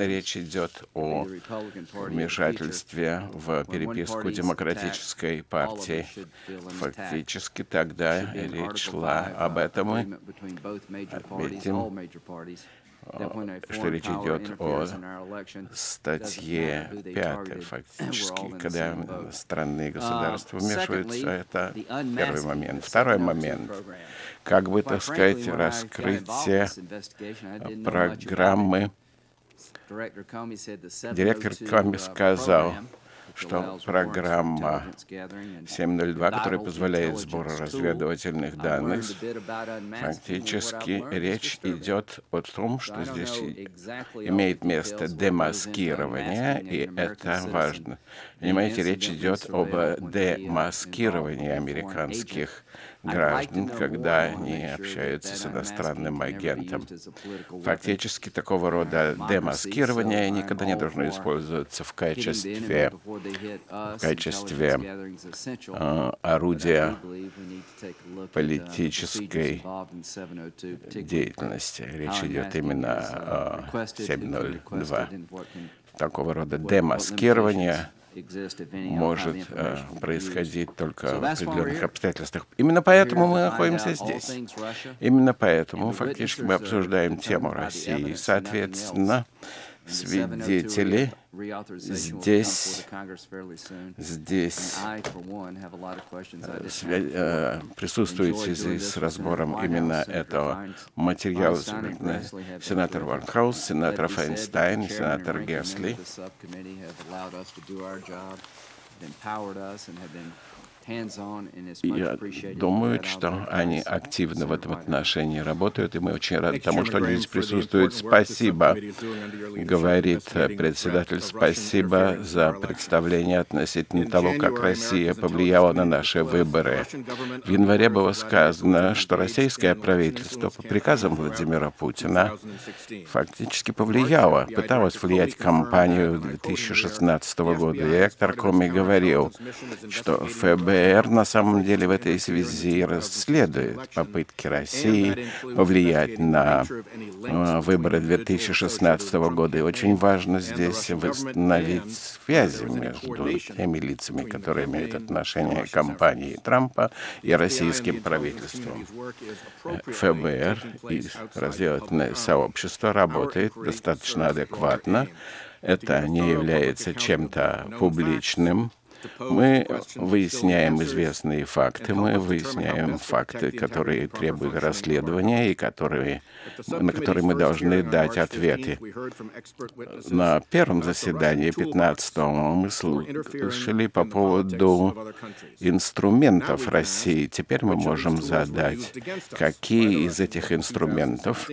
Речь идет о вмешательстве в переписку демократической партии. Фактически тогда речь шла об этом. И отметим, что речь идет о статье 5, фактически, когда страны и государства вмешиваются, это первый момент. Второй момент, как бы, так сказать, раскрытие программы Директор Коми сказал, что программа 702, которая позволяет сбор разведывательных данных, фактически речь идет о том, что здесь имеет место демаскирование, и это важно. Понимаете, речь идет об демаскировании американских граждан, когда они общаются с иностранным агентом. Фактически такого рода демаскирование никогда не должно использоваться в качестве, в качестве э, орудия политической деятельности. Речь идет именно о 702. Такого рода демаскирование может э, происходить только в определенных обстоятельствах. Именно поэтому мы находимся здесь. Именно поэтому фактически мы обсуждаем тему России. Соответственно, свидетели здесь, здесь э, присутствует в связи с разбором именно этого материала сенатор Варнхаус, сенатор Фейнстайн, сенатор Гесли. Я думаю, что они активно в этом отношении работают, и мы очень рады тому, что они здесь присутствуют. Спасибо, говорит председатель, спасибо за представление относительно того, как Россия повлияла на наши выборы. В январе было сказано, что российское правительство по приказам Владимира Путина фактически повлияло, пыталось влиять кампанию 2016 года. Директор Коми говорил, что ФБР ФБР на самом деле в этой связи расследует попытки России повлиять на э, выборы 2016 года. И очень важно здесь восстановить связи между теми лицами, которые имеют отношение к кампании Трампа и российским правительством. ФБР и разведывательное сообщество работает достаточно адекватно. Это не является чем-то публичным. Мы выясняем известные факты, мы выясняем факты, которые требуют расследования и которые, на которые мы должны дать ответы. На первом заседании 15 мы слышали по поводу инструментов России. Теперь мы можем задать, какие из этих инструментов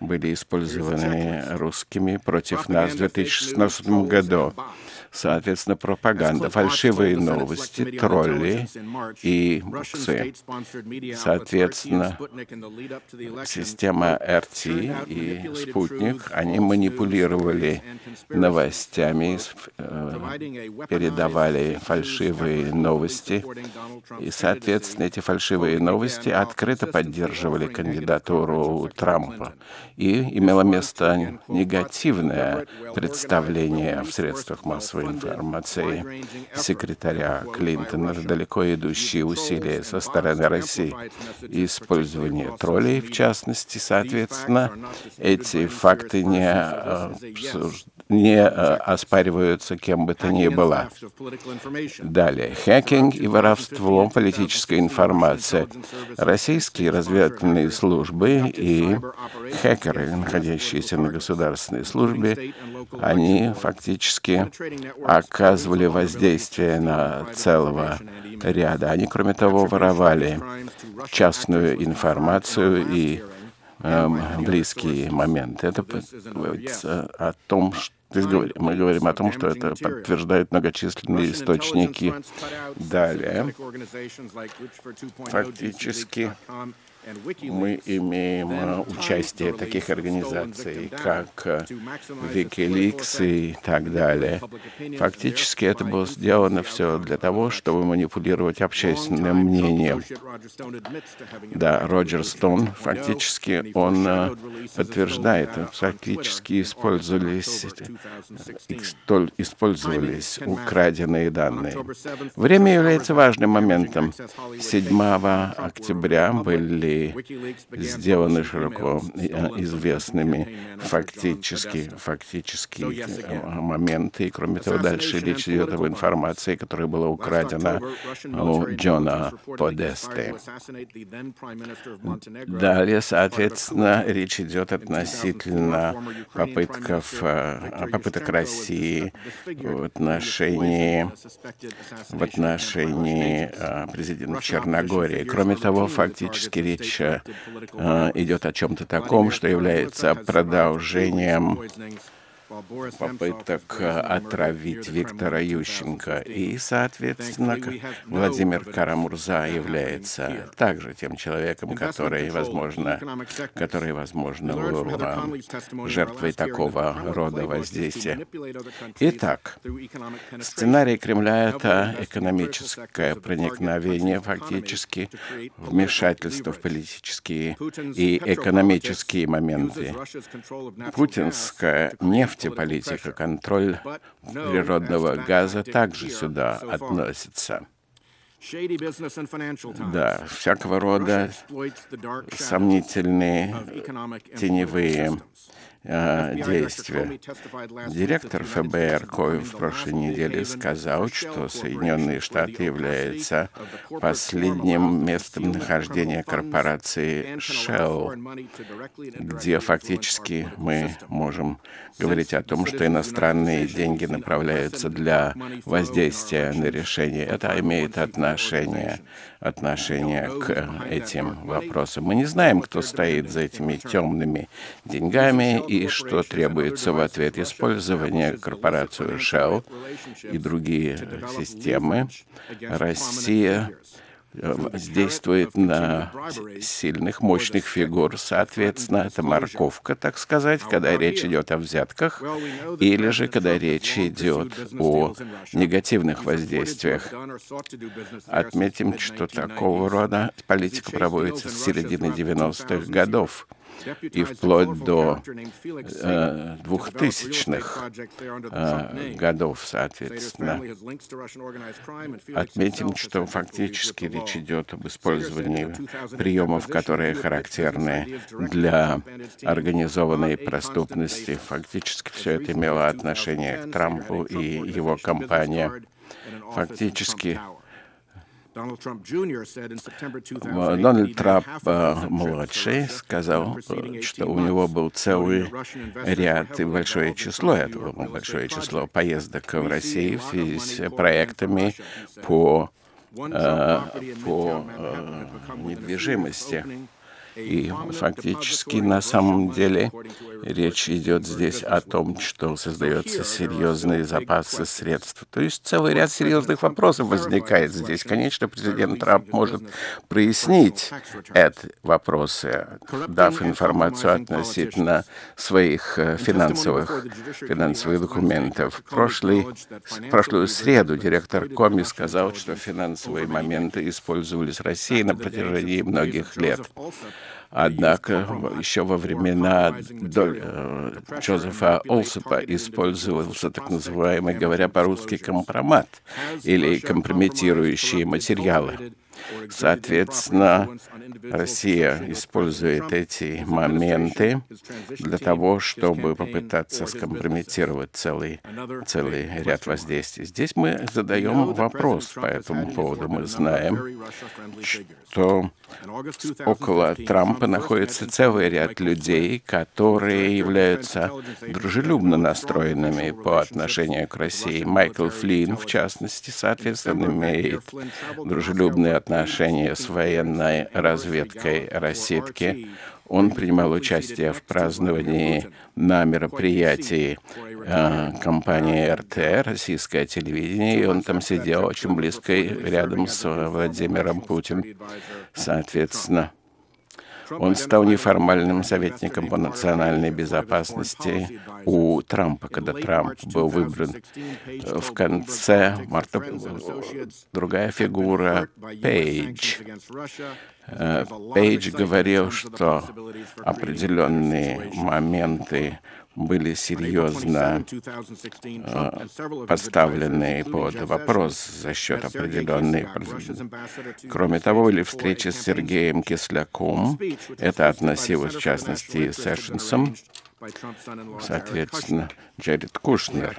были использованы русскими против нас в 2016 году соответственно, пропаганда, фальшивые новости, тролли и буксы. Соответственно, система РТ и спутник, они манипулировали новостями, э, передавали фальшивые новости, и, соответственно, эти фальшивые новости открыто поддерживали кандидатуру Трампа. И имело место негативное представление в средствах массовой информации секретаря Клинтона далеко идущие усилия со стороны России использование троллей, в частности, соответственно, эти факты не обсуждаются не э, оспариваются кем бы то ни было. Далее. Хакинг и воровство политической информации. Российские разведывательные службы и хакеры, находящиеся на государственной службе, они фактически оказывали воздействие на целого ряда. Они, кроме того, воровали частную информацию и Эм, близкие моменты. Это о том, что мы говорим о том, что это подтверждают многочисленные источники. Далее, фактически, мы имеем э, участие таких организаций, как э, Wikileaks и так далее. Фактически это было сделано все для того, чтобы манипулировать общественным мнением. Да, Роджер Стоун, фактически он э, подтверждает, фактически использовались, использовались украденные данные. Время является важным моментом. 7 октября были сделаны широко э, известными фактически, фактически э, моменты. И, кроме того, дальше речь идет об информации, которая была украдена у Джона Подесты. Далее, соответственно, речь идет относительно попытков, э, попыток России в отношении, в отношении президента Черногории. Кроме того, фактически речь речь э, идет о чем-то таком, что является продолжением попыток э, отравить Виктора Ющенко. И, соответственно, Владимир Карамурза является также тем человеком, который, возможно, который, возможно, был жертвой такого рода воздействия. Итак, сценарий Кремля — это экономическое проникновение, фактически, вмешательство в политические и экономические моменты. Путинская нефть политика, контроль природного газа также сюда относится. Да, всякого рода сомнительные теневые действия. Директор ФБР Кой в прошлой неделе сказал, что Соединенные Штаты являются последним местом нахождения корпорации Shell, где фактически мы можем говорить о том, что иностранные деньги направляются для воздействия на решение. Это имеет отношение, отношение к этим вопросам. Мы не знаем, кто стоит за этими темными деньгами и что требуется в ответ использования корпорацию Shell и другие системы. Россия действует на сильных, мощных фигур. Соответственно, это морковка, так сказать, когда речь идет о взятках, или же когда речь идет о негативных воздействиях. Отметим, что такого рода политика проводится с середины 90-х годов и вплоть до э, 2000-х э, годов, соответственно. Отметим, что фактически речь идет об использовании приемов, которые характерны для организованной преступности. Фактически все это имело отношение к Трампу и его компании. Фактически Дональд Трамп младший сказал, что у него был целый ряд и большое число, это было большое число поездок в Россию в связи с проектами по, э, по э, недвижимости. И фактически на самом деле речь идет здесь о том, что создаются серьезные запасы средств. То есть целый ряд серьезных вопросов возникает здесь. Конечно, президент Трамп может прояснить эти вопросы, дав информацию относительно своих э, финансовых, финансовых документов. В прошлый, прошлую среду директор Коми сказал, что финансовые моменты использовались Россией на протяжении многих лет. Однако еще во времена э, Джозефа Олсопа использовался так называемый, говоря по-русски, компромат или компрометирующие материалы. Соответственно, Россия использует эти моменты для того, чтобы попытаться скомпрометировать целый, целый ряд воздействий. Здесь мы задаем вопрос по этому поводу. Мы знаем, что около Трампа находится целый ряд людей, которые являются дружелюбно настроенными по отношению к России. Майкл Флинн, в частности, соответственно, имеет дружелюбные отношения с военной разведкой Рассетки. Он принимал участие в праздновании на мероприятии э, компании РТ, российское телевидение, и он там сидел очень близко рядом с Владимиром Путиным. Соответственно, Он стал неформальным советником по национальной безопасности у Трампа, когда Трамп был выбран в конце марта. Другая фигура — Пейдж. Э, Пейдж говорил, что определенные моменты были серьезно э, поставлены под вопрос за счет определенных. Кроме того, были встречи с Сергеем Кисляком. Это относилось, в частности, с Эшенсом. Соответственно, Джеред Кушнер,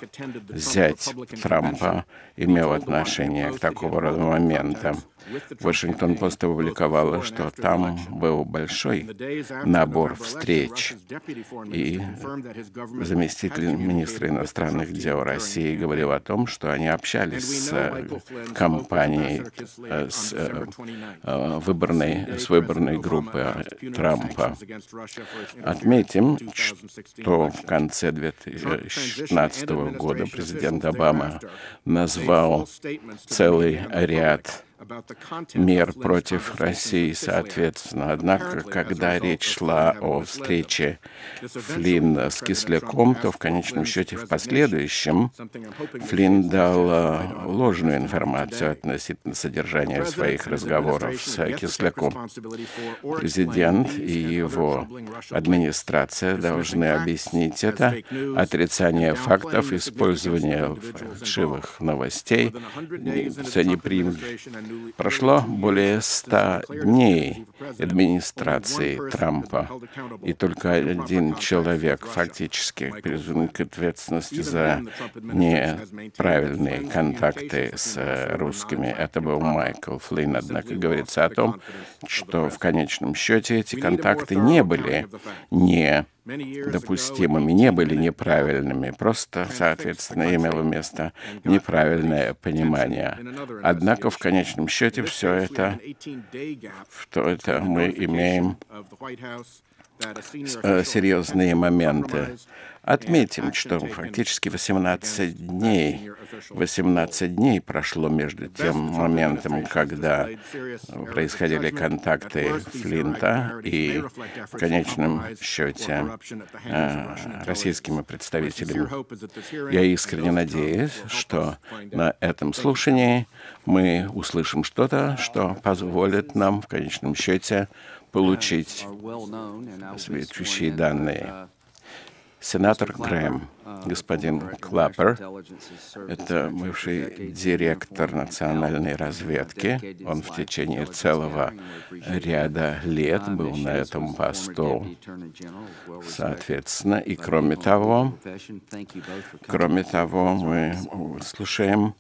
зять Трампа, имел отношение к такого рода моментам. Вашингтон Пост опубликовала, что там был большой набор встреч, и заместитель министра иностранных дел России говорил о том, что они общались с компанией, с э, выборной, с выборной группой Трампа. Отметим, что в конце 2016 года президент Обама назвал целый ряд мер против России, соответственно. Однако, когда речь шла о встрече Флинна с Кисляком, то в конечном счете в последующем Флинн дал э, ложную информацию относительно содержания своих разговоров с Кисляком. Президент и его администрация должны объяснить это. Отрицание фактов, использование фальшивых новостей все не примут Прошло более ста дней администрации Трампа, и только один человек фактически призван к ответственности за неправильные контакты с русскими. Это был Майкл Флинн. Однако говорится о том, что в конечном счете эти контакты не были не допустимыми, не были неправильными, просто, соответственно, имело место неправильное понимание. Однако, в конечном счете, все это, что это мы имеем серьезные моменты. Отметим, что фактически 18 дней, 18 дней прошло между тем моментом, когда происходили контакты Флинта и в конечном счете э, российскими представителями. Я искренне надеюсь, что на этом слушании мы услышим что-то, что позволит нам в конечном счете получить соответствующие данные. Сенатор Грэм, господин Клаппер, это бывший директор национальной разведки. Он в течение целого ряда лет был на этом посту, соответственно. И кроме того, кроме того, мы слушаем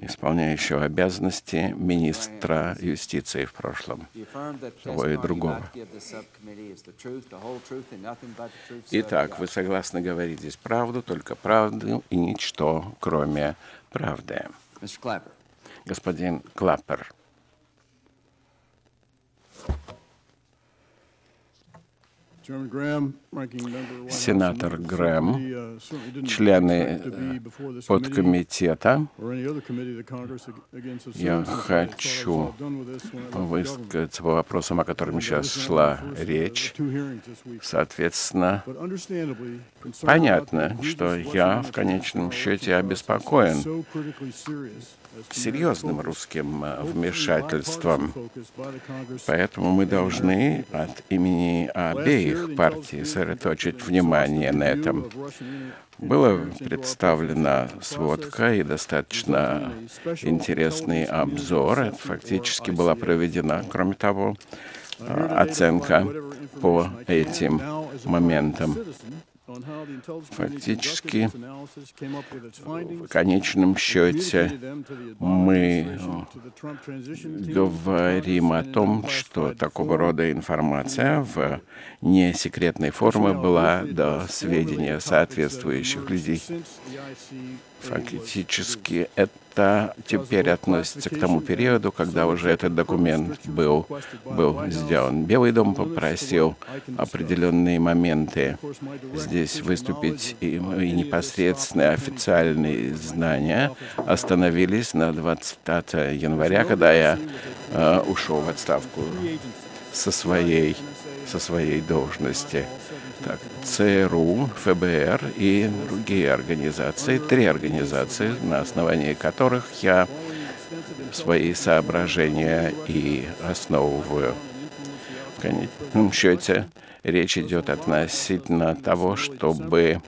исполняющего обязанности министра юстиции в прошлом, того и другого. Итак, вы согласны говорить здесь правду, только правду и ничто, кроме правды. Господин Клаппер. Сенатор Грэм, uh, члены э, подкомитета, я хочу высказаться по вопросам, о которых сейчас шла речь. Соответственно, понятно, что я в конечном счете обеспокоен серьезным русским э, вмешательством. Поэтому мы должны от имени обеих партий сосредоточить внимание на этом. Была представлена сводка и достаточно интересный обзор. Фактически была проведена, кроме того, э, оценка по этим моментам. Фактически, в конечном счете, мы говорим о том, что такого рода информация в несекретной форме была до сведения соответствующих людей. Фактически это теперь относится к тому периоду, когда уже этот документ был, был сделан. Белый дом попросил определенные моменты здесь выступить, и, и непосредственно официальные знания остановились на 25 января, когда я э, ушел в отставку со своей со своей должности. Так, ЦРУ, ФБР и другие организации, три организации, на основании которых я свои соображения и основываю. В конечном счете речь идет относительно того, чтобы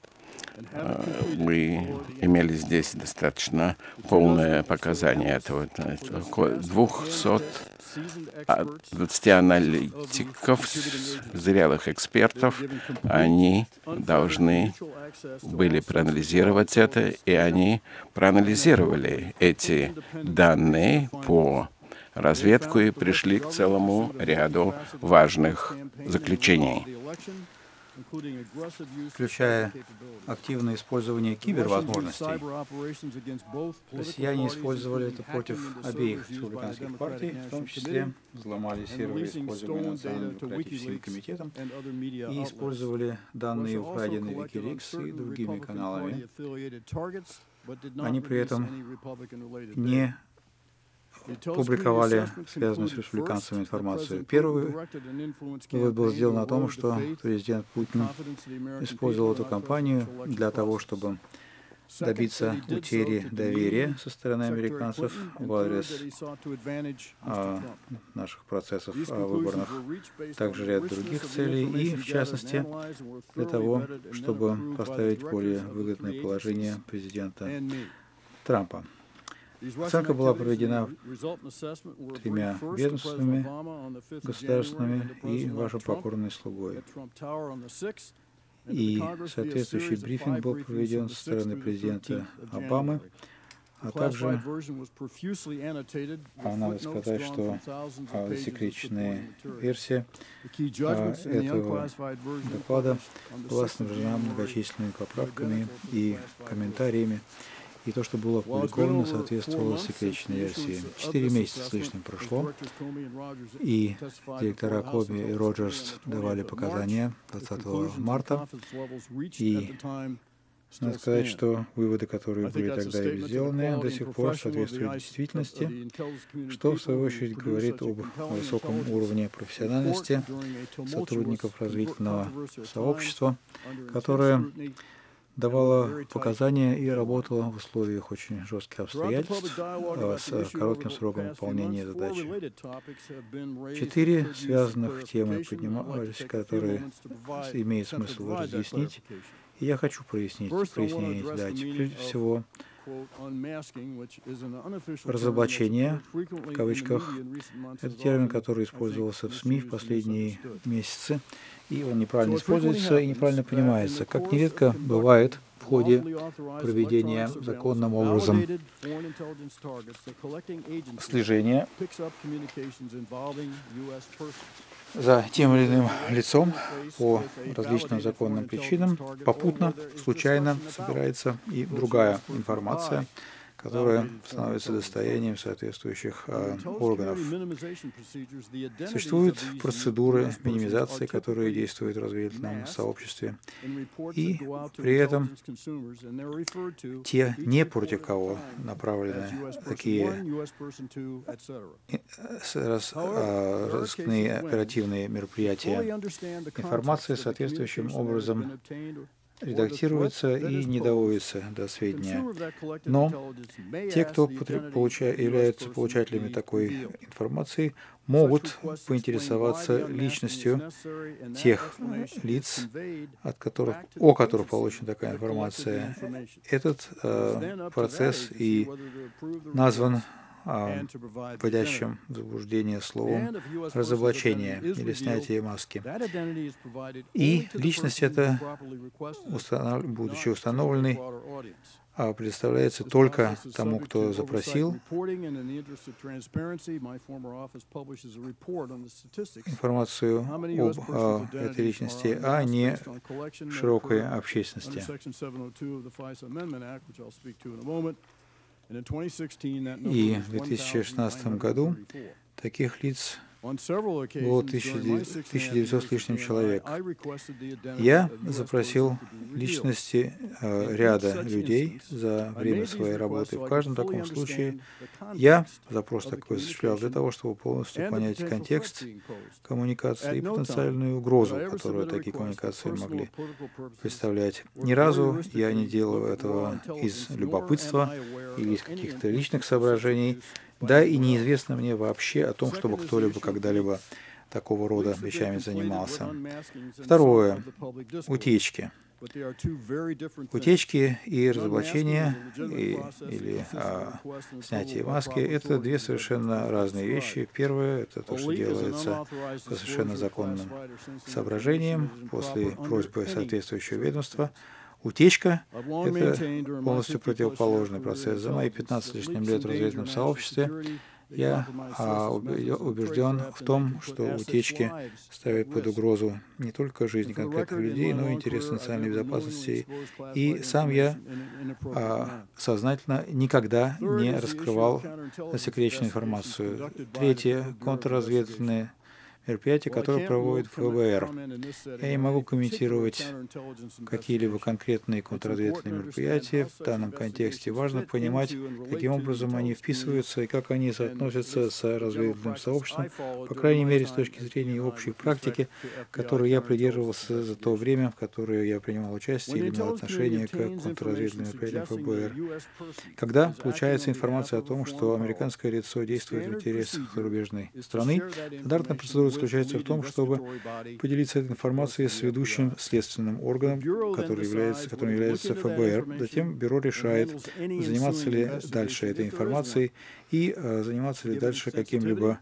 мы имели здесь достаточно полное показание этого. 200 20 аналитиков, зрелых экспертов, они должны были проанализировать это, и они проанализировали эти данные по разведку и пришли к целому ряду важных заключений включая активное использование кибервозможностей. Россияне использовали это против обеих республиканских партий, в том числе взломали серверы, используемые Национальным демократическим комитетом, и использовали данные, украденные Wikileaks и другими каналами. Они при этом не публиковали связанную с республиканцами информацию. Первый вывод был сделан о том, что президент Путин использовал эту кампанию для того, чтобы добиться утери доверия со стороны американцев в адрес а, наших процессов а, выборных, также ряд других целей, и, в частности, для того, чтобы поставить более выгодное положение президента Трампа. Оценка была проведена тремя ведомствами государственными и вашим покорной слугой. И соответствующий брифинг был проведен со стороны президента Обамы, а также надо сказать, что а, засекреченная версия а, этого доклада была снабжена многочисленными поправками и комментариями, и то, что было опубликовано, соответствовало секретной версии. Четыре месяца с лишним прошло, и директора Коми и Роджерс давали показания 20 марта, и надо сказать, что выводы, которые были тогда сделаны, до сих пор соответствуют действительности, что в свою очередь говорит об высоком уровне профессиональности сотрудников развительного сообщества, которые давала показания и работала в условиях очень жестких обстоятельств а, с коротким сроком выполнения задачи. Четыре связанных темы поднимались, которые имеет смысл разъяснить. И я хочу прояснить, прояснить дать. Прежде всего, Разоблачение, в кавычках, это термин, который использовался в СМИ в последние месяцы, и он неправильно используется и неправильно понимается, как нередко бывает в ходе проведения законным образом. слежения за тем или иным лицом по различным законным причинам, попутно, случайно собирается и другая информация, которая становится достоянием соответствующих э, органов. Существуют процедуры минимизации, которые действуют в разведывательном сообществе, и при этом те, не против кого направлены такие раз, а, разыскные оперативные мероприятия, информация соответствующим образом редактируется и не доводится до сведения. Но те, кто получа, являются получателями такой информации, могут поинтересоваться личностью тех лиц, от которых, о которых получена такая информация. Этот э, процесс и назван вводящим в заблуждение словом разоблачение или снятие маски. И личность эта, будучи установленной, а, предоставляется только тому, кто запросил. информацию об а, этой личности, а не широкой общественности. И в 2016 году Таких лиц было 1900 с лишним человек. Я запросил личности э, ряда людей за время своей работы. В каждом таком случае я запрос такой осуществлял для того, чтобы полностью понять контекст коммуникации и потенциальную угрозу, которую такие коммуникации могли представлять. Ни разу я не делал этого из любопытства или из каких-то личных соображений. Да, и неизвестно мне вообще о том, чтобы кто-либо когда-либо такого рода вещами занимался. Второе. Утечки. Утечки и разоблачения и, или а, снятие маски – это две совершенно разные вещи. Первое – это то, что делается по совершенно законным соображениям после просьбы соответствующего ведомства – Утечка — это полностью противоположный процесс. За мои 15 с лишним лет в разведывательном сообществе я а, убежден в том, что утечки ставят под угрозу не только жизнь конкретных людей, но и интересы национальной безопасности. И сам я а, сознательно никогда не раскрывал засекреченную информацию. Третье — контрразведывательные мероприятия, которые проводит ФБР. Я не могу комментировать какие-либо конкретные контрразведывательные мероприятия в данном контексте. Важно понимать, каким образом они вписываются и как они соотносятся с разведывательным сообществом, по крайней мере, с точки зрения общей практики, которой я придерживался за то время, в которое я принимал участие или имел отношение к контрразведывательным мероприятиям ФБР. Когда получается информация о том, что американское лицо действует в интересах зарубежной страны, стандартная процедура заключается в том, чтобы поделиться этой информацией с ведущим следственным органом, который является, которым является ФБР. Затем бюро решает, заниматься ли дальше этой информацией и а, заниматься ли дальше каким-либо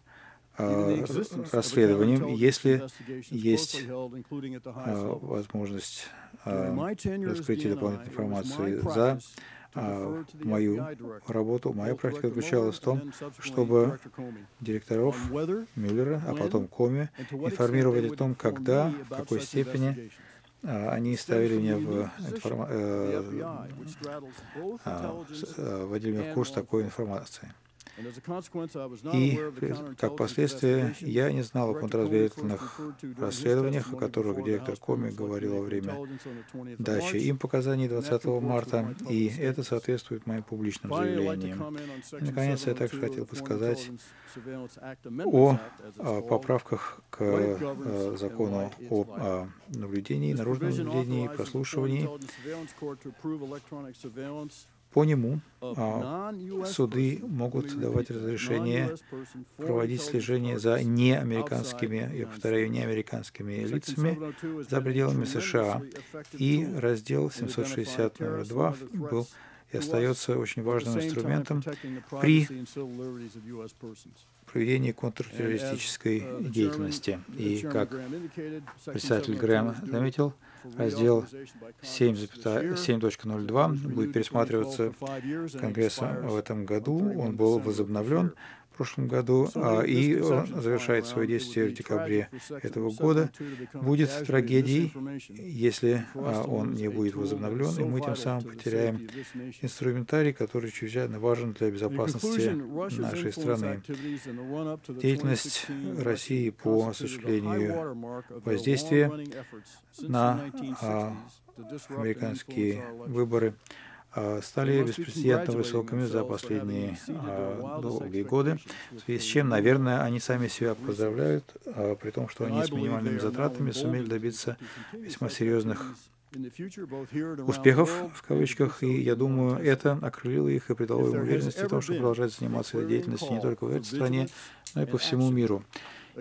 а, расследованием, если есть а, возможность раскрытия дополнительной информации за а, мою работу, моя практика заключалась в том, чтобы директоров Мюллера, а потом Коми, информировать о том, когда, в какой степени а, они ставили меня в информа... э, э, вводили меня в курс такой информации. И, как последствие, я не знал о контрразведывательных расследованиях, о которых директор Коми говорил во время дачи им показаний 20 марта, и это соответствует моим публичным заявлениям. И, наконец, я также хотел бы сказать о, о поправках к э, закону о наблюдении, наружном наблюдении, прослушивании, по нему а, суды могут давать разрешение проводить слежение за неамериканскими, я повторяю, неамериканскими лицами за пределами США. И раздел 760 номер 2 был и остается очень важным инструментом при проведении контртеррористической деятельности. И, как председатель Грэм заметил, раздел 7.02 будет пересматриваться Конгрессом в этом году. Он был возобновлен прошлом году, а, и он завершает свое действие в декабре этого года, будет трагедией, если а, он не будет возобновлен, и мы тем самым потеряем инструментарий, который чрезвычайно важен для безопасности нашей страны. Деятельность России по осуществлению воздействия на а, американские выборы стали беспрецедентно высокими за последние а, долгие годы, в связи с чем, наверное, они сами себя поздравляют, а, при том, что они с минимальными затратами сумели добиться весьма серьезных успехов, в кавычках, и я думаю, это окрылило их и придало им уверенности в том, что продолжать заниматься этой деятельностью не только в этой стране, но и по всему миру.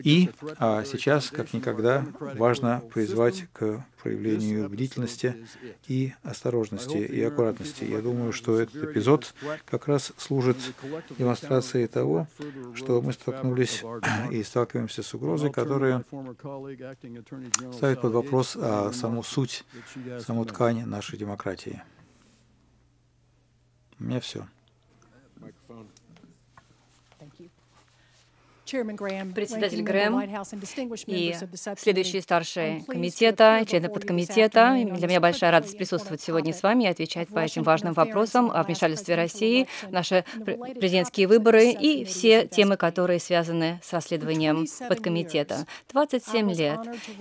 И а, сейчас, как никогда, важно призвать к проявлению бдительности и осторожности и аккуратности. Я думаю, что этот эпизод как раз служит демонстрацией того, что мы столкнулись и сталкиваемся с угрозой, которая ставит под вопрос а, саму суть, саму ткань нашей демократии. У меня все. Председатель Грэм и следующие старшие комитета, члены подкомитета. Для меня большая радость присутствовать сегодня с вами и отвечать по этим важным вопросам о вмешательстве России, наши президентские выборы и все темы, которые связаны с расследованием подкомитета. 27 лет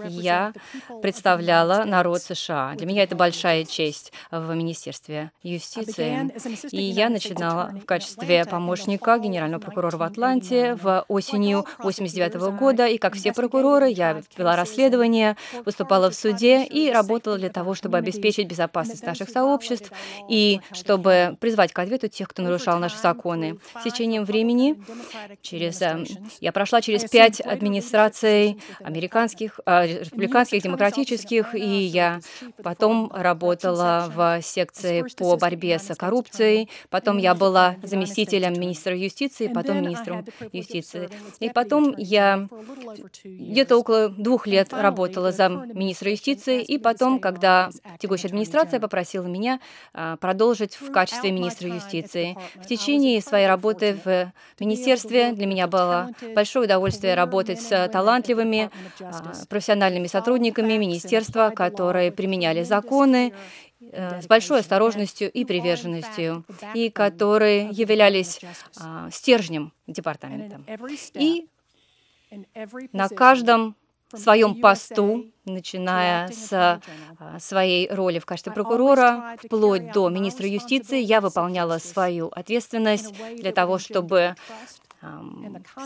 я представляла народ США. Для меня это большая честь в Министерстве юстиции. И я начинала в качестве помощника генерального прокурора в Атланте в осенью 89 года. И как все прокуроры, я вела расследование, выступала в суде и работала для того, чтобы обеспечить безопасность наших сообществ и чтобы призвать к ответу тех, кто нарушал наши законы. С течением времени через, э, я прошла через пять администраций американских, э, республиканских, демократических, и я потом работала в секции по борьбе с коррупцией, потом я была заместителем министра юстиции, потом министром юстиции. И потом я где-то около двух лет работала за министра юстиции, и потом, когда текущая администрация попросила меня а, продолжить в качестве министра юстиции. В течение своей работы в министерстве для меня было большое удовольствие работать с талантливыми, а, профессиональными сотрудниками министерства, которые применяли законы с большой осторожностью и приверженностью, и которые являлись а, стержнем департамента. И на каждом своем посту, начиная с а, своей роли в качестве прокурора, вплоть до министра юстиции, я выполняла свою ответственность для того, чтобы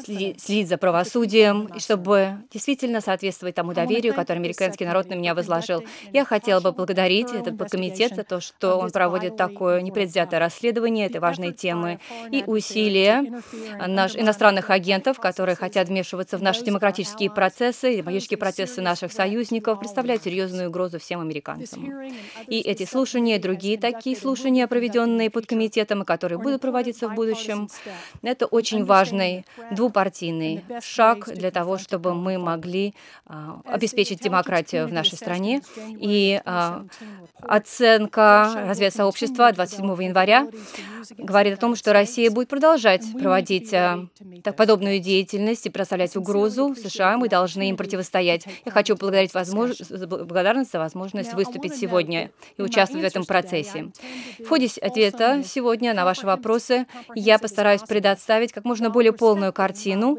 следить за правосудием, и чтобы действительно соответствовать тому доверию, которое американский народ на меня возложил. Я хотела бы благодарить этот комитет за то, что он проводит такое непредвзятое расследование этой важной темы и усилия наш, иностранных агентов, которые хотят вмешиваться в наши демократические процессы, демократические процессы наших союзников, представляют серьезную угрозу всем американцам. И эти слушания, и другие такие слушания, проведенные под комитетом, и которые будут проводиться в будущем, это очень важно важный двупартийный шаг для того, чтобы мы могли а, обеспечить демократию в нашей стране. И а, оценка развития сообщества 27 января говорит о том, что Россия будет продолжать проводить а, подобную деятельность и представлять угрозу США. Мы должны им противостоять. Я хочу поблагодарить возмож... благодарность за возможность выступить сегодня и участвовать в этом процессе. В ходе ответа сегодня на ваши вопросы я постараюсь предоставить как можно более полную картину.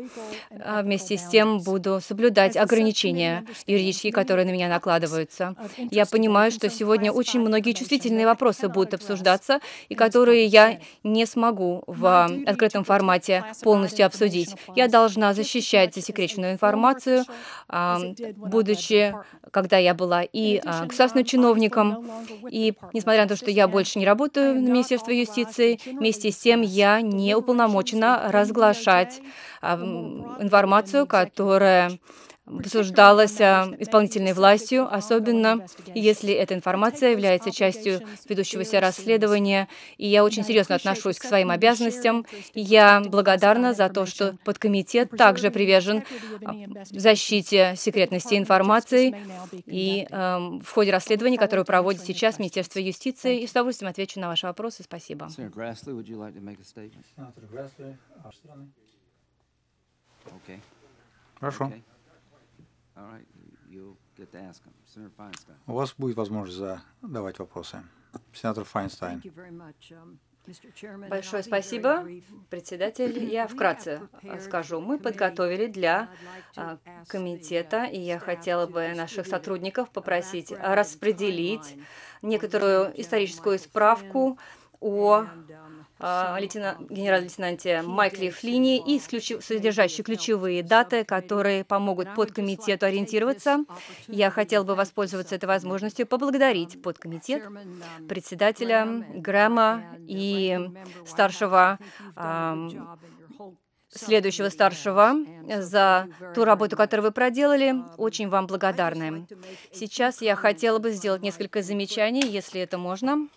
А вместе с тем буду соблюдать ограничения юридические, которые на меня накладываются. Я понимаю, что сегодня очень многие чувствительные вопросы будут обсуждаться, и которые я не смогу в открытом формате полностью обсудить. Я должна защищать засекреченную информацию, а, будучи, когда я была и а, государственным чиновником, и несмотря на то, что я больше не работаю в Министерстве юстиции, вместе с тем я не уполномочена разглашать разглашать информацию, которая обсуждалась исполнительной властью, особенно если эта информация является частью ведущегося расследования. И я очень серьезно отношусь к своим обязанностям. Я благодарна за то, что подкомитет также привержен защите секретности информации и э, в ходе расследования, которое проводит сейчас Министерство юстиции. И с удовольствием отвечу на ваши вопросы. Спасибо. Хорошо. У вас будет возможность задавать вопросы. Сенатор Файнстайн. Большое спасибо, председатель. Я вкратце скажу. Мы подготовили для а, комитета, и я хотела бы наших сотрудников попросить распределить некоторую историческую справку о а, генерал-лейтенанте Майкле Флини и содержащие ключевые даты, которые помогут подкомитету ориентироваться. Я хотел бы воспользоваться этой возможностью поблагодарить подкомитет, председателя Грэма и старшего следующего старшего за ту работу, которую вы проделали. Очень вам благодарны. Сейчас я хотела бы сделать несколько замечаний, если это можно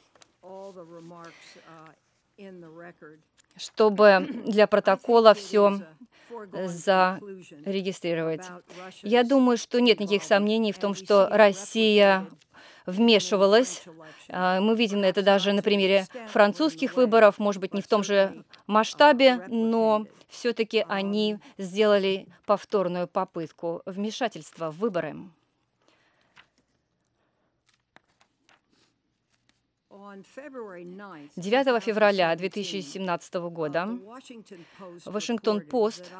чтобы для протокола все зарегистрировать. Я думаю, что нет никаких сомнений в том, что Россия вмешивалась. А, мы видим это даже на примере французских выборов, может быть, не в том же масштабе, но все-таки они сделали повторную попытку вмешательства в выборы. 9 февраля 2017 года Вашингтон-Пост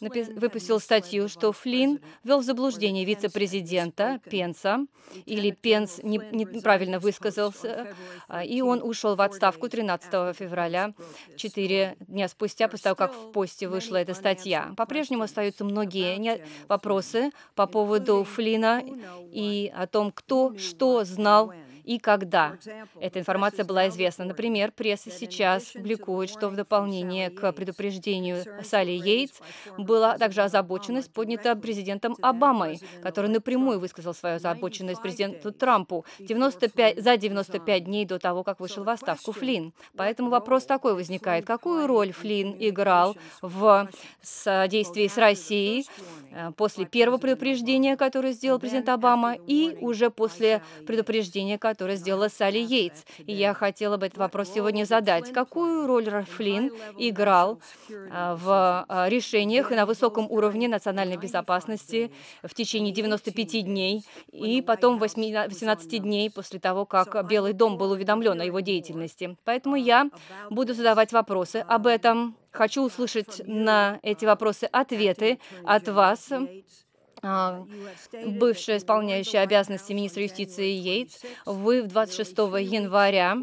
выпустил статью, что Флинн ввел в заблуждение вице-президента Пенса, или Пенс неправильно высказался, и он ушел в отставку 13 февраля, четыре дня спустя, после того, как в посте вышла эта статья. По-прежнему остаются многие вопросы по поводу Флина и о том, кто что знал и когда эта информация была известна. Например, пресса сейчас публикует, что в дополнение к предупреждению Салли Йейтс была также озабоченность поднята президентом Обамой, который напрямую высказал свою озабоченность президенту Трампу 95, за 95 дней до того, как вышел в отставку Флинн. Поэтому вопрос такой возникает. Какую роль Флинн играл в действии с Россией э, после первого предупреждения, которое сделал президент Обама, и уже после предупреждения, которое которое сделала Салли Йейтс. И я хотела бы этот вопрос сегодня задать. Какую роль Флинн играл а, в а, решениях на высоком уровне национальной безопасности в течение 95 дней и потом 18 дней после того, как Белый дом был уведомлен о его деятельности? Поэтому я буду задавать вопросы об этом. Хочу услышать на эти вопросы ответы от вас. А, бывшая исполняющая обязанности министра юстиции Йейтс, вы 26 января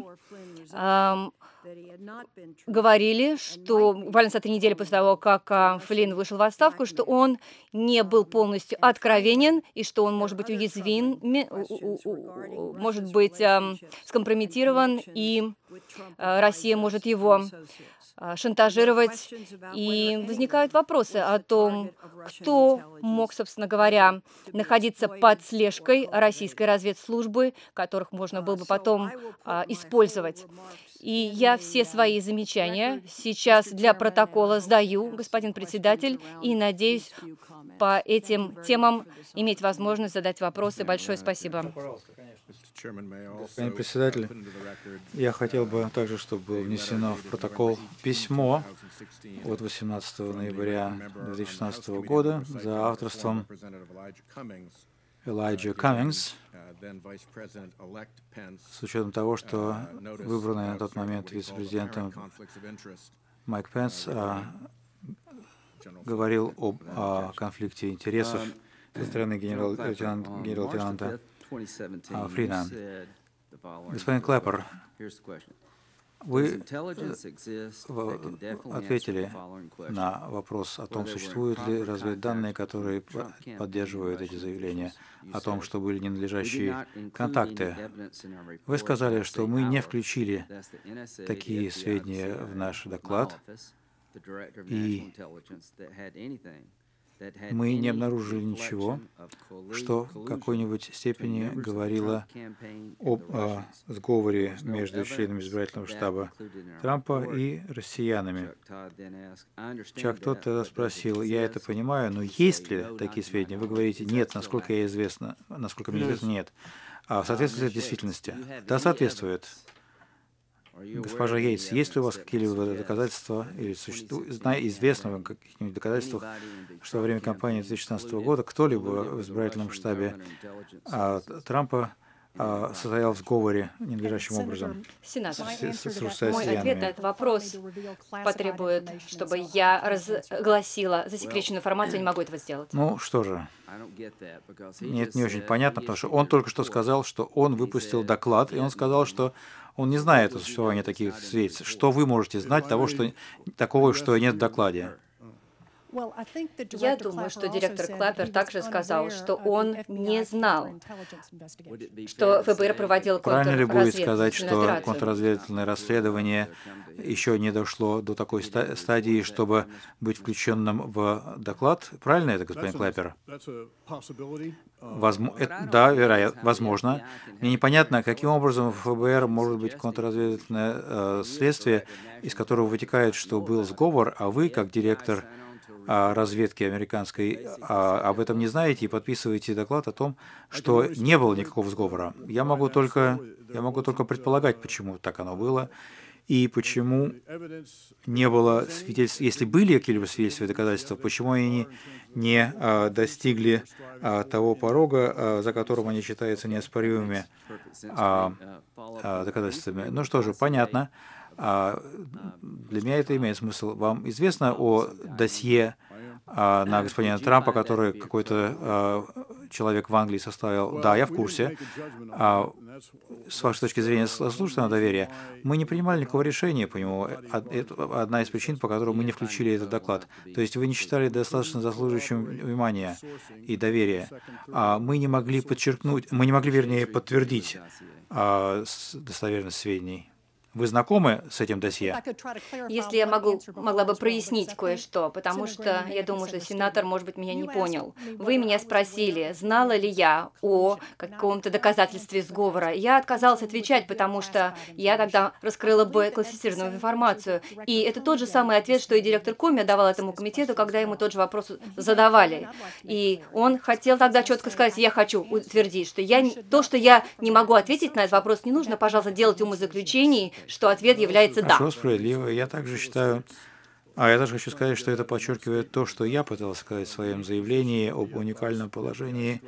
говорили, что буквально за три недели после того, как а, Флинн вышел в отставку, что он не был полностью откровенен и что он может быть уязвим, может быть скомпрометирован, и а, Россия может его шантажировать. И возникают вопросы о том, кто мог, собственно говоря, находиться под слежкой российской разведслужбы, которых можно было бы потом а, использовать. И я все свои замечания сейчас для протокола сдаю, господин председатель, и надеюсь по этим темам иметь возможность задать вопросы. Большое спасибо. Господин председатель, я хотел бы также, чтобы было внесено в протокол письмо от 18 ноября 2016 года за авторством Элайджа Каммингс, с учетом того, что выбранный на тот момент вице-президентом Майк Пенс а, говорил об о конфликте интересов со стороны генерал-лейтенанта. А, Фрина. Господин Клэппер, вы ответили на вопрос о том, существуют ли разведданные, которые поддерживают эти заявления о том, что были ненадлежащие контакты. Вы сказали, что мы не включили такие сведения в наш доклад, и мы не обнаружили ничего, что в какой-нибудь степени говорило об о сговоре между членами избирательного штаба Трампа и россиянами. Чак тот тогда спросил, я это понимаю, но есть ли такие сведения? Вы говорите, нет, насколько я известно, насколько мне известно, нет. А соответствует действительности? Да, соответствует. Госпожа Йейтс, есть ли у вас какие-либо доказательства или существует, известно вам каких-нибудь доказательствах, что во время кампании 2016 года кто-либо в избирательном штабе а, Трампа а, состоял в сговоре ненадлежащим образом? Сенатор, с, с, мой ответ на этот вопрос потребует, чтобы я разгласила засекреченную информацию, я не могу этого сделать. Ну что же, нет, не очень понятно, потому что он только что сказал, что он выпустил доклад, и он сказал, что он не знает о существовании таких свидетельств. Что вы можете знать того, что такого, что нет в докладе? Я думаю, что директор Клаппер также сказал, что он не знал, что ФБР проводил Правильно ли будет сказать, что контрразведывательное расследование еще не дошло до такой стадии, чтобы быть включенным в доклад? Правильно это, господин Клаппер? Возможно, это, да, вероятно, возможно. Мне непонятно, каким образом в ФБР может быть контрразведывательное э, следствие, из которого вытекает, что был сговор, а вы, как директор разведки американской об этом не знаете и подписываете доклад о том, что не было никакого сговора. Я могу только, я могу только предполагать, почему так оно было, и почему не было свидетельств, если были какие-либо свидетельства и доказательства, почему они не а, достигли а, того порога, а, за которым они считаются неоспоримыми а, а, доказательствами. Ну что же, понятно. А, для меня это имеет смысл. Вам известно о досье а, на господина Трампа, который какой-то а, человек в Англии составил. Да, я в курсе. А, с вашей точки зрения, слушательного доверия, мы не принимали никакого решения по нему. Это одна из причин, по которой мы не включили этот доклад. То есть вы не считали достаточно заслуживающим внимания и доверия. А мы не могли подчеркнуть, мы не могли, вернее, подтвердить а, достоверность сведений. Вы знакомы с этим досье? Если я могу, могла бы прояснить кое-что, потому что я думаю, что сенатор, может быть, меня не понял. Вы меня спросили, знала ли я о каком-то доказательстве сговора. Я отказалась отвечать, потому что я тогда раскрыла бы классифицированную информацию. И это тот же самый ответ, что и директор Коми давал этому комитету, когда ему тот же вопрос задавали. И он хотел тогда четко сказать, я хочу утвердить, что я, то, что я не могу ответить на этот вопрос, не нужно, пожалуйста, делать умозаключений, что ответ является «да». Хорошо, справедливо. Я также считаю, а я также хочу сказать, что это подчеркивает то, что я пытался сказать в своем заявлении об уникальном положении,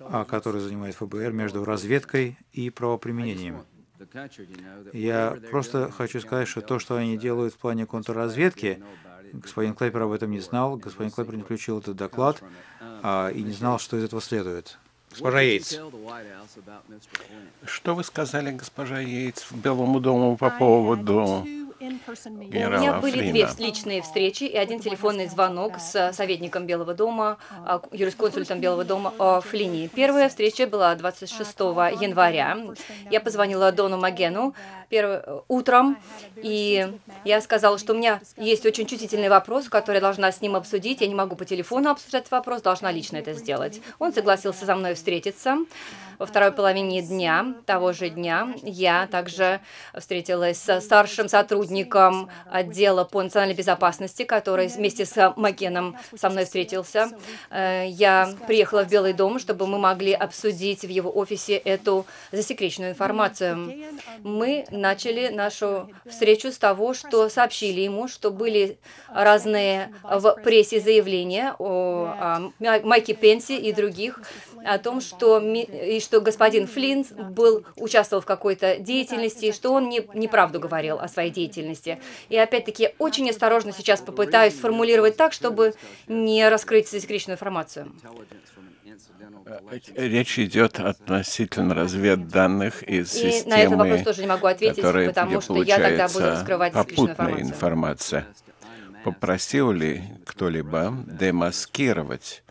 а, которое занимает ФБР между разведкой и правоприменением. Я просто хочу сказать, что то, что они делают в плане контрразведки, господин Клейпер об этом не знал, господин Клейпер не включил этот доклад а, и не знал, что из этого следует. Госпожа Йейтс. Что вы сказали, госпожа Йейтс, Белому дому по поводу У меня были Флина. две личные встречи и один телефонный звонок с советником Белого дома, а, юрисконсультом Белого дома о Флине. Первая встреча была 26 января. Я позвонила Дону Магену первым, утром, и я сказала, что у меня есть очень чувствительный вопрос, который я должна с ним обсудить. Я не могу по телефону обсуждать вопрос, должна лично это сделать. Он согласился со мной встретиться. Во второй половине дня, того же дня, я также встретилась с старшим сотрудником отдела по национальной безопасности, который вместе с Макеном со мной встретился. Э, я приехала в Белый дом, чтобы мы могли обсудить в его офисе эту засекреченную информацию. Мы начали нашу встречу с того, что сообщили ему, что были разные в прессе заявления о Майке Пенси и других о том, что, и что господин Флинт был, участвовал в какой-то деятельности, что он не, неправду говорил о своей деятельности. И опять-таки очень осторожно сейчас попытаюсь сформулировать так, чтобы не раскрыть секретную информацию. Речь идет относительно разведданных из и системы, на этот вопрос тоже не могу ответить, потому что я тогда буду раскрывать попутная информация. Попросил ли кто-либо демаскировать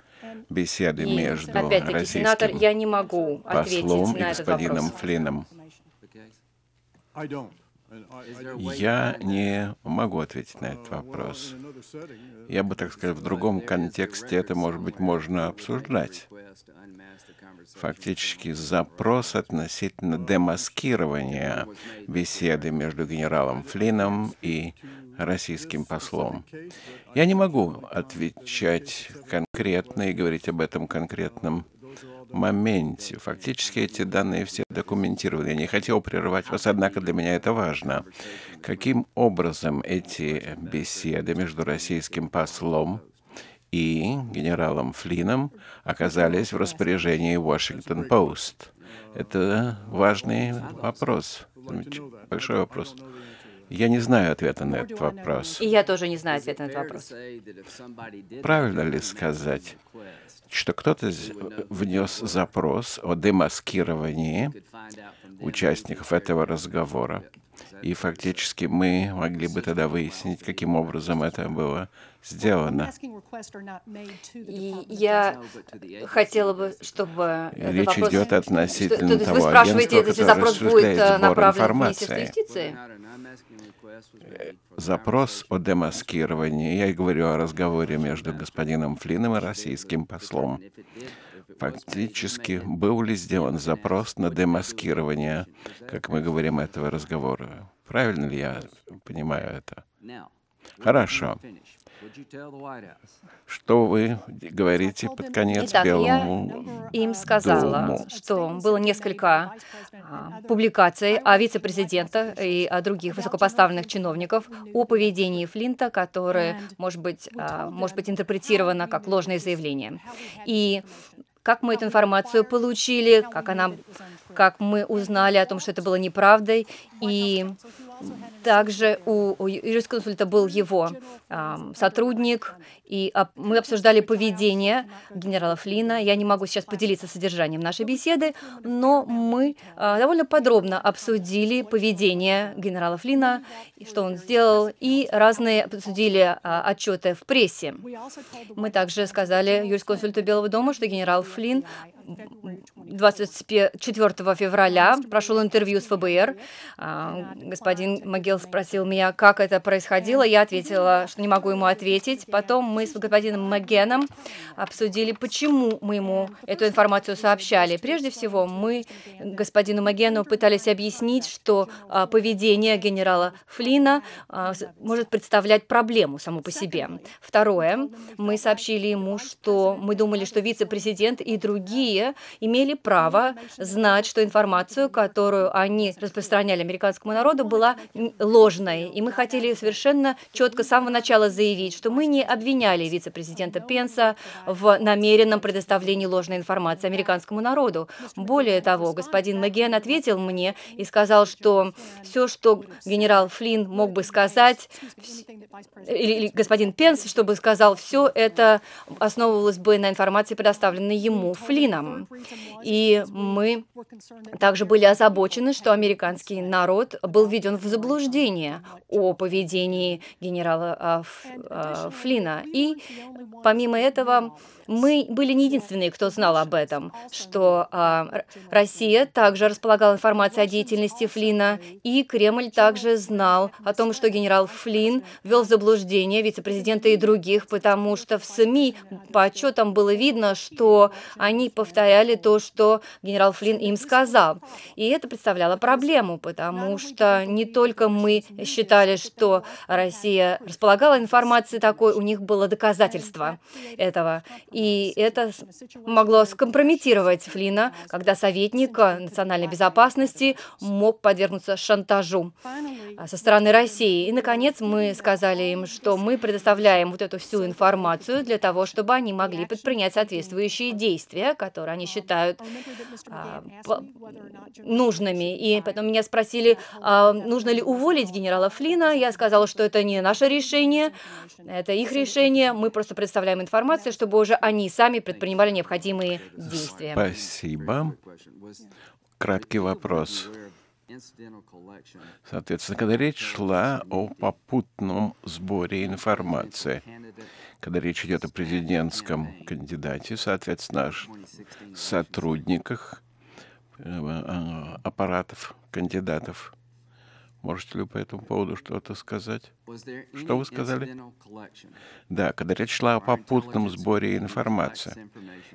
беседы и, между опять-таки, сенатор, я не могу послом и господином вопрос. Флином. Я не могу ответить на этот вопрос. Я бы, так сказать, в другом контексте это, может быть, можно обсуждать. Фактически запрос относительно демаскирования беседы между генералом Флином и российским послом. Я не могу отвечать конкретно и говорить об этом конкретном моменте. Фактически эти данные все документированы. Я не хотел прерывать вас, однако для меня это важно. Каким образом эти беседы между российским послом и генералом Флином оказались в распоряжении Washington-Post? Это важный вопрос, большой вопрос. Я не знаю ответа на этот вопрос. И я тоже не знаю ответа на этот вопрос. Правильно ли сказать, что кто-то внес запрос о демаскировании участников этого разговора. И фактически мы могли бы тогда выяснить, каким образом это было сделано. И я хотела бы, чтобы Речь вопрос... идет относительно что, того Вы спрашиваете, агентства, если запрос будет э, направлен в Министерство юстиции? Запрос о демаскировании. Я и говорю о разговоре между господином Флином и российским послом. Фактически, был ли сделан запрос на демаскирование, как мы говорим, этого разговора? Правильно ли я понимаю это? Хорошо. Что вы говорите под конец Итак, я Белому им сказала, дому? что было несколько а, публикаций о вице-президентах и о других высокопоставленных чиновников о поведении Флинта, которое может быть, а, может быть интерпретировано как ложное заявление. И как мы эту информацию получили, как, она, как мы узнали о том, что это было неправдой, и также у, у юрисконсульта был его э, сотрудник, и об, мы обсуждали поведение генерала Флина. Я не могу сейчас поделиться содержанием нашей беседы, но мы э, довольно подробно обсудили поведение генерала Флина, что он сделал, и разные обсудили э, отчеты в прессе. Мы также сказали юрисконсульту Белого дома, что генерал Флин 24 февраля прошел интервью с ФБР. А, господин Могил спросил меня, как это происходило. Я ответила, что не могу ему ответить. Потом мы с господином Магеном обсудили, почему мы ему эту информацию сообщали. Прежде всего, мы господину Магену пытались объяснить, что а, поведение генерала Флина а, может представлять проблему само по себе. Второе, мы сообщили ему, что мы думали, что вице-президент и другие имели право знать, что информацию, которую они распространяли американскому народу, была ложной. И мы хотели совершенно четко с самого начала заявить, что мы не обвиняли вице-президента Пенса в намеренном предоставлении ложной информации американскому народу. Более того, господин Маген ответил мне и сказал, что все, что генерал Флинн мог бы сказать, или, господин Пенс, чтобы сказал, все это основывалось бы на информации, предоставленной ему Флином. И мы также были озабочены, что американский народ был введен в заблуждение о поведении генерала а, а, Флина. И помимо этого мы были не единственные, кто знал об этом, что а, Россия также располагала информацией о деятельности Флина, и Кремль также знал о том, что генерал Флин ввел в заблуждение вице-президента и других, потому что в СМИ по отчетам было видно, что они повторяли то, что генерал Флин им сказал. И это представляло проблему, потому что не только мы считали, что Россия располагала информацией такой, у них было доказательство этого. И это могло скомпрометировать Флина, когда советник национальной безопасности мог подвергнуться шантажу а, со стороны России. И, наконец, мы сказали им, что мы предоставляем вот эту всю информацию для того, чтобы они могли предпринять соответствующие действия, которые они считают а, нужными. И потом меня спросили, а, нужно ли уволить генерала Флина. Я сказала, что это не наше решение, это их решение. Мы просто предоставляем информацию, чтобы уже они сами предпринимали необходимые действия. Спасибо. Краткий вопрос. Соответственно, когда речь шла о попутном сборе информации, когда речь идет о президентском кандидате, соответственно, о сотрудниках э, э, аппаратов кандидатов, можете ли по этому поводу что-то сказать? Что вы сказали? Да, когда речь шла о попутном сборе информации,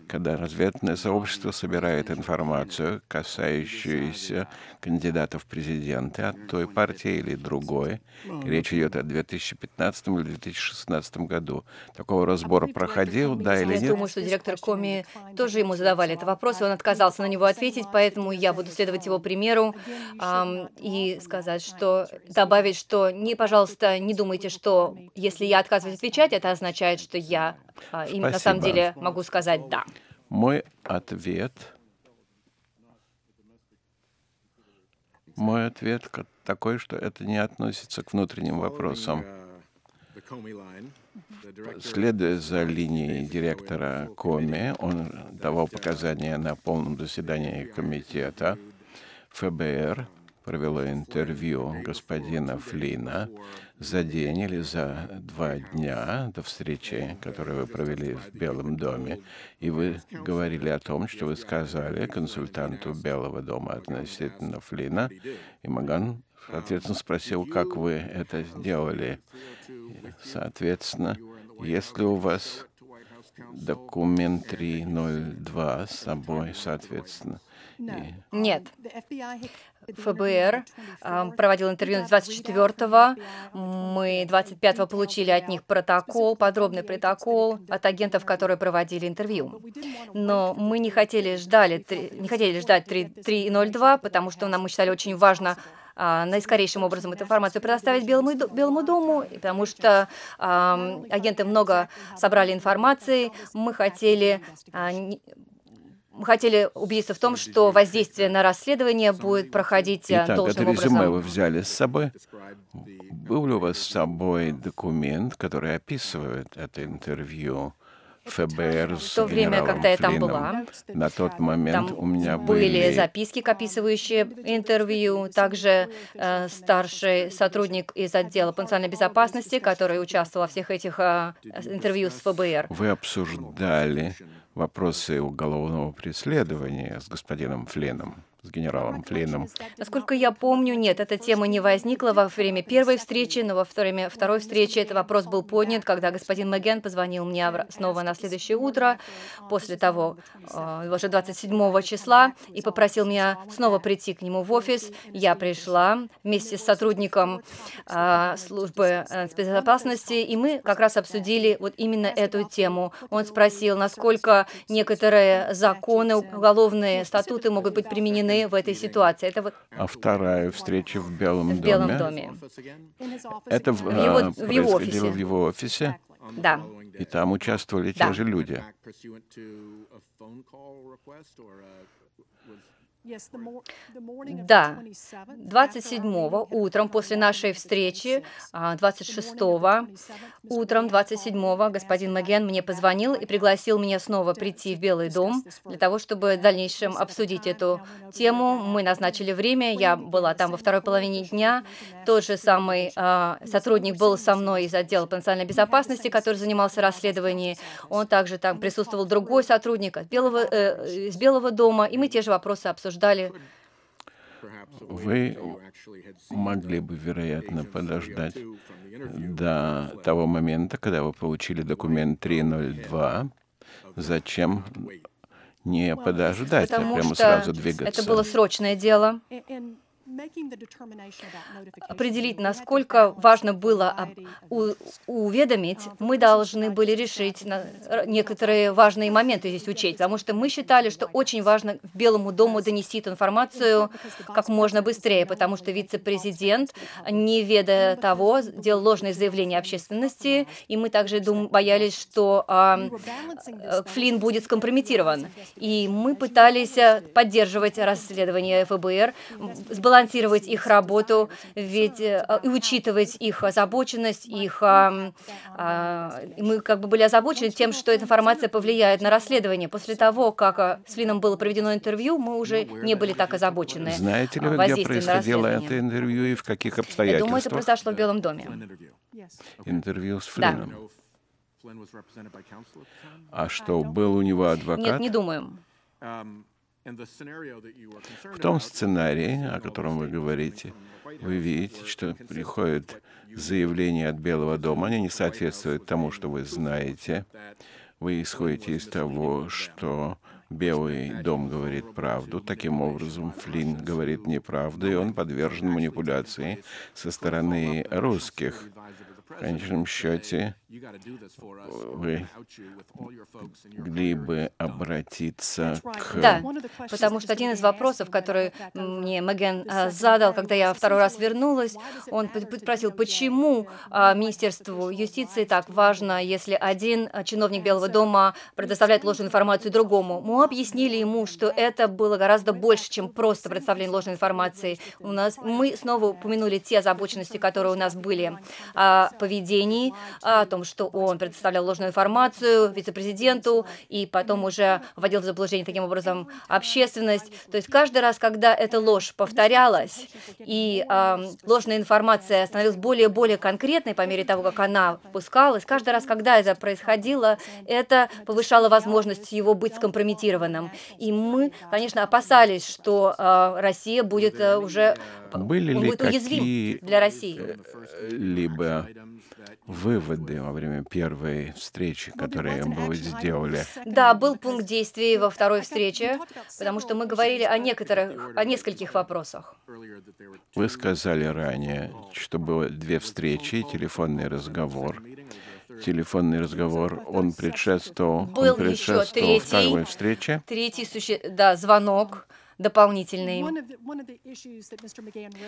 когда разведное сообщество собирает информацию, касающуюся кандидатов в президенты от той партии или другой, речь идет о 2015 или 2016 году. Такого разбора проходил, да или нет? Я думаю, что директор Коми тоже ему задавали этот вопрос, и он отказался на него ответить, поэтому я буду следовать его примеру эм, и сказать, что добавить, что не, пожалуйста, не думайте, что если я отказываюсь отвечать, это означает, что я а, им на самом деле могу сказать «да». Мой ответ... Мой ответ такой, что это не относится к внутренним вопросам. Следуя за линией директора Коми, он давал показания на полном заседании комитета ФБР, провело интервью господина Флина за день или за два дня до встречи, которую вы провели в Белом доме, и вы говорили о том, что вы сказали консультанту Белого дома относительно Флина, и Маган, соответственно, спросил, как вы это сделали. Соответственно, если у вас документ 302 с собой, соответственно. Нет. ФБР проводил интервью 24-го. Мы 25-го получили от них протокол, подробный протокол от агентов, которые проводили интервью. Но мы не хотели, ждали, не хотели ждать 3.02, потому что нам мы считали очень важно а, наискорейшим образом эту информацию предоставить Белому, Белому дому, потому что а, агенты много собрали информации. Мы хотели а, мы хотели убедиться в том, что воздействие на расследование будет проходить Итак, должным это резюме образом. вы взяли с собой. Был ли у вас с собой документ, который описывает это интервью? ФБР с В то время, когда я там была, На тот момент Там у меня были были записки, описывающие интервью, также э, старший сотрудник из отдела потенциальной безопасности, который участвовал во всех этих э, интервью с ФБР. Вы обсуждали вопросы уголовного преследования с господином Флином, с генералом Флином. Насколько я помню, нет, эта тема не возникла во время первой встречи, но во время второй встречи этот вопрос был поднят, когда господин Маген позвонил мне снова на следующее утро, после того, э, уже 27 числа, и попросил меня снова прийти к нему в офис. Я пришла вместе с сотрудником э, службы э, безопасности, и мы как раз обсудили вот именно эту тему. Он спросил, насколько некоторые законы, уголовные статуты могут быть применены в этой ситуации. Это вот А вторая встреча в Белом в Белом доме. доме. Это в, В его- а, в его происходило офисе. в его офисе, Да. и там участвовали те Да. же люди. Да, 27-го утром после нашей встречи, а, 26-го утром 27-го господин Маген мне позвонил и пригласил меня снова прийти в Белый дом для того, чтобы в дальнейшем обсудить эту тему. Мы назначили время, я была там во второй половине дня. Тот же самый а, сотрудник был со мной из отдела потенциальной безопасности, который занимался расследованием. Он также там присутствовал другой сотрудник от Белого, э, из Белого дома, и мы те же вопросы обсуждали. Вы могли бы, вероятно, подождать до того момента, когда вы получили документ 302. Зачем не подождать, а прямо сразу двигаться? это было срочное дело. Определить, насколько важно было уведомить, мы должны были решить некоторые важные моменты здесь учесть, потому что мы считали, что очень важно Белому дому донести эту информацию как можно быстрее, потому что вице-президент, не ведая того, делал ложные заявления общественности, и мы также дум- боялись, что э, Флинн будет скомпрометирован. И мы пытались э, поддерживать расследование ФБР, м, сбалансировать их работу, ведь э, и учитывать их озабоченность, их а, мы как бы были озабочены тем, что эта информация повлияет на расследование. После того, как а, с Флином было проведено интервью, мы уже не были так озабочены Знаете ли а, вы, где происходило это интервью и в каких Я думаю, это обстоятельствах? произошло в Белом доме. Интервью с Да. Флином. А что, был у него адвокат? Нет, не думаю. В том сценарии, о котором вы говорите, вы видите, что приходит заявление от Белого дома, они не соответствуют тому, что вы знаете. Вы исходите из того, что Белый дом говорит правду. Таким образом, Флинн говорит неправду, и он подвержен манипуляции со стороны русских. В конечном счете, вы могли бы обратиться к... Да, потому что один из вопросов, который мне Меген а, задал, когда я второй раз вернулась, он спросил, почему а, Министерству юстиции так важно, если один а, чиновник Белого дома предоставляет ложную информацию другому. Мы объяснили ему, что это было гораздо больше, чем просто представление ложной информации. У нас мы снова упомянули те озабоченности, которые у нас были о поведении, о том, что он предоставлял ложную информацию вице-президенту и потом уже вводил в заблуждение таким образом общественность. То есть каждый раз, когда эта ложь повторялась и а, ложная информация становилась более и более конкретной по мере того, как она впускалась, каждый раз, когда это происходило, это повышало возможность его быть скомпрометированным. И мы, конечно, опасались, что э, Россия будет э, уже Были ли будет уязвим для России. либо выводы во время первой встречи, которые вы сделали? Да, был пункт действий во второй встрече, потому что мы говорили о некоторых, о нескольких вопросах. Вы сказали ранее, что было две встречи, телефонный разговор. Телефонный разговор, он предшествовал, Был он еще предшествовал третий. второй встрече. Третий, суще... да, звонок дополнительный.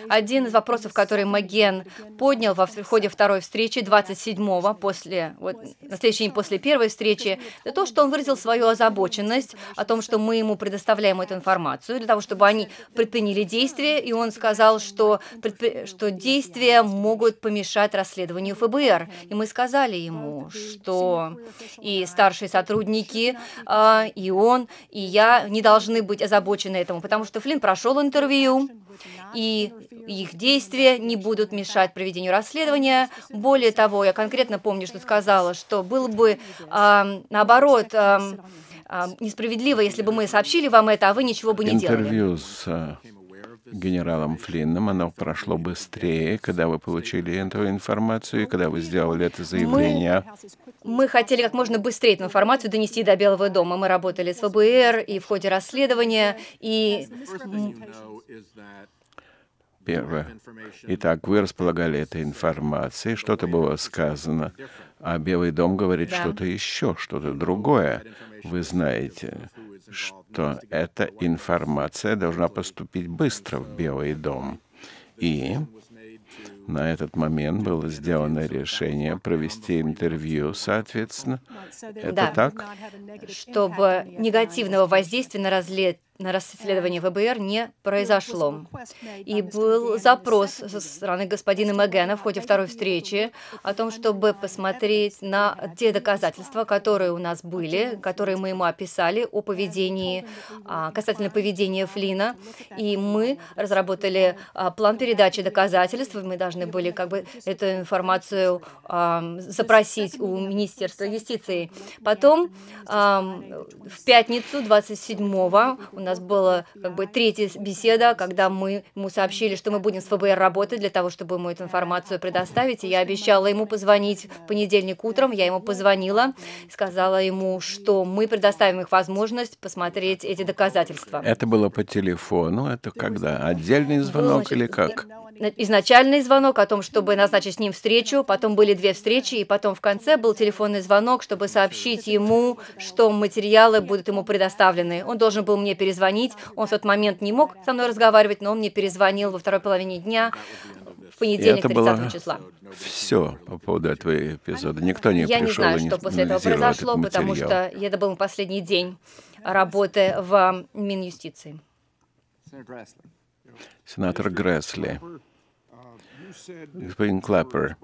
Один из вопросов, который Маген поднял во ходе второй встречи, 27-го, после, вот, на следующий день после первой встречи, это то, что он выразил свою озабоченность о том, что мы ему предоставляем эту информацию, для того, чтобы они предприняли действия, и он сказал, что, предпри... что действия могут помешать расследованию ФБР. И мы сказали ему, что и старшие сотрудники, а, и он, и я не должны быть озабочены этому, потому что Флинн прошел интервью, и их действия не будут мешать проведению расследования. Более того, я конкретно помню, что сказала, что было бы а, наоборот а, несправедливо, если бы мы сообщили вам это, а вы ничего бы не делали. Интервью с э, генералом Флинном, оно прошло быстрее, когда вы получили эту информацию и когда вы сделали это заявление. Мы хотели как можно быстрее эту информацию донести до Белого дома. Мы работали с ФБР и в ходе расследования, и Первое. Итак, вы располагали этой информацией, что-то было сказано, а Белый дом говорит Да. что-то еще, что-то другое. Вы знаете, что эта информация должна поступить быстро в Белый дом. И на этот момент было сделано решение провести интервью, соответственно. Это Да. так? чтобы негативного воздействия на, разле- на расследование ФБР не произошло. И был запрос со стороны господина Мэгена в ходе второй встречи о том, чтобы посмотреть на те доказательства, которые у нас были, которые мы ему описали о поведении, а, касательно поведения Флина. И мы разработали а, план передачи доказательств. Мы должны были как бы эту информацию запросить у Министерства юстиции. Потом в пятницу 27-го у нас была как бы третья беседа, когда мы ему сообщили, что мы будем с ФБР работать для того, чтобы ему эту информацию предоставить. И я обещала ему позвонить в понедельник утром. Я ему позвонила, сказала ему, что мы предоставим их возможность посмотреть эти доказательства. Это было по телефону. Это когда? Отдельный звонок или как? изначальный звонок о том, чтобы назначить с ним встречу, потом были две встречи, и потом в конце был телефонный звонок, чтобы сообщить ему, что материалы будут ему предоставлены. Он должен был мне перезвонить, он в тот момент не мог со мной разговаривать, но он мне перезвонил во второй половине дня, в понедельник, это 30 было числа. все по поводу этого эпизода. Никто не Я не пришел знаю, и не что после этого произошло, этот потому что это был последний день работы в Минюстиции. Сенатор Грессли, господин Клаппер,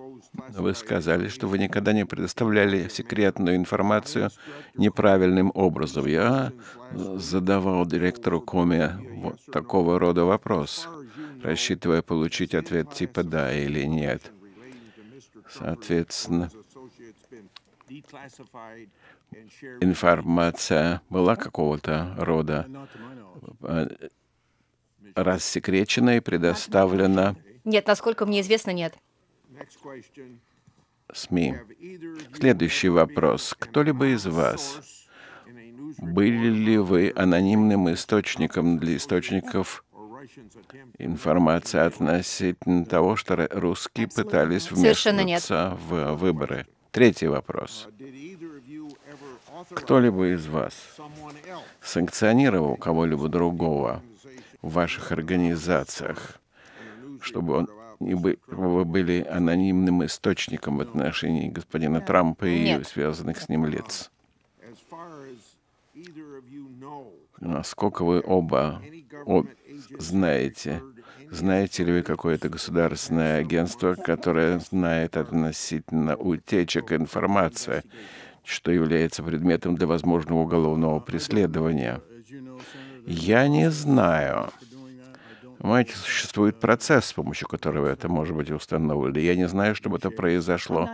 вы сказали, что вы никогда не предоставляли секретную информацию неправильным образом. Я задавал директору Коми вот такого рода вопрос, рассчитывая получить ответ типа «да» или «нет». Соответственно, информация была какого-то рода э, рассекречена и предоставлена Нет, насколько мне известно, нет. СМИ. Следующий вопрос. Кто-либо из вас, были ли вы анонимным источником для источников информации относительно того, что русские пытались вмешиваться в выборы? Третий вопрос. Кто-либо из вас санкционировал кого-либо другого в ваших организациях, чтобы он бы- вы были анонимным источником в отношении господина Трампа и Нет. связанных с ним лиц? Насколько вы оба о- знаете, знаете ли вы какое-то государственное агентство, которое знает относительно утечек информации, что является предметом для возможного уголовного преследования? Я не знаю. Понимаете, существует процесс, с помощью которого это может быть установлено. Я не знаю, чтобы это произошло.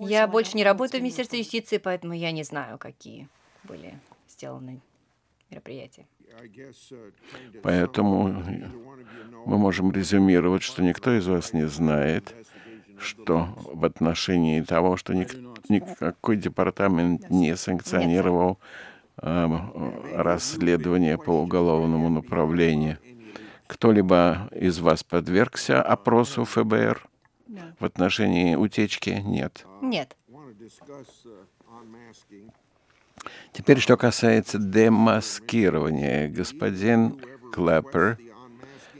Я больше не работаю в Министерстве юстиции, поэтому я не знаю, какие были сделаны мероприятии. Поэтому мы можем резюмировать, что никто из вас не знает, что в отношении того, что ник никакой департамент не санкционировал э, расследование по уголовному направлению. Кто-либо из вас подвергся опросу ФБР в отношении утечки? Нет. Нет. Теперь, что касается демаскирования, господин Клэппер,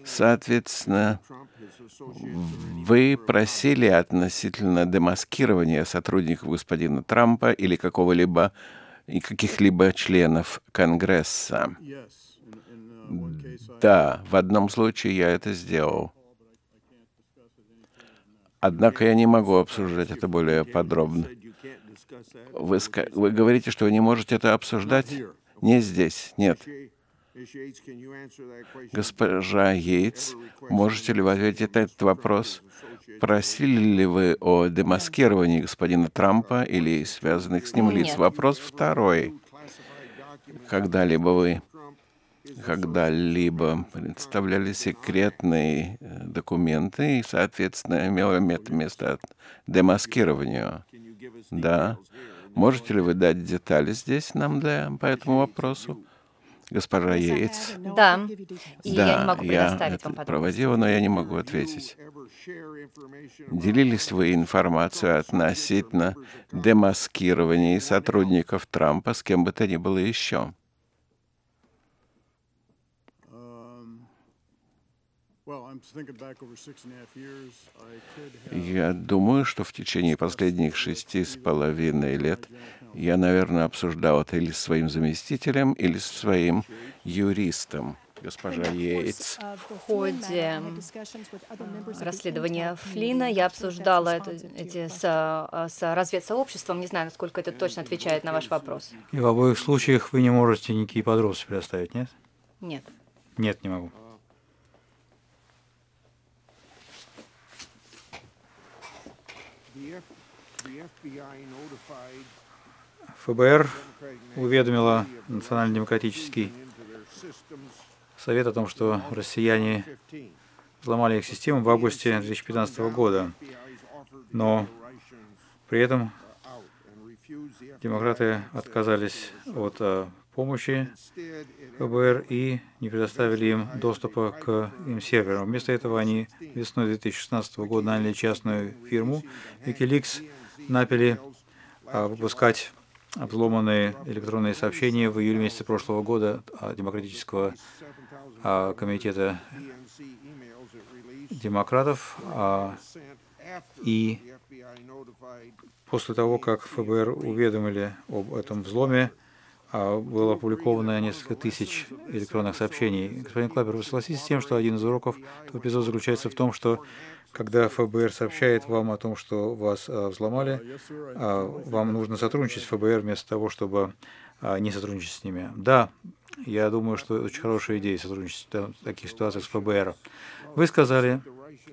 соответственно, вы просили относительно демаскирования сотрудников господина Трампа или какого-либо и каких-либо членов Конгресса. Да, в одном случае я это сделал. Однако я не могу обсуждать это более подробно. Вы, вы говорите, что вы не можете это обсуждать? Не здесь, нет. Госпожа Йейтс, можете ли вы ответить на этот вопрос? Просили ли вы о демаскировании господина Трампа или связанных с ним лиц? Нет. Вопрос второй. Когда-либо вы когда-либо представляли секретные э, документы и, соответственно, имело это место демаскированию? Да. Можете ли вы дать детали здесь нам для, по этому вопросу? Госпожа Яйц. Да, и да, я не могу я предоставить это вам подробности. проводила, но я не могу ответить. Делились вы информацию относительно демаскирования сотрудников Трампа с кем бы то ни было еще? Я думаю, что в течение последних шести с половиной лет я, наверное, обсуждал это или с своим заместителем, или с своим юристом, госпожа Йейтс. В ходе расследования Флина я обсуждала это, эти с, с разведсообществом. Не знаю, насколько это точно отвечает на ваш вопрос. И в обоих случаях вы не можете никакие подробности предоставить, нет? Нет. Нет, не могу. ФБР уведомила Национально-демократический совет о том, что россияне взломали их систему в августе 2015 года. Но при этом демократы отказались от э, помощи ФБР и не предоставили им доступа к им серверам. Вместо этого они весной 2016 года наняли частную фирму Wikileaks, напили а, выпускать взломанные электронные сообщения в июле месяце прошлого года Демократического а, комитета демократов. А, и после того, как ФБР уведомили об этом взломе, было опубликовано несколько тысяч электронных сообщений. Господин Клапер, вы согласитесь с тем, что один из уроков этого эпизода заключается в том, что когда ФБР сообщает вам о том, что вас а, взломали, а, вам нужно сотрудничать с ФБР вместо того, чтобы а, не сотрудничать с ними. Да, я думаю, что это очень хорошая идея сотрудничать в таких ситуациях с ФБР. Вы сказали,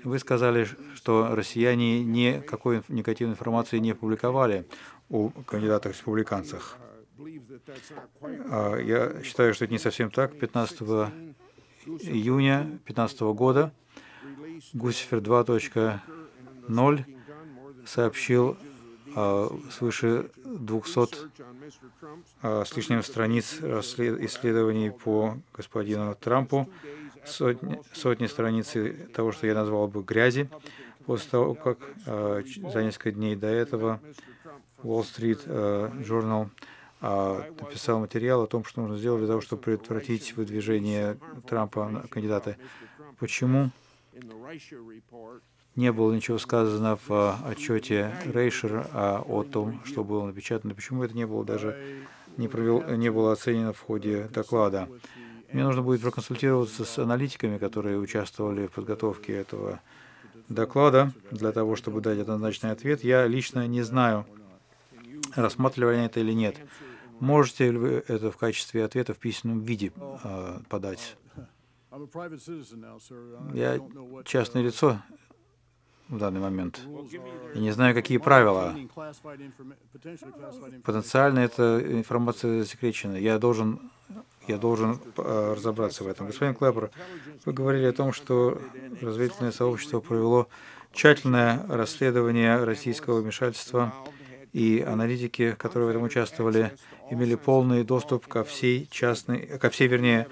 вы сказали, что россияне никакой негативной информации не публиковали о кандидатах-республиканцах. А, я считаю, что это не совсем так. 15 июня 2015 года Гусифер 2.0 сообщил а, свыше 200 а, с лишним страниц исследований по господину Трампу, сотни, сотни страниц того, что я назвал бы грязи, после того, как за несколько дней до этого Wall Street Journal написал материал о том, что нужно сделать для того, чтобы предотвратить выдвижение Трампа кандидата. Почему не было ничего сказано в а, отчете Рейшера о том, что было напечатано? Почему это не было даже не, провел, не было оценено в ходе доклада? Мне нужно будет проконсультироваться с аналитиками, которые участвовали в подготовке этого доклада, для того, чтобы дать однозначный ответ. Я лично не знаю, рассматривали они это или нет. Можете ли вы это в качестве ответа в письменном виде э, подать? Я частное лицо в данный момент. Я не знаю, какие правила. Потенциально эта информация засекречена. Я должен я должен э, разобраться в этом. Господин Клэппер, вы говорили о том, что разведывательное сообщество провело тщательное расследование российского вмешательства, и аналитики, которые в этом участвовали, имели полный доступ ко всей частной, ко всей, вернее,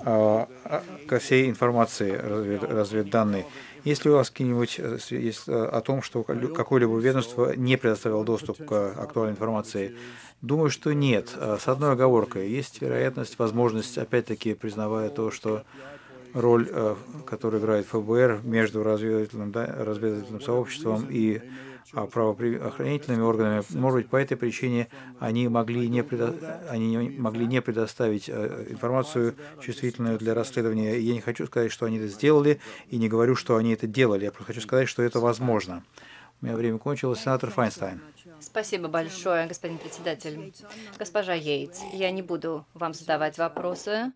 а, а, ко всей информации развед, разведданной. Есть ли у вас какие-нибудь э, есть э, о том, что какое-либо ведомство не предоставило доступ к актуальной информации? Думаю, что нет. А, с одной оговоркой. Есть вероятность, возможность, опять-таки, признавая то, что роль, э, которую играет ФБР между разведывательным, да, разведывательным сообществом и правоохранительными органами. Может быть, по этой причине они могли не, предо... они могли не предоставить э, информацию чувствительную для расследования. Я не хочу сказать, что они это сделали, и не говорю, что они это делали. Я просто хочу сказать, что это возможно. У меня время кончилось. Сенатор Файнстайн. Спасибо большое, господин председатель. Госпожа Йейтс, я не буду вам задавать вопросы,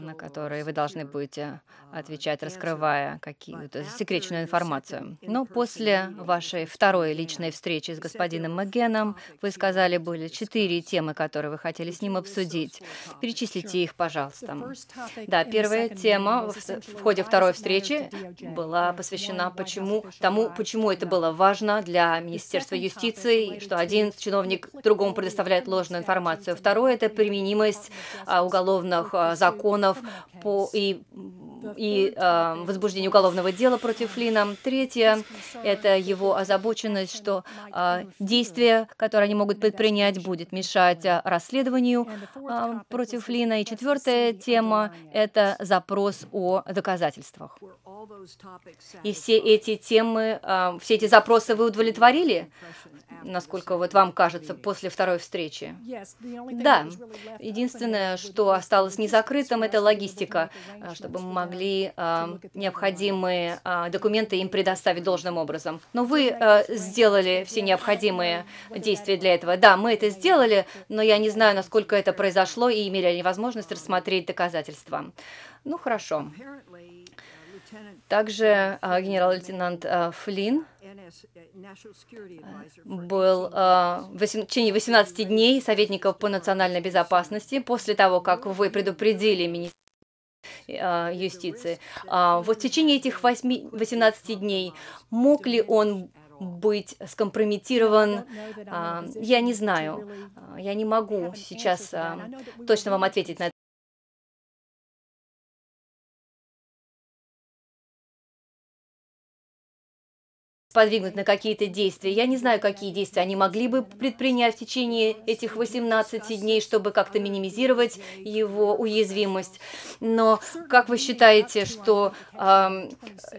на которые вы должны будете отвечать, раскрывая какую-то секретную информацию. Но после вашей второй личной встречи с господином Магеном вы сказали, были четыре темы, которые вы хотели с ним обсудить. Перечислите их, пожалуйста. Да, первая тема в ходе второй встречи была посвящена почему, тому, почему это было важно для Министерства юстиции что один чиновник другому предоставляет ложную информацию. Второе – это применимость а, уголовных а, законов по, и и э, возбуждение уголовного дела против Флина. Третье – это его озабоченность, что э, действие, которое они могут предпринять, будет мешать расследованию э, против Флина. И четвертая тема – это запрос о доказательствах. И все эти темы, э, все эти запросы вы удовлетворили? Насколько вот вам кажется, после второй встречи? Да. Единственное, что осталось незакрытым, это логистика, э, чтобы мы могли э, необходимые э, документы им предоставить должным образом. Но вы сделали все необходимые действия для этого. Да, мы это сделали, но я не знаю, насколько это произошло и имели ли возможность рассмотреть доказательства. Ну, хорошо. Также а, генерал-лейтенант а, Флинн был а, в течение 18 дней советников по национальной безопасности после того, как вы предупредили министра юстиции. Вот в течение этих 8, 18 дней мог ли он быть скомпрометирован, я не знаю, я не могу сейчас точно вам ответить на это. Сподвигнуть на какие-то действия. Я не знаю, какие действия они могли бы предпринять в течение этих 18 дней, чтобы как-то минимизировать его уязвимость. Но как вы считаете, что э,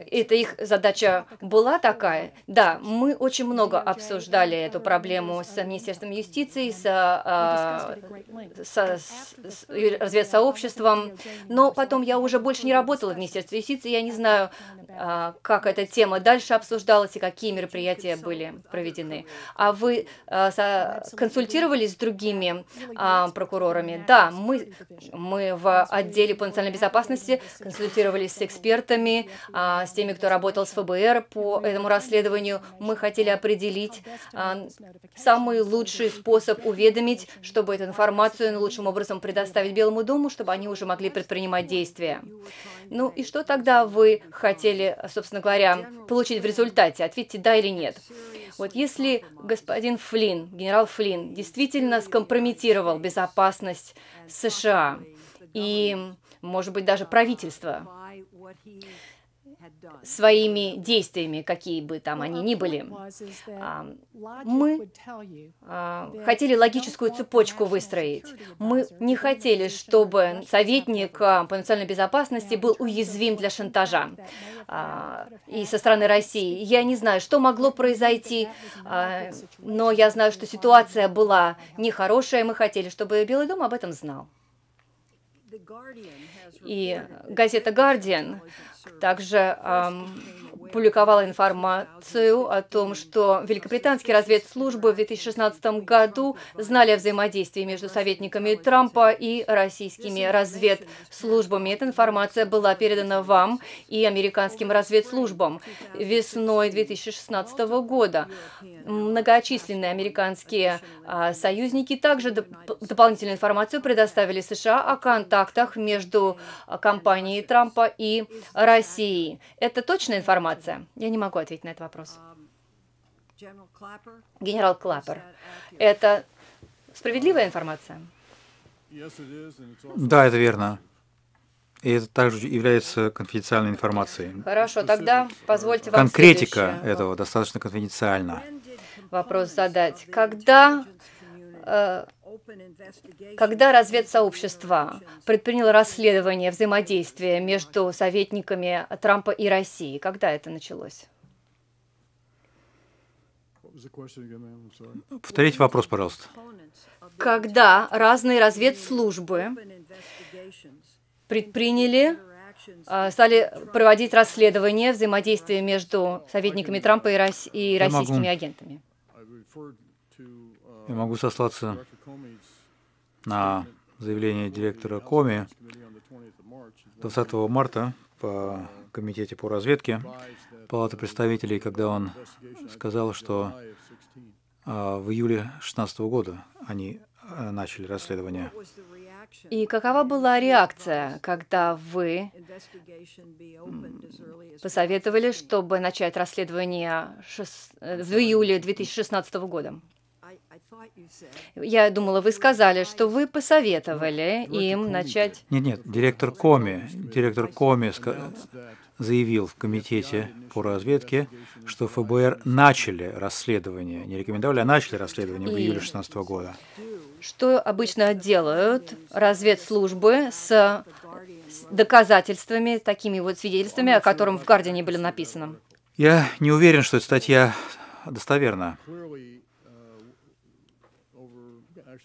это их задача была такая? Да, мы очень много обсуждали эту проблему с Министерством юстиции, с, э, с, с разведсообществом, но потом я уже больше не работала в Министерстве юстиции, я не знаю, э, как эта тема дальше обсуждалась и какие мероприятия были проведены. А вы а, консультировались с другими а, прокурорами? Да, мы, мы в отделе по национальной безопасности консультировались с экспертами, а, с теми, кто работал с ФБР по этому расследованию. Мы хотели определить самый лучший способ уведомить, чтобы эту информацию наилучшим образом предоставить Белому дому, чтобы они уже могли предпринимать действия. Ну и что тогда вы хотели, собственно говоря, получить в результате? Ответьте да или нет. Вот если господин Флинн, генерал Флинн, действительно скомпрометировал безопасность США и, может быть, даже правительство, своими действиями, какие бы там они ни были. А, мы а, хотели логическую цепочку выстроить. Мы не хотели, чтобы советник а, по национальной безопасности был уязвим для шантажа и со стороны России. Я не знаю, что могло произойти, но я знаю, что ситуация была нехорошая, мы хотели, чтобы Белый дом об этом знал. И газета «Гардиан» также эм, публиковала информацию о том, что великобританские разведслужбы в 2016 году знали о взаимодействии между советниками Трампа и российскими разведслужбами. Эта информация была передана вам и американским разведслужбам весной 2016 года. Многочисленные американские а, союзники также доп дополнительную информацию предоставили США о контактах между компанией Трампа и Россией. Это точная информация? Я не могу ответить на этот вопрос. Генерал Клаппер, это справедливая информация? Да, это верно. И это также является конфиденциальной информацией. Хорошо, тогда позвольте вам Конкретика следующее. этого достаточно конфиденциальна. Вопрос задать. Когда, э, когда разведсообщество предприняло расследование взаимодействия между советниками Трампа и России? Когда это началось? Повторите вопрос, пожалуйста. Когда разные разведслужбы предприняли, а, стали проводить расследование взаимодействия между советниками Трампа и, российскими могу, агентами. Я могу сослаться на заявление директора Коми 20 марта по Комитете по разведке Палаты представителей, когда он сказал, что а, в июле 2016 года они а, начали расследование. И какова была реакция, когда вы посоветовали, чтобы начать расследование э, в июле 2016 года? Я думала, вы сказали, что вы посоветовали им начать... Нет, нет, директор Коми, директор Коми заявил в комитете по разведке, что ФБР начали расследование, не рекомендовали, а начали расследование в июле 2016 года. Что обычно делают разведслужбы с доказательствами, такими вот свидетельствами, о котором в Гардиане были написаны? Я не уверен, что эта статья достоверна.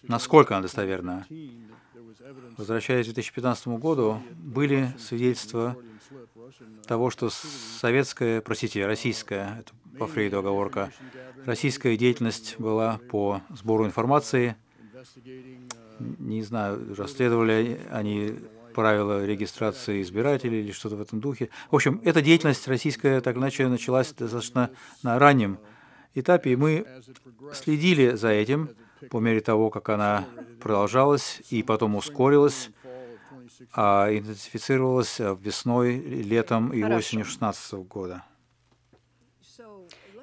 Насколько она достоверна? Возвращаясь к 2015 году, были свидетельства того, что советская, простите, российская, это по Фрейду оговорка, российская деятельность была по сбору информации, не знаю, расследовали они правила регистрации избирателей или что-то в этом духе. В общем, эта деятельность российская так иначе началась достаточно на раннем этапе, и мы следили за этим по мере того, как она продолжалась и потом ускорилась а идентифицировалась э, весной, летом и Хорошо. осенью 16 года.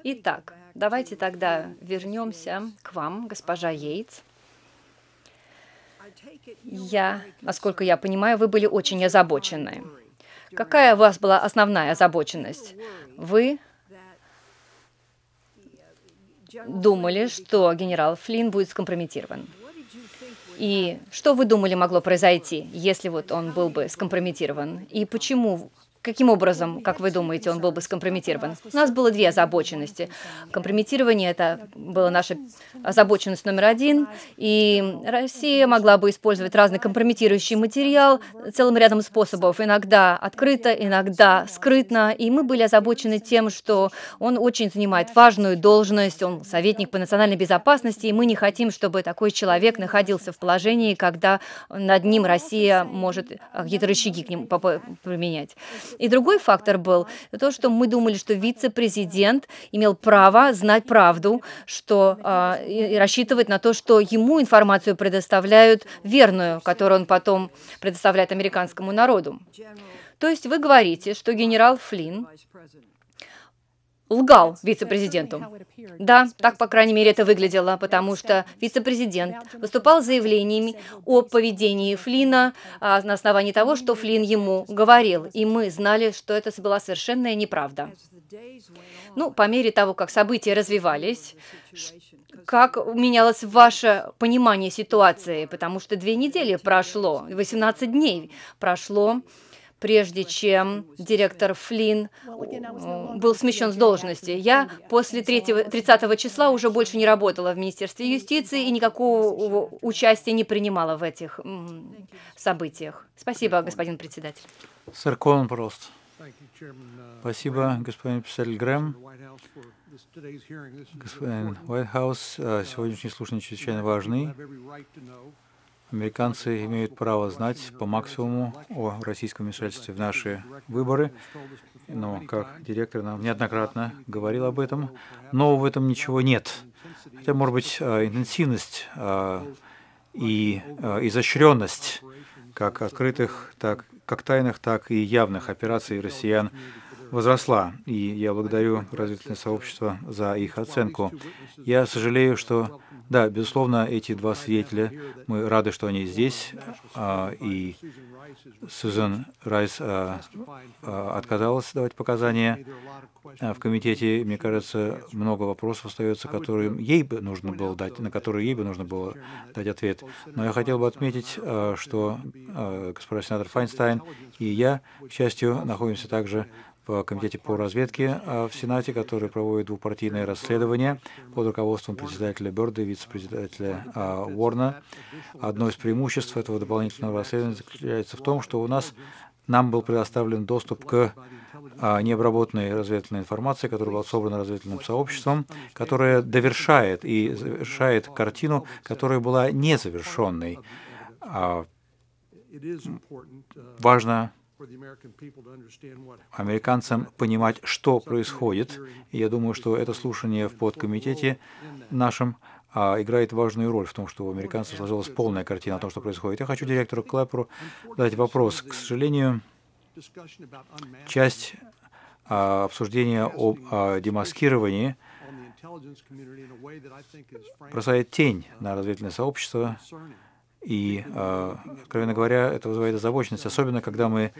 Итак, давайте тогда вернемся к вам, госпожа Йейтс. Я, насколько я понимаю, вы были очень озабочены. Какая у вас была основная озабоченность? Вы думали, что генерал Флинн будет скомпрометирован. И что вы думали могло произойти, если вот он был бы скомпрометирован? И почему Каким образом, как вы думаете, он был бы скомпрометирован? У нас было две озабоченности. Компрометирование — это была наша озабоченность номер один, и Россия могла бы использовать разный компрометирующий материал целым рядом способов, иногда открыто, иногда скрытно, и мы были озабочены тем, что он очень занимает важную должность, он советник по национальной безопасности, и мы не хотим, чтобы такой человек находился в положении, когда над ним Россия может какие-то рычаги к нему применять. И другой фактор был то, что мы думали, что вице-президент имел право знать правду, что э, и рассчитывать на то, что ему информацию предоставляют верную, которую он потом предоставляет американскому народу. То есть вы говорите, что генерал Флинн лгал вице-президенту. Да, так, по крайней мере, это выглядело, потому что вице-президент выступал с заявлениями о поведении Флина а, на основании того, что Флин ему говорил, и мы знали, что это была совершенная неправда. Ну, по мере того, как события развивались, как менялось ваше понимание ситуации, потому что две недели прошло, 18 дней прошло, прежде чем директор Флинн был смещен с должности. Я после 3, 30 числа уже больше не работала в Министерстве юстиции и никакого участия не принимала в этих событиях. Спасибо, господин председатель. Сэр Конан, пожалуйста. Спасибо, господин писатель Грэм. Господин Уайтхаус, сегодняшний слушание чрезвычайно важный. Американцы имеют право знать по максимуму о российском вмешательстве в наши выборы, но как директор нам неоднократно говорил об этом, но в этом ничего нет. Хотя, может быть, интенсивность и изощренность как открытых, так как тайных, так и явных операций россиян возросла, и я благодарю разведывательное сообщество за их оценку. Я сожалею, что, да, безусловно, эти два свидетеля, мы рады, что они здесь, а, и Сюзан Райс а, а, отказалась давать показания в комитете. Мне кажется, много вопросов остается, которые ей бы нужно было дать, на которые ей бы нужно было дать ответ. Но я хотел бы отметить, что господин сенатор Файнстайн и я, к счастью, находимся также в Комитете по разведке а, в Сенате, который проводит двупартийное расследование под руководством председателя Берда и вице-председателя а, Уорна. Одно из преимуществ этого дополнительного расследования заключается в том, что у нас нам был предоставлен доступ к а, необработанной разведывательной информации, которая была собрана разведывательным сообществом, которая довершает и завершает картину, которая была незавершенной. Важно американцам понимать, что происходит. И я думаю, что это слушание в подкомитете нашем а, играет важную роль в том, что у американцев сложилась полная картина о том, что происходит. Я хочу директору Клэпру задать вопрос. К сожалению, часть а, обсуждения об а, демаскировании бросает тень на разведывательное сообщество и, а, откровенно говоря, это вызывает озабоченность, особенно когда мы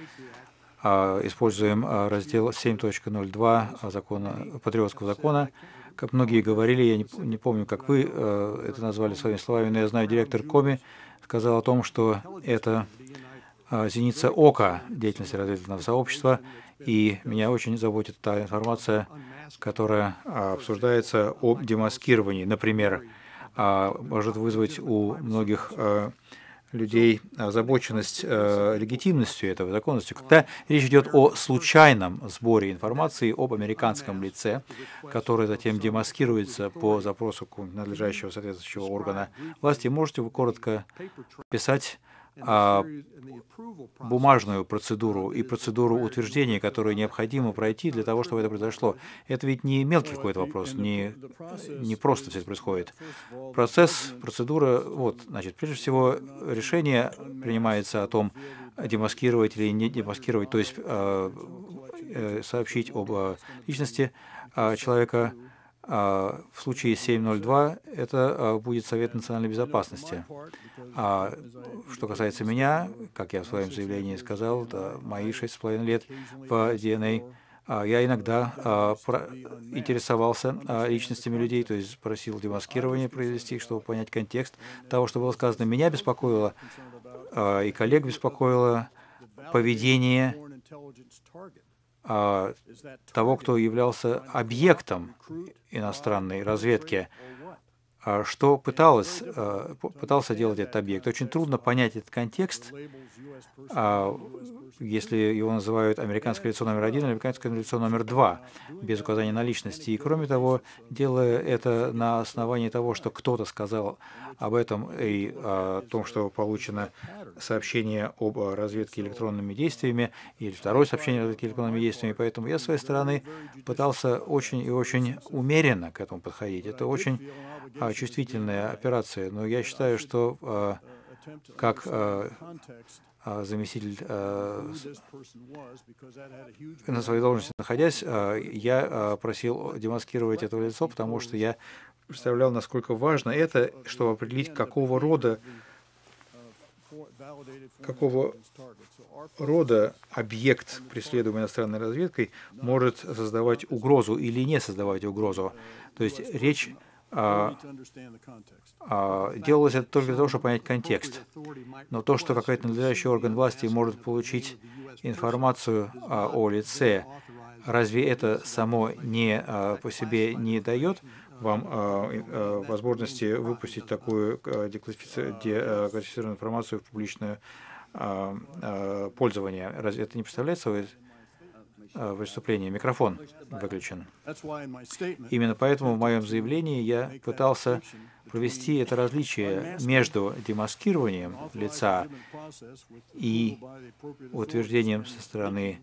а, используем а, раздел 7.02 закона, патриотского закона. Как многие говорили, я не, помню, как вы это назвали своими словами, но я знаю, директор Коми сказал о том, что это зеница ока деятельности разведывательного сообщества, и меня очень заботит та информация, которая обсуждается о демаскировании. Например, может вызвать у многих а, людей озабоченность э, легитимностью этого, законностью. Когда речь идет о случайном сборе информации об американском лице, который затем демаскируется по запросу надлежащего соответствующего органа власти, можете вы коротко писать а, бумажную процедуру и процедуру утверждения, которую необходимо пройти для того, чтобы это произошло. Это ведь не мелкий какой-то вопрос, не, не просто все это происходит. Процесс, процедура, вот, значит, прежде всего решение принимается о том, демаскировать или не демаскировать, то есть э, э, сообщить об э, личности человека, в случае 702 это будет Совет национальной безопасности. А что касается меня, как я в своем заявлении сказал, да, мои шесть с половиной лет в DNA, а, я иногда а, интересовался а, личностями людей, то есть просил демаскирование произвести, чтобы понять контекст того, что было сказано. Меня беспокоило и коллег беспокоило поведение того, кто являлся объектом иностранной разведки. А что пыталась, э, пытался делать этот объект. Очень трудно понять этот контекст, а, если его называют американское лицо номер один американское лицо номер два, без указания на личности. И кроме того, делая это на основании того, что кто-то сказал об этом и о том, что получено сообщение об разведке электронными действиями, или второе сообщение о разведке электронными действиями. Поэтому я, с своей стороны, пытался очень и очень умеренно к этому подходить. Это очень а, чувствительная операция, но я считаю, что а, как а, заместитель на своей должности находясь, я просил демаскировать это лицо, потому что я представлял, насколько важно это, чтобы определить, какого рода какого рода объект, преследуемый иностранной разведкой, может создавать угрозу или не создавать угрозу. То есть речь делалось это только для того, чтобы понять контекст. Но то, что какой-то надлежащий орган власти может получить информацию а, о лице, разве это само не а, по себе не дает вам а, а, возможности выпустить такую а, деклассифицированную информацию в публичное а, а, пользование? Разве это не представляет собой э, выступление. Микрофон выключен. Именно поэтому в моем заявлении я пытался провести это различие между демаскированием лица и утверждением со стороны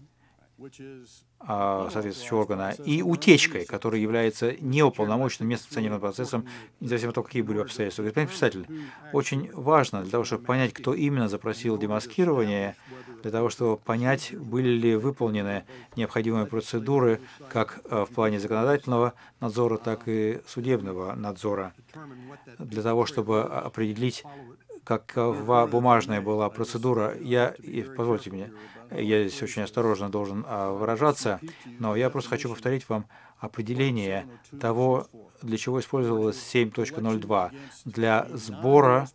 соответствующего органа, и утечкой, которая является неуполномоченным несанкционированным процессом, независимо от того, какие были обстоятельства. Господин писатель, очень важно для того, чтобы понять, кто именно запросил демаскирование, для того, чтобы понять, были ли выполнены необходимые процедуры как а, в плане законодательного надзора, так и судебного надзора, для того, чтобы определить, какова бумажная была процедура. Я, позвольте мне, я здесь очень осторожно должен а, выражаться, но я просто хочу повторить вам определение того, для чего использовалось 7.02 для сбора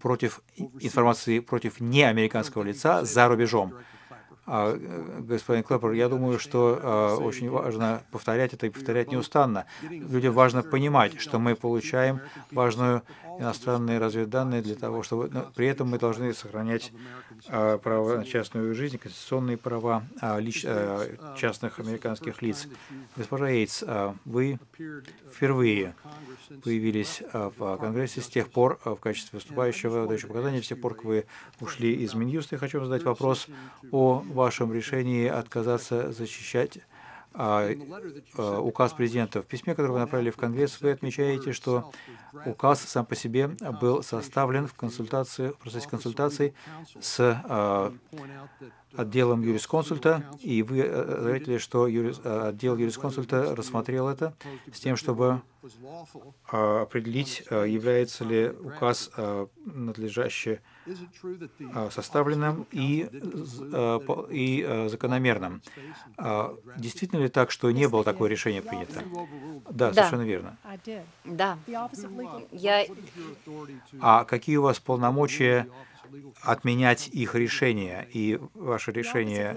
против информации против неамериканского лица за рубежом. А, господин Клэппер, я думаю, что а, очень важно повторять это и повторять неустанно. Людям важно понимать, что мы получаем важную иностранные разведданные для того, чтобы но при этом мы должны сохранять э, право на частную жизнь, конституционные права э, лич, э, частных американских лиц. Госпожа Эйтс, э, вы впервые появились э, в Конгрессе с тех пор э, в качестве выступающего, дающего показания, с тех пор, как вы ушли из Минюста. Я хочу задать вопрос о вашем решении отказаться защищать а, а, указ президента. В письме, которое вы направили в Конгресс, вы отмечаете, что указ сам по себе был составлен в, консультации, в процессе консультаций с а, отделом юрисконсульта, и вы э, заметили, что юрис, отдел юрисконсульта рассмотрел это с тем, чтобы определить, является ли указ надлежащий а, составленным и, а, и а, закономерным. Действительно ли так, что не было такое решение принято? Да, да. совершенно верно. Да. Я... А какие у вас полномочия отменять их решение и ваше решение,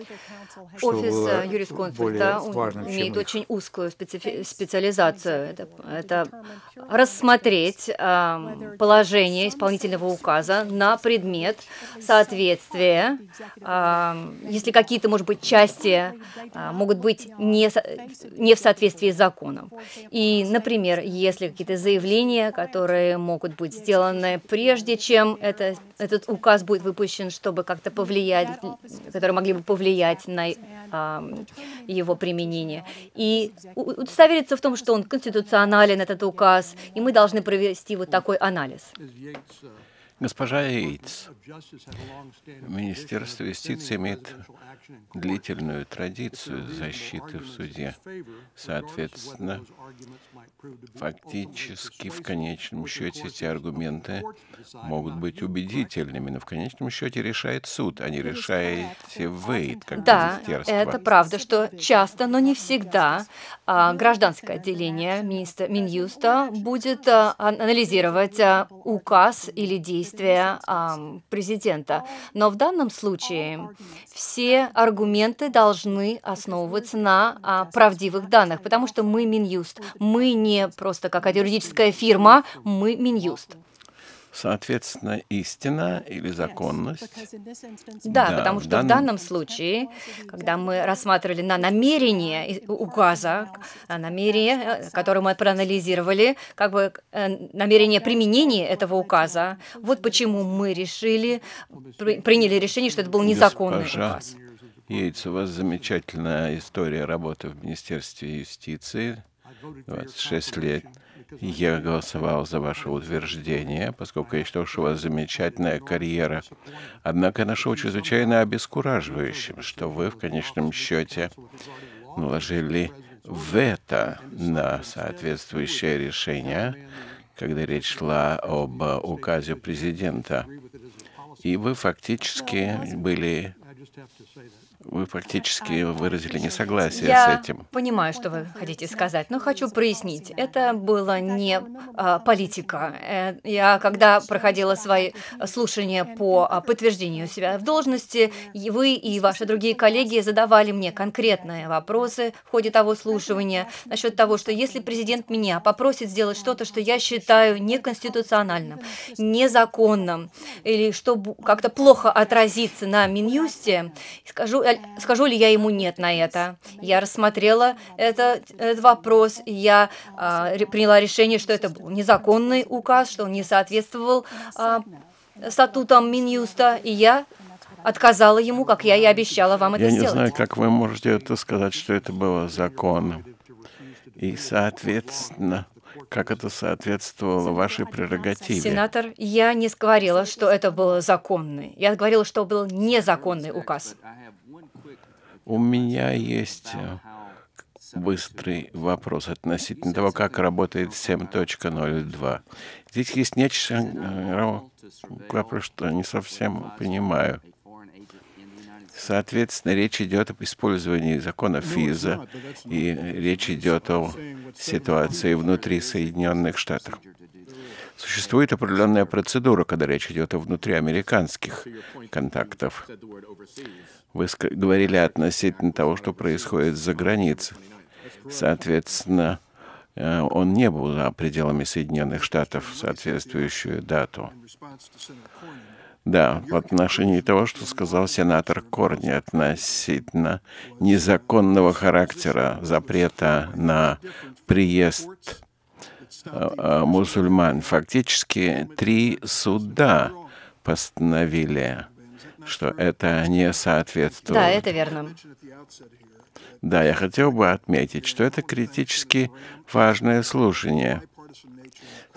что Офис было юрисконсульта важным, имеет очень узкую специфи- специализацию. Это, это рассмотреть э, положение исполнительного указа на предмет соответствия, э, если какие-то, может быть, части э, могут быть не, не в соответствии с законом. И, например, если какие-то заявления, которые могут быть сделаны прежде, чем это, этот указ указ будет выпущен, чтобы как-то повлиять, которые могли бы повлиять на а, его применение. И удостовериться в том, что он конституционален, этот указ, и мы должны провести вот такой анализ. Госпожа Эйтс, Министерство юстиции имеет длительную традицию защиты в суде. Соответственно, фактически в конечном счете эти аргументы могут быть убедительными, но в конечном счете решает суд, а не решаете вы, как да, министерство. это правда, что часто, но не всегда а, гражданское отделение Минюста будет а, анализировать а, указ или действия президента. Но в данном случае все аргументы должны основываться на правдивых данных, потому что мы Минюст, мы не просто как юридическая фирма, мы Минюст. Соответственно, истина или законность. Да, да потому что в данном случае, когда мы рассматривали на намерение указа, намерение, э, которое мы проанализировали, как бы э, намерение применения этого указа, вот почему мы решили, приняли решение, что это был незаконный Госпожа указ. Яйц, у вас замечательная история работы в Министерстве юстиции, 26 лет. Я голосовал за ваше утверждение, поскольку я считал, что у вас замечательная карьера. Однако нашел чрезвычайно обескураживающим, что вы в конечном счете наложили вето на соответствующее решение, когда речь шла об указе президента. И вы фактически были вы фактически выразили несогласие Я с этим. понимаю, что вы хотите сказать, но хочу прояснить. Это была не а, политика. Э, я, когда проходила свои слушания по а, подтверждению себя в должности, вы и ваши другие коллеги задавали мне конкретные вопросы в ходе того слушания насчет того, что если президент меня попросит сделать что-то, что я считаю неконституциональным, незаконным, или что как-то плохо отразится на Минюсте, скажу, скажу ли я ему нет на это. Я рассмотрела это, этот вопрос, я а, приняла решение, что это был незаконный указ, что он не соответствовал а, статутам Минюста, и я отказала ему, как я и обещала вам это я сделать. Я не знаю, как вы можете это сказать, что это было законно. И, соответственно, как это соответствовало вашей прерогативе? Сенатор, я не говорила, что это был законный. Я говорила, что был незаконный указ. У меня есть э, быстрый вопрос относительно того, как работает 7.02. Здесь есть нечто, э, вопрос, что не совсем понимаю. Соответственно, речь идет об использовании закона ФИЗа, и речь идет о ситуации внутри Соединенных Штатов. Существует определенная процедура, когда речь идет о внутриамериканских контактах. Вы говорили относительно того, что происходит за границей. Соответственно, э, он не был за пределами Соединенных Штатов в соответствующую дату. Да, в отношении того, что сказал сенатор Корни относительно незаконного характера запрета на приезд э, э, мусульман. Фактически три суда постановили, что это не соответствует. Да, это верно. Да, я хотел бы отметить, что это критически важное слушание.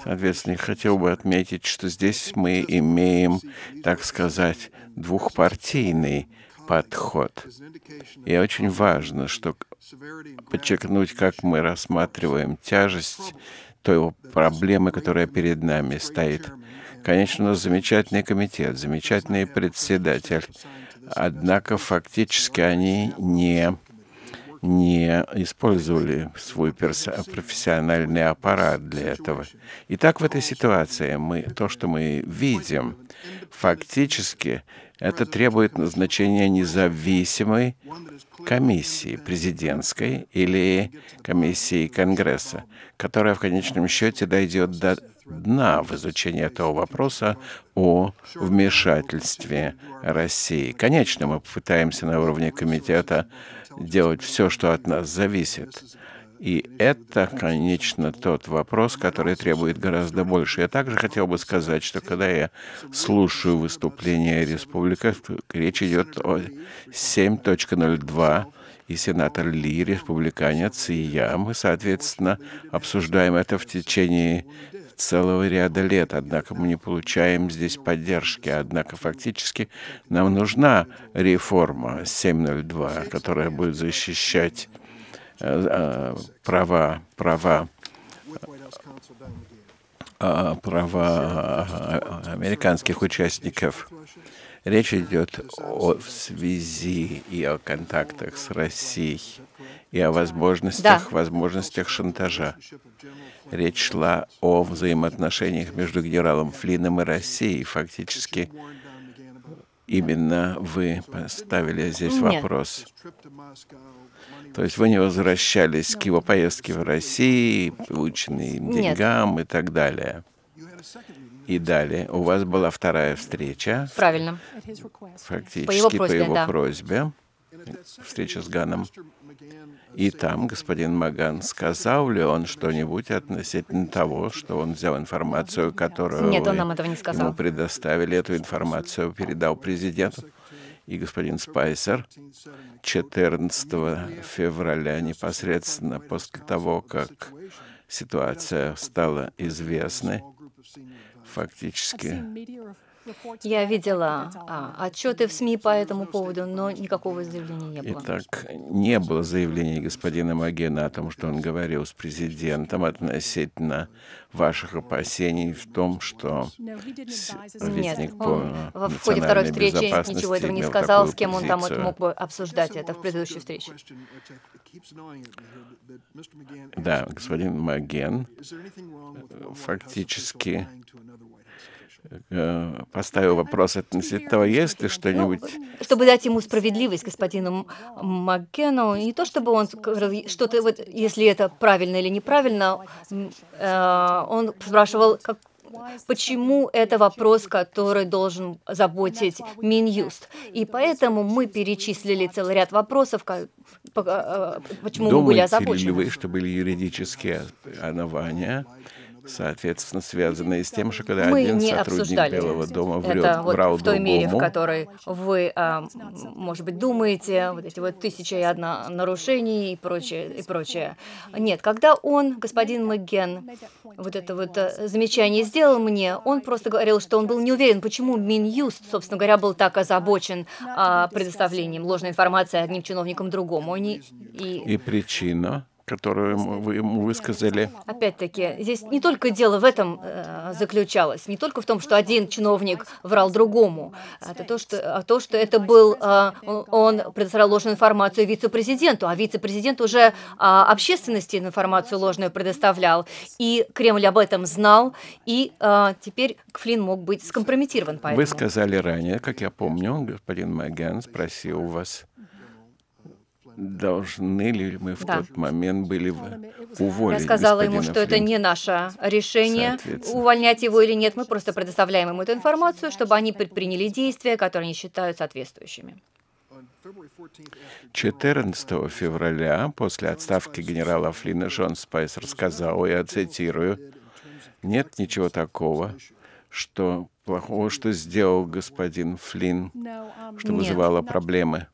Соответственно, я хотел бы отметить, что здесь мы имеем, так сказать, двухпартийный подход. И очень важно, что подчеркнуть, как мы рассматриваем тяжесть той проблемы, которая перед нами стоит. Конечно, замечательный комитет, замечательный председатель, однако фактически они не не использовали свой профессиональный аппарат для этого. Итак, в этой ситуации мы, то, что мы видим, фактически это требует назначения независимой комиссии президентской или комиссии Конгресса, которая в конечном счете дойдет до дна в изучении этого вопроса о вмешательстве России. Конечно, мы попытаемся на уровне комитета делать все, что от нас зависит. И это, конечно, тот вопрос, который требует гораздо больше. Я также хотел бы сказать, что когда я слушаю выступления республиков, речь идет о 7.02, и сенатор Ли, республиканец, и я, мы, соответственно, обсуждаем это в течение целого ряда лет, однако мы не получаем здесь поддержки. Однако фактически нам нужна реформа 702, которая будет защищать э, э, права, права э, права американских участников. Речь идет о связи и о контактах с Россией, и о возможностях, да. возможностях шантажа. Речь шла о взаимоотношениях между генералом Флином и Россией. Фактически именно вы поставили здесь Нет. вопрос. То есть вы не возвращались к его поездке в Россию, полученным деньгам и так далее. И далее у вас была вторая встреча. Правильно. Фактически по его просьбе. По его да. просьбе встреча с Ганом. И там господин Маган, сказал ли он что-нибудь относительно того, что он взял информацию, которую Нет, он нам этого не сказал. ему предоставили, эту информацию передал президенту? И господин Спайсер 14 февраля, непосредственно после того, как ситуация стала известной, фактически я видела а, отчеты в СМИ по этому поводу, но никакого заявления не было. Итак, не было заявления господина Магена о том, что он говорил с президентом относительно ваших опасений в том, что Нет, он в ходе второй встречи ничего этого не сказал, с кем он там мог бы обсуждать это в предыдущей встрече. Да, господин Маген фактически поставил вопрос относительно того, есть ли что-нибудь... Ну, чтобы дать ему справедливость, господину Маккену, не то чтобы он что-то, вот, если это правильно или неправильно, э, он спрашивал, как, почему это вопрос, который должен заботить Минюст. И поэтому мы перечислили целый ряд вопросов, э, почему Думаете мы были озабочены. ли вы, что были юридические основания соответственно, связанные с тем, что когда Мы один не сотрудник обсуждали Белого дома врет, это вот врал в той мере, в другому, которой вы, а, может быть, думаете, вот эти вот тысяча и одна нарушений и прочее, и прочее. Нет, когда он, господин Мэгген, вот это вот э, замечание сделал мне, он просто говорил, что он был не уверен, почему Минюст, собственно говоря, был так озабочен а, предоставлением ложной информации одним чиновникам другому. Они, и... и причина которую вы ему высказали. Опять-таки, здесь не только дело в этом э, заключалось, не только в том, что один чиновник врал другому, это то, что, а то, что это был, э, он предоставлял ложную информацию вице-президенту, а вице-президент уже э, общественности информацию ложную предоставлял, и Кремль об этом знал, и э, теперь Флинн мог быть скомпрометирован поэтому. Вы сказали ранее, как я помню, господин Маган спросил вас, должны ли мы в да. тот момент были уволить Я сказала ему, что это не наше решение, увольнять его или нет. Мы просто предоставляем ему эту информацию, чтобы они предприняли действия, которые они считают соответствующими. 14 февраля, после отставки генерала Флинна, Шон Спайсер сказал, я цитирую, «Нет ничего такого, что плохого, что сделал господин Флинн, что вызывало проблемы.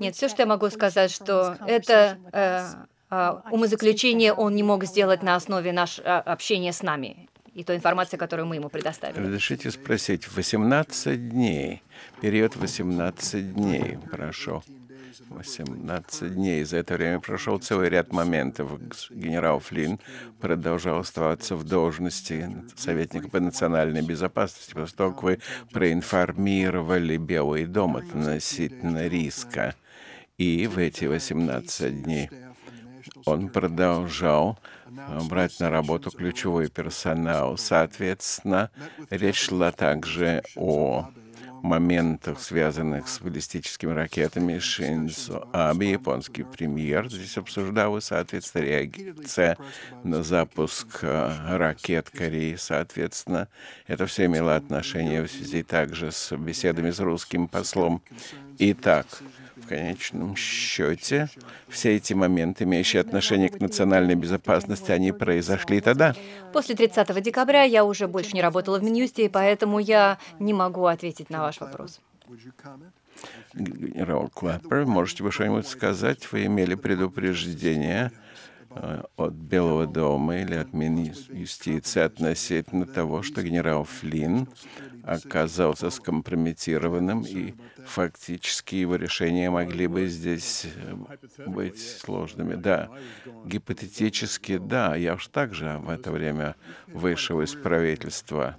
Нет, все, что я могу сказать, что это э, э, умозаключение он не мог сделать на основе нашего э, общения с нами и той информации, которую мы ему предоставили. Разрешите спросить, 18 дней, период 18 дней прошел. 18 дней. За это время прошел целый ряд моментов. Генерал Флинн продолжал оставаться в должности советника по национальной безопасности, как вы проинформировали Белый дом относительно риска. И в эти 18 дней он продолжал брать на работу ключевой персонал. Соответственно, речь шла также о моментах, связанных с баллистическими ракетами, Шинзо Абе, японский премьер, здесь обсуждал, и, соответственно, реакция на запуск э, ракет Кореи, соответственно. Это все имело отношение в связи также с беседами с русским послом. Итак, конечном счете, все эти моменты, имеющие отношение к национальной безопасности, они произошли тогда. После 30 декабря я уже больше не работала в Минюсте, и поэтому я не могу ответить на ваш вопрос. Генерал Клаппер, можете вы что-нибудь сказать? Вы имели предупреждение от Белого дома или от Минюстиции относительно того, что генерал Флинн оказался скомпрометированным, и фактически его решения могли бы здесь э, быть сложными. Да, гипотетически, да, я уж также в это время вышел из правительства.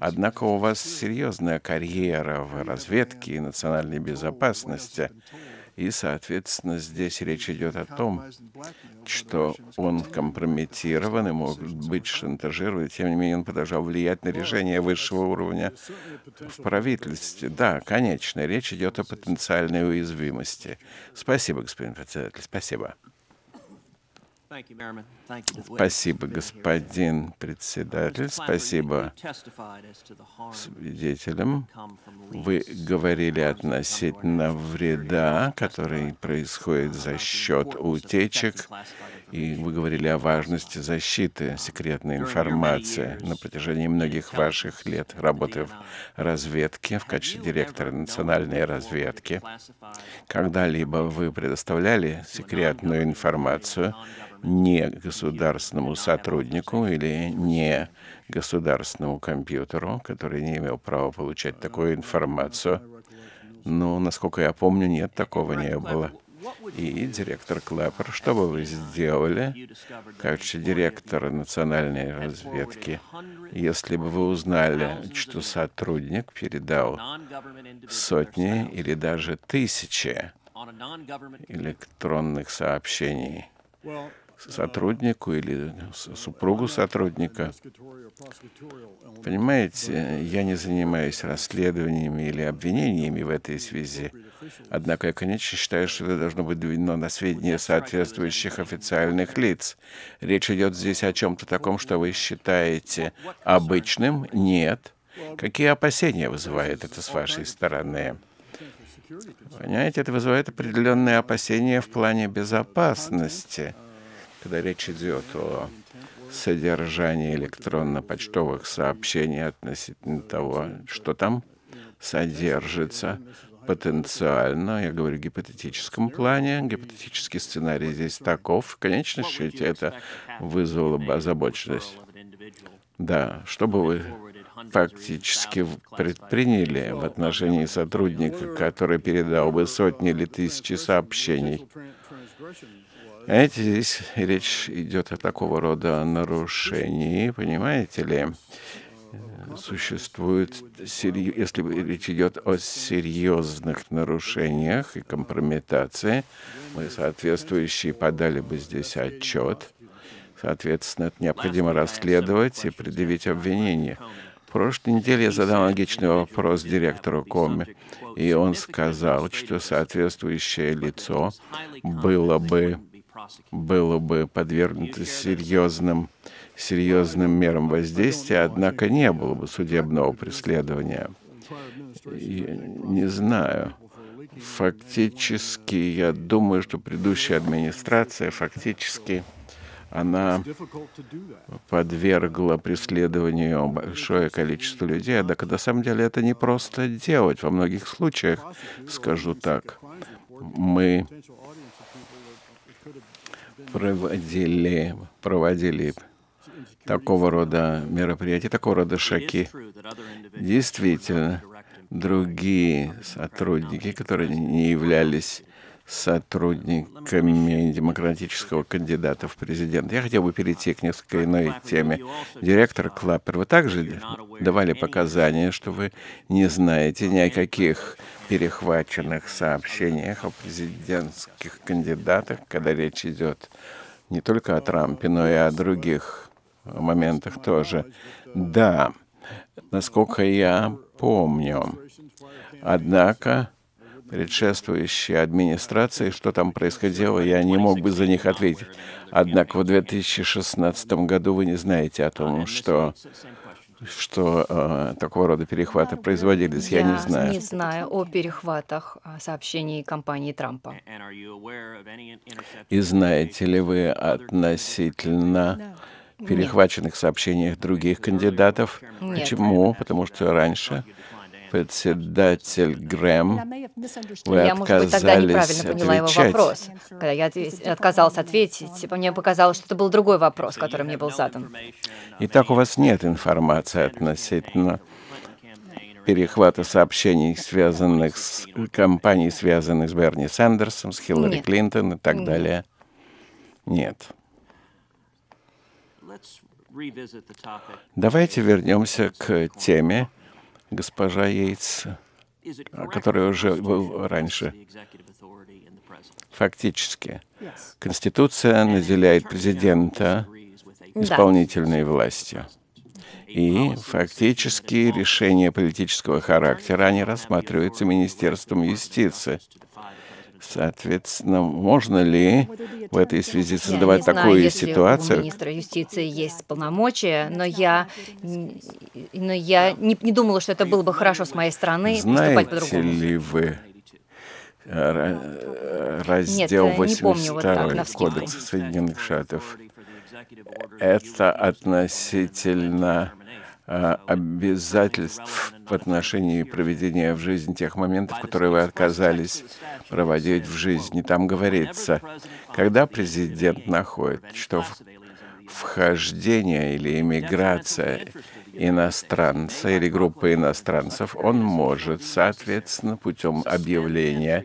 Однако у вас серьезная карьера в разведке и национальной безопасности. И, соответственно, здесь речь идет о том, что он компрометирован и может быть шантажирован. Тем не менее, он продолжал влиять на решение высшего уровня в правительстве. Да, конечно, речь идет о потенциальной уязвимости. Спасибо, господин председатель, спасибо. Спасибо, господин председатель. Спасибо свидетелям. Вы говорили относительно вреда, который происходит за счет утечек, и вы говорили о важности защиты секретной информации на протяжении многих ваших лет работы в разведке в качестве директора национальной разведки. Когда-либо вы предоставляли секретную информацию не государственному сотруднику или не государственному компьютеру, который не имел права получать такую информацию. Но, насколько я помню, нет, такого не было. И директор Клэппер, что бы вы сделали, как директор национальной разведки, если бы вы узнали, что сотрудник передал сотни или даже тысячи электронных сообщений сотруднику или супругу сотрудника. Понимаете, я не занимаюсь расследованиями или обвинениями в этой связи. Однако я, конечно, считаю, что это должно быть доведено на сведения соответствующих официальных лиц. Речь идет здесь о чем-то таком, что вы считаете обычным? Нет. Какие опасения вызывает это с вашей стороны? Понимаете, это вызывает определенные опасения в плане безопасности, когда речь идет о содержании электронно-почтовых сообщений относительно того, что там содержится потенциально, я говорю в гипотетическом плане, гипотетический сценарий здесь таков, в конечном счете это вызвало бы озабоченность. Да, что бы вы фактически предприняли в отношении сотрудника, который передал бы сотни или тысячи сообщений. Здесь речь идет о такого рода нарушении, понимаете ли? Существует, если речь идет о серьезных нарушениях и компрометации, мы соответствующие подали бы здесь отчет. Соответственно, это необходимо расследовать и предъявить обвинение прошлой неделе я задал аналогичный вопрос директору Коми, и он сказал, что соответствующее лицо было бы, было бы подвергнуто серьезным, серьезным мерам воздействия, однако не было бы судебного преследования. И не знаю. Фактически, я думаю, что предыдущая администрация фактически она подвергла преследованию большое количество людей, однако на самом деле это не просто делать. Во многих случаях, скажу так, мы проводили, проводили такого рода мероприятия, такого рода шаги. Действительно, другие сотрудники, которые не являлись сотрудниками демократического кандидата в президент. Я хотел бы перейти к несколько иной теме. Директор Клаппер, вы также давали показания, что вы не знаете ни о каких перехваченных сообщениях о президентских кандидатах, когда речь идет не только о Трампе, но и о других моментах тоже. Да, насколько я помню. Однако предшествующей администрации, что там происходило, я не мог бы за них ответить. Однако в 2016 году вы не знаете о том, что что э, такого рода перехваты производились, я, я не знаю. не знаю о перехватах а, сообщений компании Трампа. И знаете ли вы относительно перехваченных сообщениях других кандидатов? Нет. Почему? Потому что раньше председатель Грэм, вы я, может быть, тогда неправильно поняла его вопрос. Когда я отказалась ответить, мне показалось, что это был другой вопрос, который мне был задан. Итак, у вас нет информации относительно перехвата сообщений, связанных с компанией, связанных с Берни Сандерсом, с Хиллари нет. Клинтон и так нет. далее? Нет. Давайте вернемся к теме, госпожа Йейтс, который уже был раньше. Фактически, Конституция наделяет президента исполнительной властью. И фактически решения политического характера, они рассматриваются Министерством юстиции. Соответственно, можно ли в этой связи создавать я такую знаю, ситуацию? У министра юстиции есть полномочия, но я, но я не, не думала, что это было бы хорошо с моей стороны Знаете по-другому. ли вы раздел Нет, 82 вот Кодекса Соединенных Штатов? Это относительно обязательств в отношении проведения в жизни тех моментов, которые вы отказались проводить в жизни. Там говорится, когда президент находит, что вхождение или иммиграция иностранца или группы иностранцев, он может, соответственно, путем объявления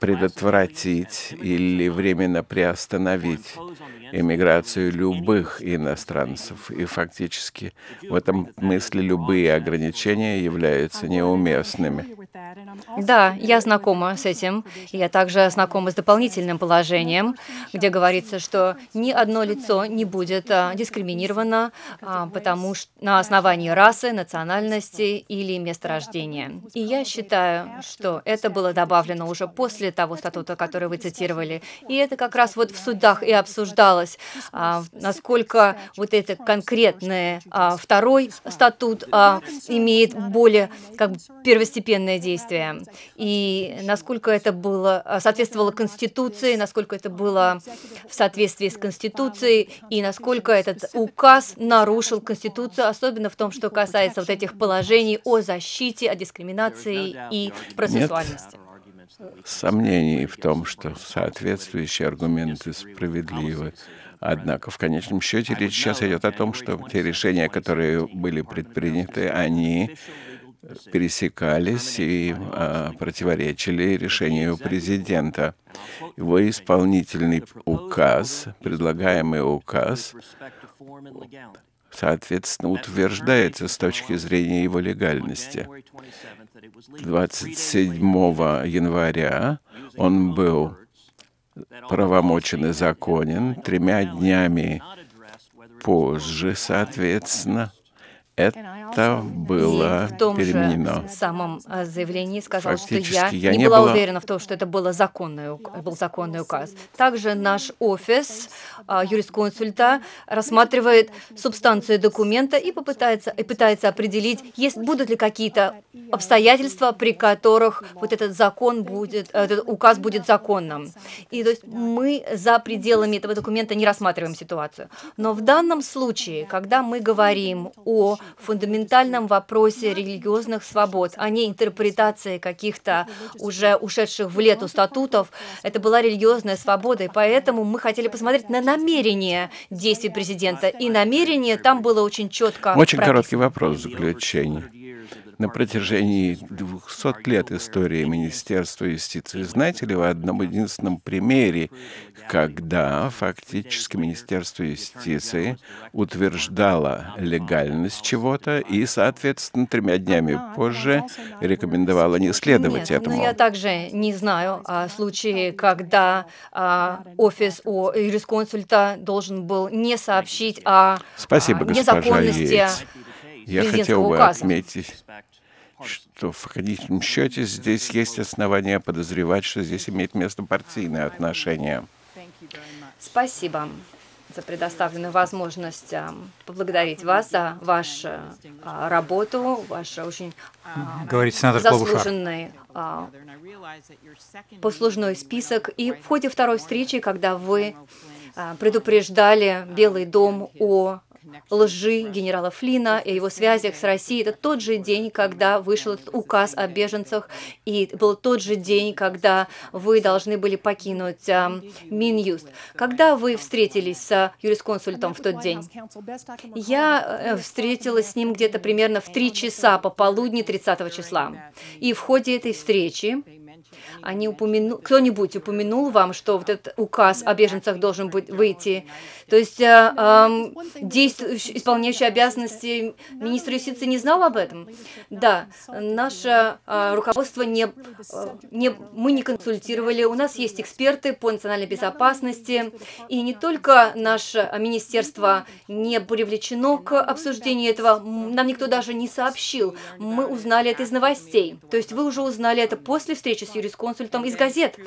предотвратить или временно приостановить иммиграцию любых иностранцев. И фактически в этом смысле любые ограничения являются неуместными. Да, я знакома с этим. Я также знакома с дополнительным положением, где говорится, что ни одно лицо не будет а, дискриминировано а, потому что на основании расы, национальности или места рождения. И я считаю, что это было добавлено уже после того статута, который вы цитировали. И это как раз вот в судах и обсуждалось, а, насколько вот это конкретное а, второй статут а, имеет более как бы первостепенное действие. И насколько это было, а, соответствовало Конституции, насколько это было в соответствии с Конституцией, и насколько этот указ нарушил Конституцию, особенно в том, что касается вот этих положений о защите, о дискриминации и процессуальности. Нет сомнений в том, что соответствующие аргументы справедливы. Однако, в конечном счете, речь сейчас идет о том, что те решения, которые были предприняты, они пересекались и а, противоречили решению президента. Его исполнительный указ, предлагаемый указ, соответственно, утверждается с точки зрения его легальности. 27 января он был правомочен и законен. Тремя днями позже, соответственно, это было и в том переменено. же самом э, заявлении сказал, что я, я не, не была была уверена в том, что это было законный, был законный указ. Также наш офис а, юрисконсульта рассматривает субстанцию документа и попытается и пытается определить, есть будут ли какие-то обстоятельства, при которых вот этот закон будет, этот указ будет законным. И то есть мы за пределами этого документа не рассматриваем ситуацию. Но в данном случае, когда мы говорим о фундаментальном вопросе религиозных свобод, а не интерпретации каких-то уже ушедших в лету статутов. Это была религиозная свобода, и поэтому мы хотели посмотреть на намерение действий президента. И намерение там было очень четко Очень прописано. короткий вопрос в заключение на протяжении 200 лет истории Министерства юстиции. Знаете ли вы о одном единственном примере, когда фактически Министерство юстиции утверждало легальность чего-то и, соответственно, тремя днями позже рекомендовало не следовать Нет, этому? Но я также не знаю о случае, когда а, офис о юрисконсульта должен был не сообщить о Спасибо, а, незаконности Йейтс. Я хотел бы указа. отметить, что в конечном счете здесь есть основания подозревать, что здесь имеет место партийное отношение. Спасибо за предоставленную возможность а, поблагодарить вас за вашу а, работу, ваш очень а, Говорит сенатор Клобушар. заслуженный а, послужной список. И в ходе второй встречи, когда вы предупреждали Белый дом о лжи генерала Флина и его связях с Россией. Это тот же день, когда вышел этот указ о беженцах, и был тот же день, когда вы должны были покинуть а, Минюст. Когда вы встретились с юрисконсультом в тот день? Я э, встретилась с ним где-то примерно в 3 часа пополудни 30 числа. И в ходе этой встречи они упомяну... кто-нибудь упомянул вам, что вот этот указ о беженцах должен быть выйти? То есть э, э, действующий, исполняющий обязанности министра юстиции не знал об этом? Да, наше э, руководство не, э, не, мы не консультировали, у нас есть эксперты по национальной безопасности, и не только наше министерство не привлечено к обсуждению этого, нам никто даже не сообщил, мы узнали это из новостей. То есть вы уже узнали это после встречи с юрисконсультом из газет.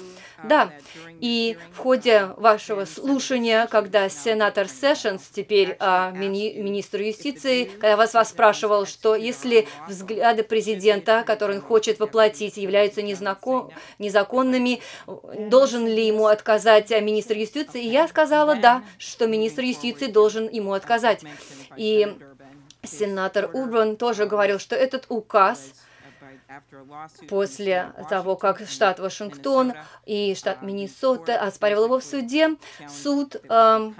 Да, и в ходе вашего слушания, когда сенатор Сэшенс, теперь а, мини, министр юстиции, когда вас, вас спрашивал, что если взгляды президента, которые он хочет воплотить, являются незаконными, должен ли ему отказать министр юстиции? И я сказала да, что министр юстиции должен ему отказать. И сенатор Урбан тоже говорил, что этот указ После того, как штат Вашингтон и штат Миннесота оспаривал его в суде, суд э,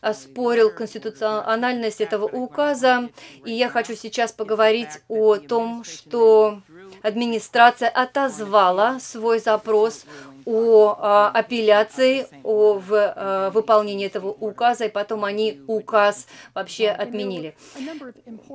оспорил конституциональность этого указа. И я хочу сейчас поговорить о том, что администрация отозвала свой запрос о а, апелляции, о в, а, выполнении этого указа, и потом они указ вообще отменили.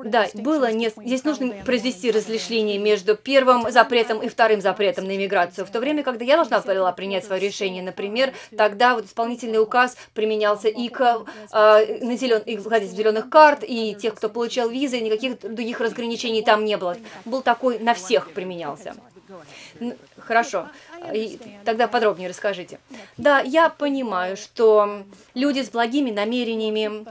Да, было не... здесь нужно произвести различение между первым запретом и вторым запретом на иммиграцию. В то время, когда я должна была принять свое решение, например, тогда вот исполнительный указ применялся и к э, на зелен... и владельцам зеленых карт, и тех, кто получал визы, никаких других разграничений там не было. Был такой на всех применялся. Хорошо. И тогда подробнее расскажите. Да, я понимаю, что люди с благими намерениями,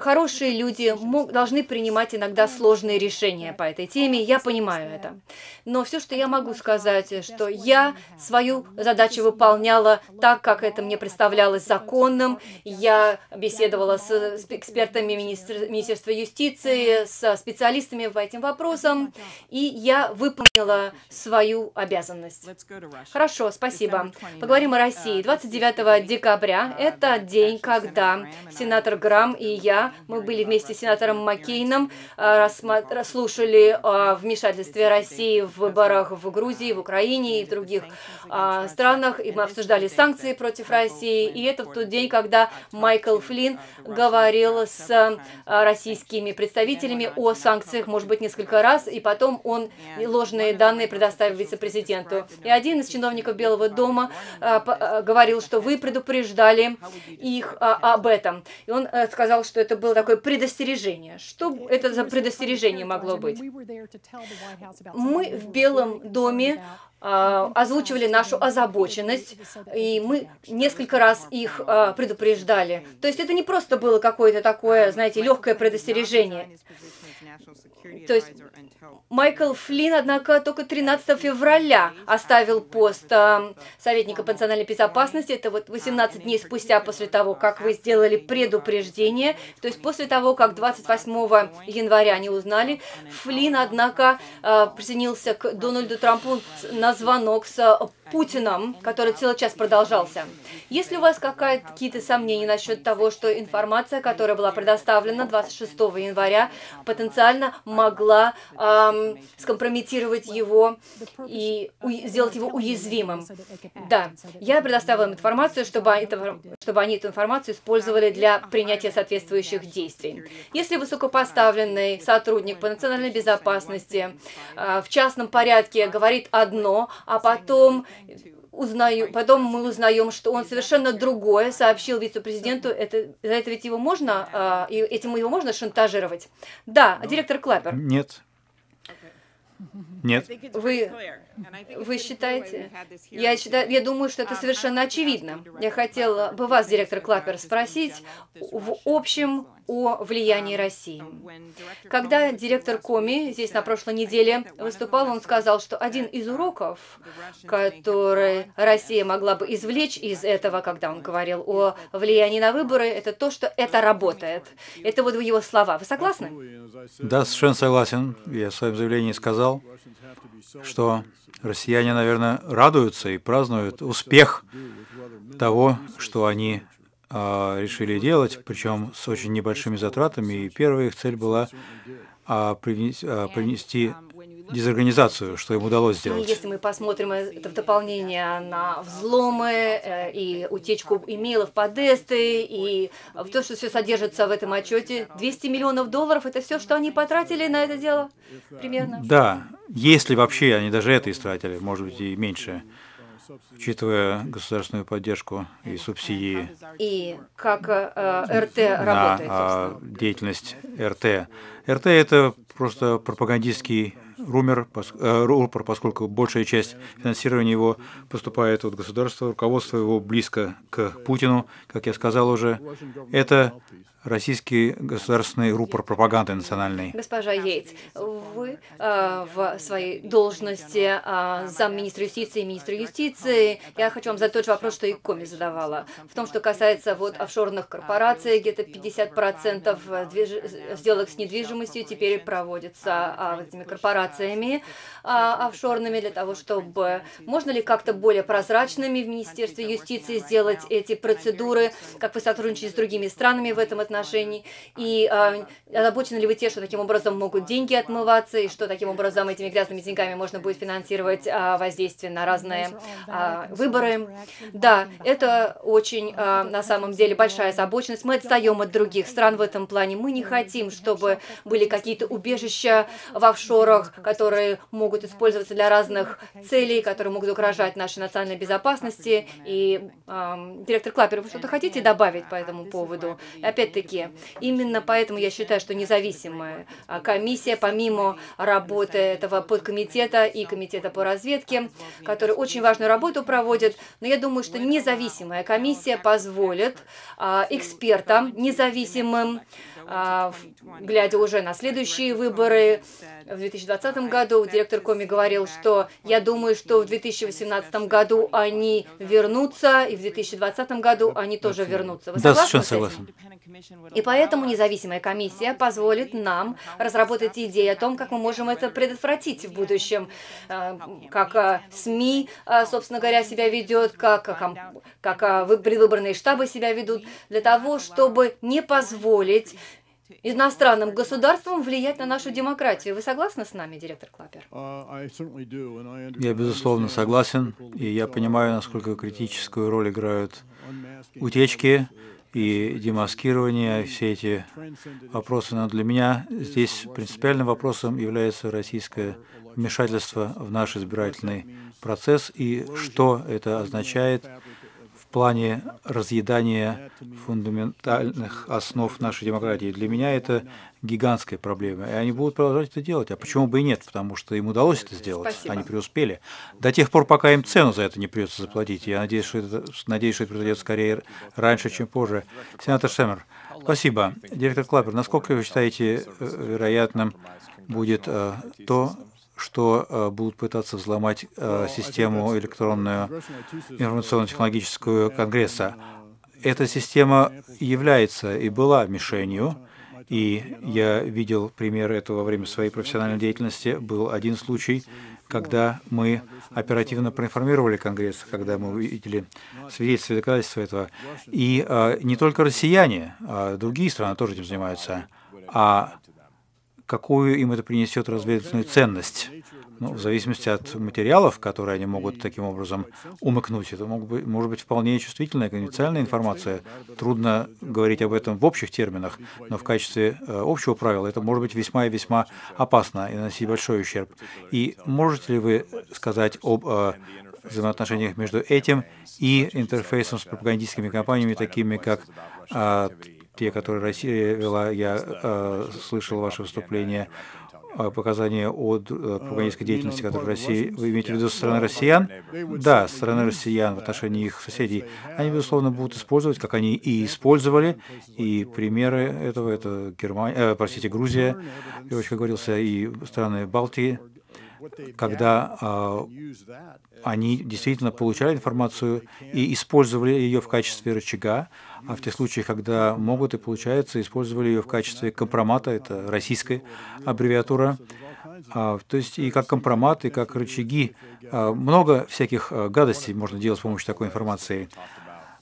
хорошие люди мог, должны принимать иногда сложные решения по этой теме. Я понимаю это. Но все, что я могу сказать, что я свою задачу выполняла так, как это мне представлялось законным. Я беседовала с экспертами Министерства юстиции, со специалистами по этим вопросам, и я выполнила свою обязанность. Хорошо, спасибо. Поговорим о России. 29 декабря – это день, когда сенатор Грамм и я, мы были вместе с сенатором Маккейном, э, слушали о вмешательстве России в выборах в Грузии, в Украине и в других а, странах, и мы обсуждали санкции против России, и это в тот день, когда Майкл Флинн говорил с а, российскими представителями о санкциях, может быть, несколько раз, и потом он ложные данные предоставил вице-президенту. И один из чиновников чиновников Белого дома а, а, говорил, что вы предупреждали их а, об этом. И он э, сказал, что это было такое предостережение. Что это за предостережение могло быть? Мы в Белом доме озвучивали нашу озабоченность, и мы несколько раз их предупреждали. То есть это не просто было какое-то такое, знаете, легкое предостережение. То есть Майкл Флинн, однако, только 13 февраля оставил пост э, советника по национальной безопасности. Это вот 18 дней спустя после того, как вы сделали предупреждение. То есть после того, как 28 января они узнали, Флинн, однако, э, присоединился к Дональду Трампу на звонок с Путиным, который целый час продолжался. Если у вас какие-то сомнения насчет того, что информация, которая была предоставлена 26 января, потенциально могла эм, скомпрометировать его и сделать его уязвимым. Да, я предоставила им информацию, чтобы, это, чтобы они эту информацию использовали для принятия соответствующих действий. Если высокопоставленный сотрудник по национальной безопасности э, в частном порядке говорит одно, а потом узнаю, потом мы узнаем, что он совершенно другое сообщил вице-президенту. Это, за это ведь его можно, э, этим его можно шантажировать? Да, директор Клапер. Нет. Нет. Вы, вы считаете? Я, считаю, я думаю, что это совершенно очевидно. Я хотела бы вас, директор Клапер, спросить в общем о влиянии России. Когда директор Коми здесь на прошлой неделе выступал, он сказал, что один из уроков, который Россия могла бы извлечь из этого, когда он говорил о влиянии на выборы, это то, что это работает. Это вот его слова. Вы согласны? Да, совершенно согласен. Я в своем заявлении сказал, что россияне, наверное, радуются и празднуют успех того, что они а, решили делать, причем с очень небольшими затратами. И первая их цель была а, принести дезорганизацию, что им удалось сделать. Если мы посмотрим это в дополнение на взломы э, и утечку имейлов по Десты, и то, что все содержится в этом отчете, 200 миллионов долларов – это все, что они потратили на это дело примерно? Да, если вообще они даже это истратили, может быть, и меньше учитывая государственную поддержку и субсидии. И как э, РТ работает? На деятельность РТ. РТ – это просто пропагандистский румер, э, рупор, поскольку большая часть финансирования его поступает от государства, руководство его близко к Путину, как я сказал уже. Это российский государственный рупор пропаганды национальной. Госпожа Йейтс, вы э, в своей должности э, замминистра юстиции и министра юстиции, я хочу вам задать тот же вопрос, что и Коми задавала. В том, что касается вот офшорных корпораций, где-то 50% движ... сделок с недвижимостью теперь проводятся э, этими корпорациями э, офшорными для того, чтобы... Можно ли как-то более прозрачными в Министерстве юстиции сделать эти процедуры, как вы сотрудничаете с другими странами в этом отношении? Отношений, и э, озабочены ли вы те, что таким образом могут деньги отмываться, и что таким образом этими грязными деньгами можно будет финансировать э, воздействие на разные э, выборы. Да, это очень, э, на самом деле, большая озабоченность. Мы отстаем от других стран в этом плане. Мы не хотим, чтобы были какие-то убежища в офшорах, которые могут использоваться для разных целей, которые могут угрожать нашей национальной безопасности. И э, директор Клапер, вы что-то хотите добавить по этому поводу? Опять-таки, именно поэтому я считаю, что независимая а, комиссия, помимо работы этого подкомитета и комитета по разведке, который очень важную работу проводит, но я думаю, что независимая комиссия позволит а, экспертам независимым глядя уже на следующие выборы в 2020 году, директор Коми говорил, что я думаю, что в 2018 году они вернутся, и в 2020 году они тоже вернутся. Вы да, согласны согласен. И поэтому независимая комиссия позволит нам разработать идеи о том, как мы можем это предотвратить в будущем, а, как а, СМИ, собственно говоря, себя ведет, как, как предвыборные штабы себя ведут, для того, чтобы не позволить иностранным государствам влиять на нашу демократию. Вы согласны с нами, директор Клапер? Я, безусловно, согласен, и я понимаю, насколько критическую роль играют утечки и демаскирование, все эти вопросы. Но для меня здесь принципиальным вопросом является российское вмешательство в наш избирательный процесс и что это означает плане разъедания фундаментальных основ нашей демократии. Для меня это гигантская проблема. И они будут продолжать это делать. А почему бы и нет? Потому что им удалось это сделать. Спасибо. Они преуспели. До тех пор, пока им цену за это не придется заплатить. Я надеюсь, что это, надеюсь, что это произойдет скорее раньше, чем позже. Сенатор Шемер, спасибо. Директор Клапер, насколько вы считаете э, вероятным будет э, то, что э, будут пытаться взломать э, систему электронную информационно-технологическую Конгресса. Эта система является и была мишенью, и я видел пример этого во время своей профессиональной деятельности. Был один случай, когда мы оперативно проинформировали Конгресс, когда мы увидели свидетельства и доказательства этого. И а, не только россияне, а другие страны тоже этим занимаются. А какую им это принесет разведывательную ценность. Ну, в зависимости от материалов, которые они могут таким образом умыкнуть, это может быть, может быть вполне чувствительная конфиденциальная информация. Трудно говорить об этом в общих терминах, но в качестве э, общего правила это может быть весьма и весьма опасно и наносить большой ущерб. И можете ли вы сказать об э, взаимоотношениях между этим и интерфейсом с пропагандистскими компаниями, такими как э, те, которые Россия вела, я э, слышал ваше выступление, э, показания о э, пропагандистской деятельности, которую Россия... Вы имеете в виду со стороны россиян? Да, со стороны россиян в отношении их соседей. Они, безусловно, будут использовать, как они и использовали, и примеры этого, это Германия, э, простите, Грузия, я очень говорился, и страны Балтии, когда э, они действительно получали информацию и использовали ее в качестве рычага, а в тех случаях, когда могут и получается, использовали ее в качестве компромата, это российская аббревиатура, а, то есть и как компромат, и как рычаги. А, много всяких а, гадостей можно делать с помощью такой информации.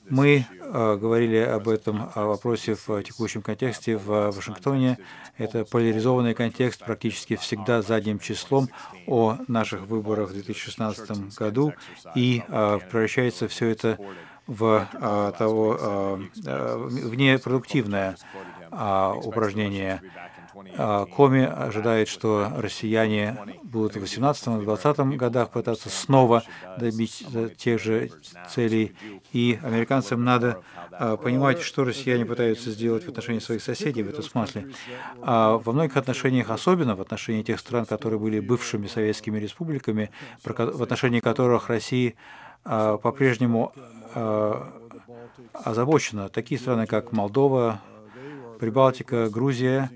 Мы говорили об этом вопросе в текущем контексте в Вашингтоне. Это поляризованный контекст практически всегда задним числом о наших выборах в 2016 году, и превращается все это в а, того а, а, в непродуктивное упражнение. Коми ожидает, что россияне будут в 18-20 годах пытаться снова добить тех же целей, и американцам надо понимать, что россияне пытаются сделать в отношении своих соседей в этом смысле. Во многих отношениях, особенно в отношении тех стран, которые были бывшими советскими республиками, в отношении которых Россия по-прежнему озабочена. Такие страны, как Молдова, Прибалтика, Грузия,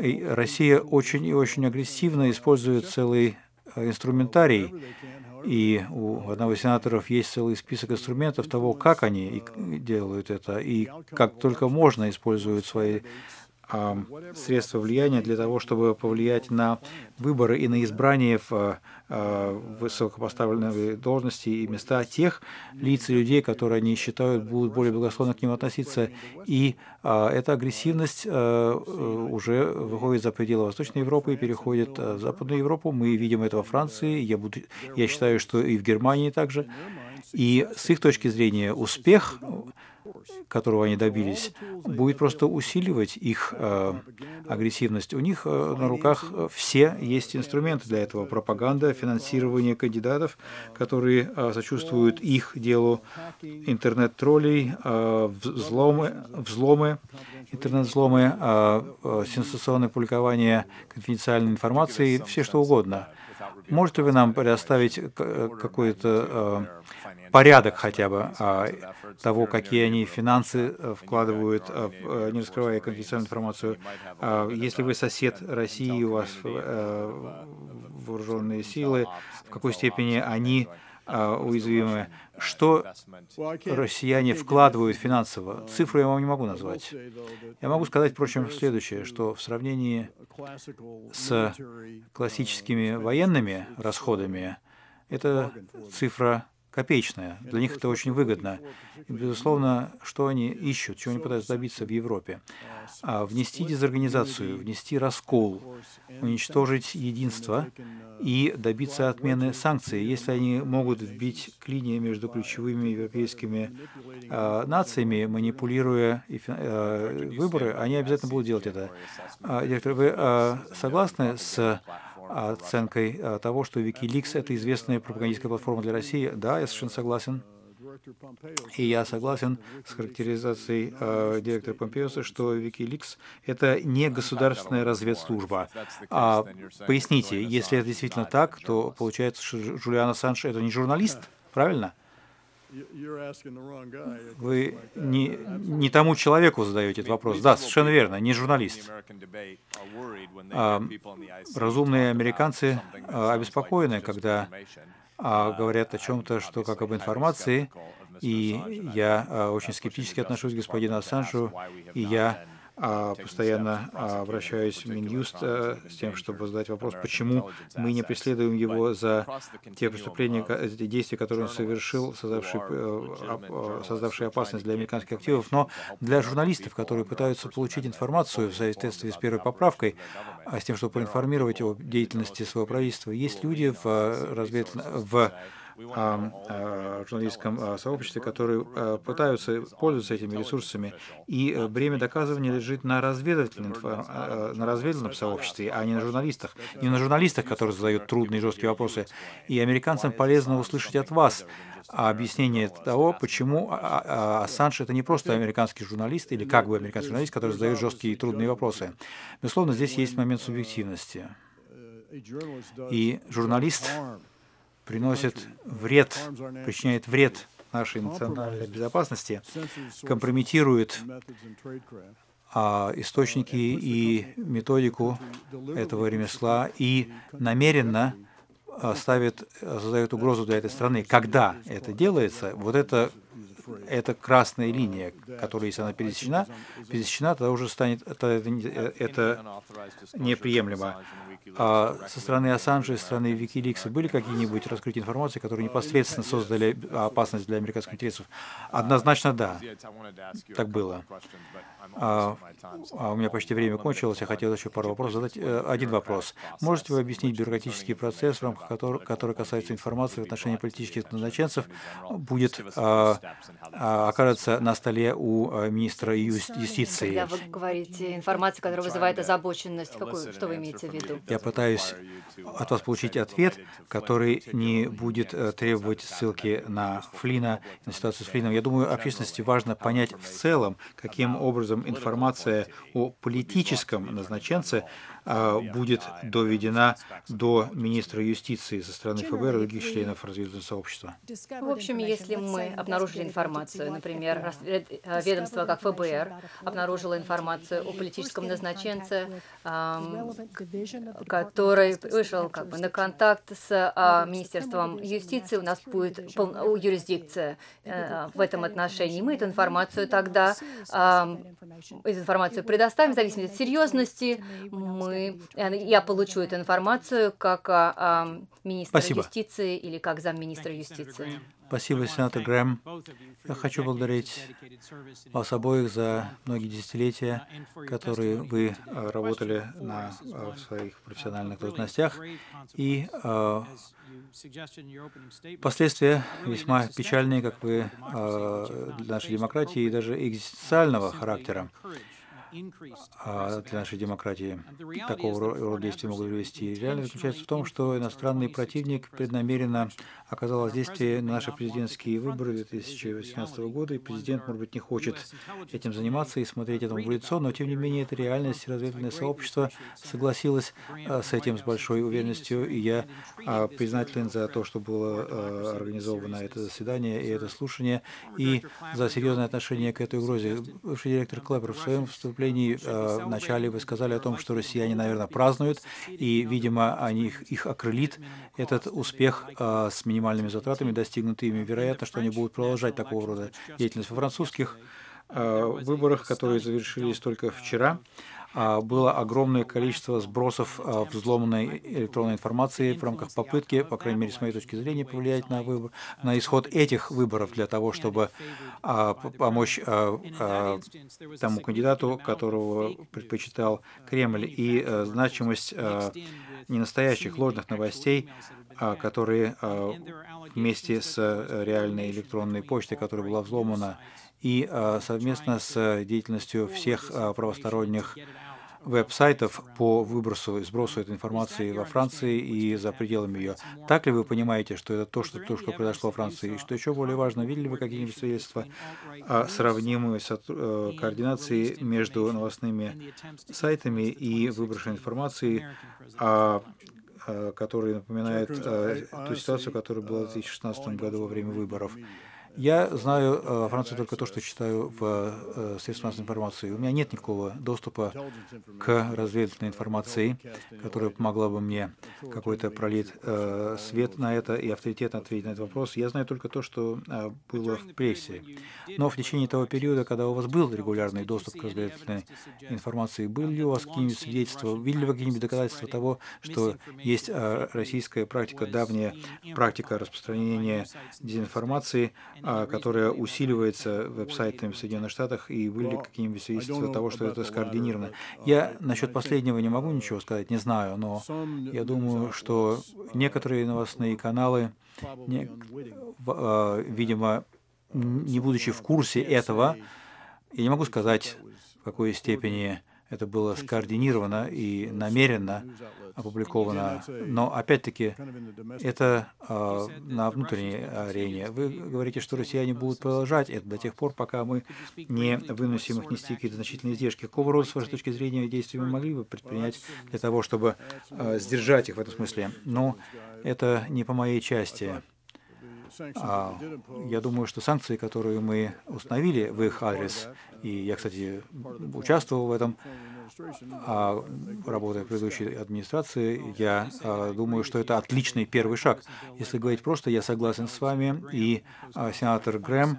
и Россия очень и очень агрессивно использует целый а, инструментарий. И у одного из сенаторов есть целый список инструментов того, как они делают это, и как только можно используют свои средства влияния для того, чтобы повлиять на выборы и на избрание в высокопоставленные должности и места тех лиц и людей, которые они считают будут более благосклонно к ним относиться. И эта агрессивность уже выходит за пределы Восточной Европы и переходит в Западную Европу. Мы видим это во Франции, я, буду, я считаю, что и в Германии также. И с их точки зрения успех которого они добились, будет просто усиливать их э, агрессивность. У них э, на руках все есть инструменты для этого. Пропаганда, финансирование кандидатов, которые э, сочувствуют их делу, интернет-троллей, э, взломы, взломы интернет-взломы, э, э, сенсационное публикование конфиденциальной информации, все что угодно. Можете вы нам предоставить какой-то э, порядок хотя бы э, того, какие они финансы э, вкладывают, э, э, не раскрывая конфиденциальную информацию? Э, если вы сосед России, у вас вооруженные силы, в какой степени они а, уязвимые. Что россияне вкладывают финансово? Цифру я вам не могу назвать. Я могу сказать, впрочем, следующее, что в сравнении с классическими военными расходами, эта цифра копеечная. Для них это очень выгодно. И, безусловно, что они ищут, чего они пытаются добиться в Европе? А внести дезорганизацию, внести раскол, уничтожить единство и добиться отмены санкций. Если они могут вбить клинии между ключевыми европейскими э, нациями, манипулируя э, выборы, они обязательно будут делать это. Э, директор, вы э, согласны с оценкой того, что Wikileaks — это известная пропагандистская платформа для России? Да, я совершенно согласен. И я согласен с характеризацией э, директора Помпеоса, что Wikileaks — это не государственная разведслужба. А, поясните, если это действительно так, то получается, что Джулиан Ассанж — это не журналист, правильно? Вы не, не тому человеку задаете этот вопрос. Да, совершенно верно, не журналист. А, разумные американцы а, обеспокоены, когда а, говорят о чем-то, что как об информации, и я а, очень скептически отношусь к господину Ассанжу, и я постоянно обращаюсь в Минюст с тем, чтобы задать вопрос, почему мы не преследуем его за те преступления, действия, которые он совершил, создавшие, э, создавшие опасность для американских активов, но для журналистов, которые пытаются получить информацию в соответствии с первой поправкой, а с тем, чтобы проинформировать о деятельности своего правительства, есть люди в, э, разведывательном в о журналистском а, сообществе, которые а, пытаются пользоваться этими ресурсами. И э, бремя доказывания лежит на, разведывательном, а, на разведывательном сообществе, а не на журналистах. Не на журналистах, которые задают трудные жесткие вопросы. И американцам полезно услышать от вас объяснение того, почему Ассанж — это не просто американский журналист или как бы американский журналист, который задает жесткие и трудные вопросы. Безусловно, здесь есть момент субъективности. И журналист приносит вред, причиняет вред нашей национальной безопасности, компрометирует а, источники и методику этого ремесла и намеренно а, ставит, создает угрозу для этой страны. Когда это делается, вот это это красная линия, которая, если она пересечена, пересечена, тогда уже станет это, это, это неприемлемо. А со стороны Ассанжа и со стороны Wikileaks были какие-нибудь раскрытия информации, которые непосредственно создали опасность для американских интересов? Однозначно да. Так было. А, а у меня почти время кончилось, я хотел еще пару вопросов задать. Э, один вопрос. Можете вы объяснить бюрократический процесс, в рамках которого, который касается информации в отношении политических назначенцев, будет а, а, окажется на столе у а, министра юстиции? Когда вы говорите информация, которая вызывает озабоченность, какую, что вы имеете в виду? Я пытаюсь от вас получить ответ, который не будет э, требовать ссылки на Флина, на ситуацию с Флином. Я думаю, общественности важно понять в целом, каким образом информация о политическом назначенце будет доведена до министра юстиции со стороны ФБР и других членов разведывательного сообщества. В общем, если мы обнаружили информацию. Например, э, ведомство как ФБР обнаружило информацию о политическом назначенце, который вышел как бы на контакт с а, Министерством юстиции. У нас будет юрисдикция э, в этом отношении. Мы эту информацию тогда, эту информацию предоставим, в зависимости от серьезности. Мы, э, я получу эту информацию как а, министр Спасибо. юстиции или как замминистра юстиции. Спасибо, сенатор Грэм. Я хочу благодарить вас обоих за многие десятилетия, которые вы э, работали на э, своих профессиональных должностях. И э, последствия весьма печальные, как вы, э, для нашей демократии и даже экзистенциального характера. А для нашей демократии такого рода действия могут вести. Реальность заключается в том, что иностранный противник преднамеренно оказал воздействие на наши президентские выборы 2018 года, и президент, может быть, не хочет этим заниматься и смотреть этому в лицо, но, тем не менее, это реальность, и разведывательное сообщество согласилось а, с этим с большой уверенностью, и я а, признателен за то, что было а, организовано это заседание и это слушание, и за серьезное отношение к этой угрозе. Бывший директор Клэпер в своем вступлении выступлении э, в начале вы сказали о том, что россияне, наверное, празднуют, и, видимо, они их, их окрылит этот успех э, с минимальными затратами, достигнутыми. Вероятно, что они будут продолжать такого рода деятельность. Во французских э, выборах, которые завершились только вчера, а, было огромное количество сбросов а, взломанной электронной информации в рамках попытки, по крайней мере, с моей точки зрения, повлиять на, выбор, на исход этих выборов для того, чтобы а, помочь тому кандидату, которого предпочитал Кремль, и значимость ненастоящих ложных новостей, которые вместе с реальной электронной почтой, которая была взломана, и совместно с деятельностью всех правосторонних веб-сайтов по выбросу и сбросу этой информации во Франции и за пределами ее. Так ли вы понимаете, что это то, что, то, что произошло во Франции? И что еще более важно, видели вы какие-нибудь свидетельства о сравнимой э, координации между новостными сайтами и выброшенной информацией, а, а, который напоминает а, ту ситуацию, которая была в 2016 году во время выборов? Я знаю о э, Франции только то, что читаю в э, средствах массовой информации. У меня нет никакого доступа к разведывательной информации, которая помогла бы мне какой-то пролить э, свет на это и авторитетно ответить на этот вопрос. Я знаю только то, что было в прессе. Но в течение того периода, когда у вас был регулярный доступ к разведывательной информации, были ли у вас какие-нибудь свидетельства, видели ли вы какие-нибудь доказательства того, что есть российская практика, давняя практика распространения дезинформации, которая усиливается веб-сайтами в Соединенных Штатах, и были какие-нибудь свидетельства того, что это скоординировано. Я насчет последнего не могу ничего сказать, не знаю, но я думаю, что некоторые новостные каналы, не, а, видимо, не будучи в курсе этого, я не могу сказать, в какой степени это было скоординировано и намеренно опубликовано. Но опять-таки это э, на внутренней арене. Вы говорите, что россияне будут продолжать это до тех пор, пока мы не выносим их нести какие-то значительные издержки. Какого рода, с вашей точки зрения, действия мы могли бы предпринять для того, чтобы э, сдержать их в этом смысле? Но это не по моей части. А, я думаю, что санкции, которые мы установили в их адрес, и я, кстати, участвовал в этом, а, работая в предыдущей администрации, я а, думаю, что это отличный первый шаг. Если говорить просто, я согласен с вами, и сенатор Грэм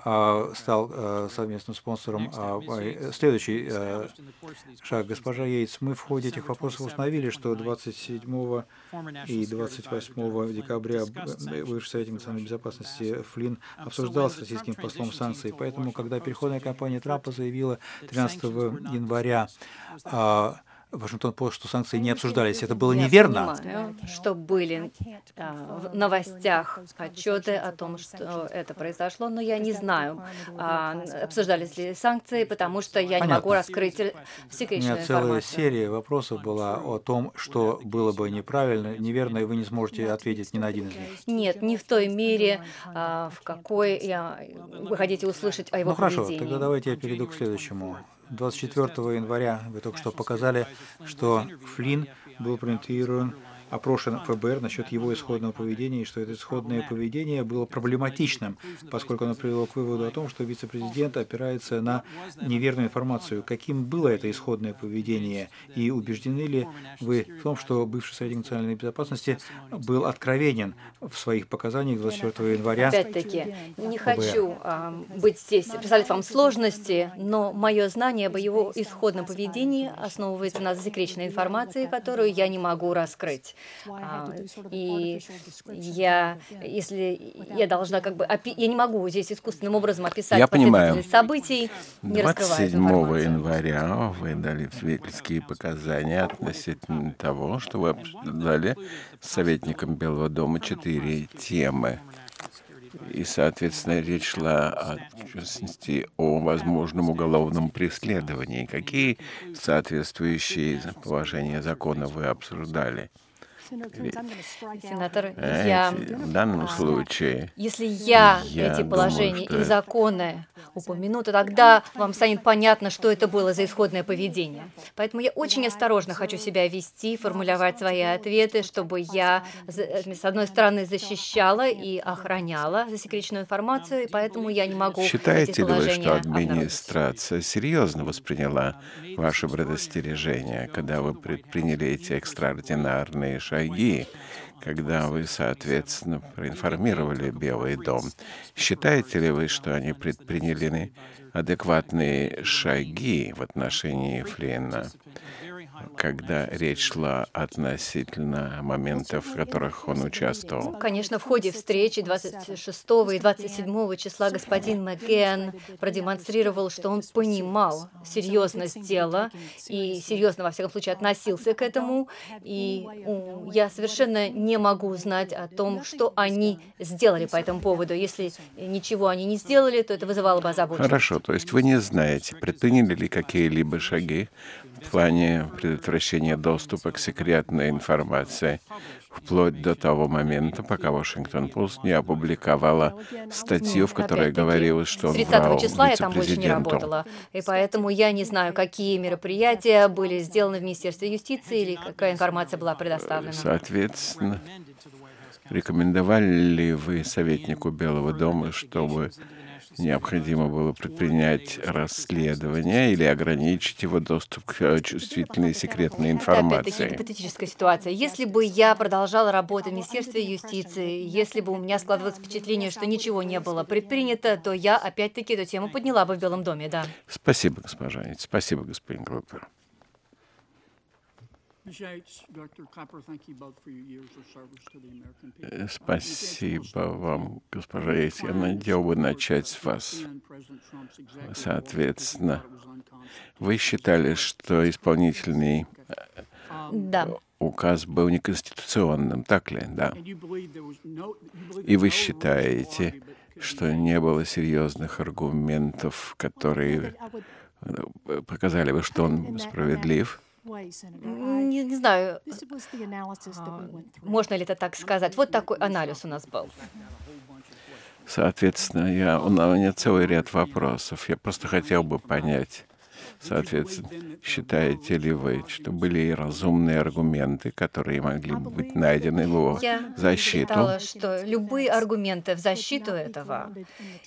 стал а, совместным спонсором. А, следующий шаг, госпожа Йейтс, мы в ходе этих вопросов установили, что 27 и 28 декабря Высший Совет национальной безопасности Флинн обсуждал с российским послом санкции. Поэтому, когда переходная кампания Трампа заявила 13 января Вашингтон-Пост, что санкции не обсуждались. Это было неверно. Понимаю, что были а, в новостях отчеты о том, что это произошло, но я не знаю, а, обсуждались ли санкции, потому что я Понятно. не могу раскрыть секретную У меня целая серия вопросов была о том, что было бы неправильно, неверно, и вы не сможете ответить ни на один из них. Нет, не в той мере, а, в какой я... вы хотите услышать о его ну, хорошо, поведении. тогда давайте я перейду к следующему. 24 января вы только что показали, что Флинн был проинтервьюирован опрошен ФБР насчет его исходного поведения, и что это исходное поведение было проблематичным, поскольку оно привело к выводу о том, что вице-президент опирается на неверную информацию. Каким было это исходное поведение? И убеждены ли вы в том, что бывший советник национальной безопасности был откровенен в своих показаниях 24 января? Опять-таки, не хочу а, быть здесь, представлять вам сложности, но мое знание об его исходном поведении основывается на засекреченной информации, которую я не могу раскрыть. А, и я, если я должна как бы, я не могу здесь искусственным образом описать я понимаю. событий, не 27 января вы дали свидетельские показания относительно того, что вы обсуждали с советником Белого дома четыре темы. И, соответственно, речь шла о, частности, о возможном уголовном преследовании. Какие соответствующие положения закона вы обсуждали? Сенатор, я... В данном случае... Если я, я эти положения думаю, и законы упомяну, то тогда вам станет понятно, что это было за исходное поведение. Поэтому я очень осторожно хочу себя вести, формулировать свои ответы, чтобы я, с одной стороны, защищала и охраняла засекреченную информацию, и поэтому я не могу Считаете ли вы, что администрация серьезно восприняла ваше предостережение, когда вы предприняли эти экстраординарные шаги? Когда вы, соответственно, проинформировали Белый дом. Считаете ли вы, что они предприняли адекватные шаги в отношении Флинна? Когда речь шла относительно моментов, в которых он участвовал? Конечно, в ходе встречи 26 и 27 числа господин Макген продемонстрировал, что он понимал серьезность дела и серьезно, во всяком случае, относился к этому. И я совершенно не могу знать о том, что они сделали по этому поводу. Если ничего они не сделали, то это вызывало бы озабоченность. Хорошо, то есть вы не знаете, предприняли ли какие-либо шаги в плане предотвращения доступа к секретной информации, вплоть до того момента, пока Вашингтон-Пост не опубликовала статью, в которой говорилось, что он 30 числа я там больше не работала, и поэтому я не знаю, какие мероприятия были сделаны в Министерстве юстиции или какая информация была предоставлена. Соответственно, рекомендовали ли вы советнику Белого дома, чтобы необходимо было предпринять расследование или ограничить его доступ к э, чувствительной секретной информации. Это гипотетическая ситуация. Если бы я продолжала работать в Министерстве юстиции, если бы у меня складывалось впечатление, что ничего не было предпринято, то я опять-таки эту тему подняла бы в Белом доме, да. Спасибо, госпожа. Спасибо, господин Группер. Э, спасибо вам, госпожа Яйц. Я надел бы начать с вас. Соответственно, вы считали, что исполнительный э, да. указ был неконституционным, так ли? Да. И вы считаете, что не было серьезных аргументов, которые э, показали бы, что он справедлив? Не, не знаю, а, можно ли это так сказать. Вот такой анализ у нас был. Соответственно, я, у меня целый ряд вопросов. Я просто хотел бы понять, Соответственно, считаете ли вы, что были и разумные аргументы, которые могли бы быть найдены в его Я защиту? считала, что любые аргументы в защиту этого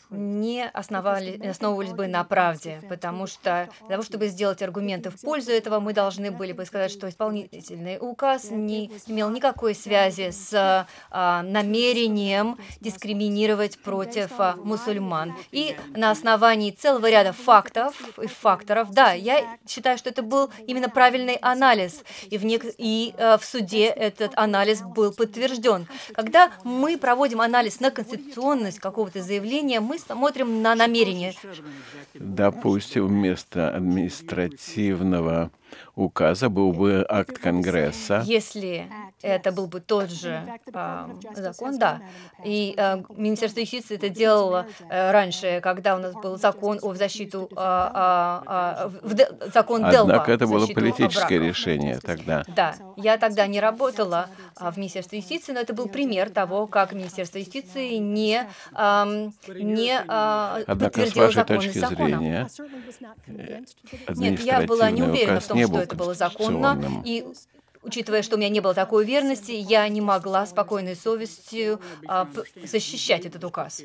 не основали, основывались бы на правде, потому что для того, чтобы сделать аргументы в пользу этого, мы должны были бы сказать, что исполнительный указ не имел никакой связи с а, намерением дискриминировать против а, мусульман. И на основании целого ряда фактов и факторов, да, да, я считаю, что это был именно правильный анализ, и в, нек... и, э, в суде этот анализ был подтвержден. Когда мы проводим анализ на конституционность какого-то заявления, мы смотрим на намерение. Допустим, вместо административного указа был бы акт Конгресса. Если это был бы тот же а, закон, да. И а, Министерство юстиции это делало а, раньше, когда у нас был закон о защиту, а, а, в, закон Делба. Однако это было политическое решение тогда. Да, я тогда не работала в Министерстве юстиции, но это был пример того, как Министерство юстиции не, а, не а, Однако, с вашей точки зрения, Нет, я была не уверена в том, что это было законно, и учитывая, что у меня не было такой уверенности, я не могла спокойной совестью а, защищать этот указ.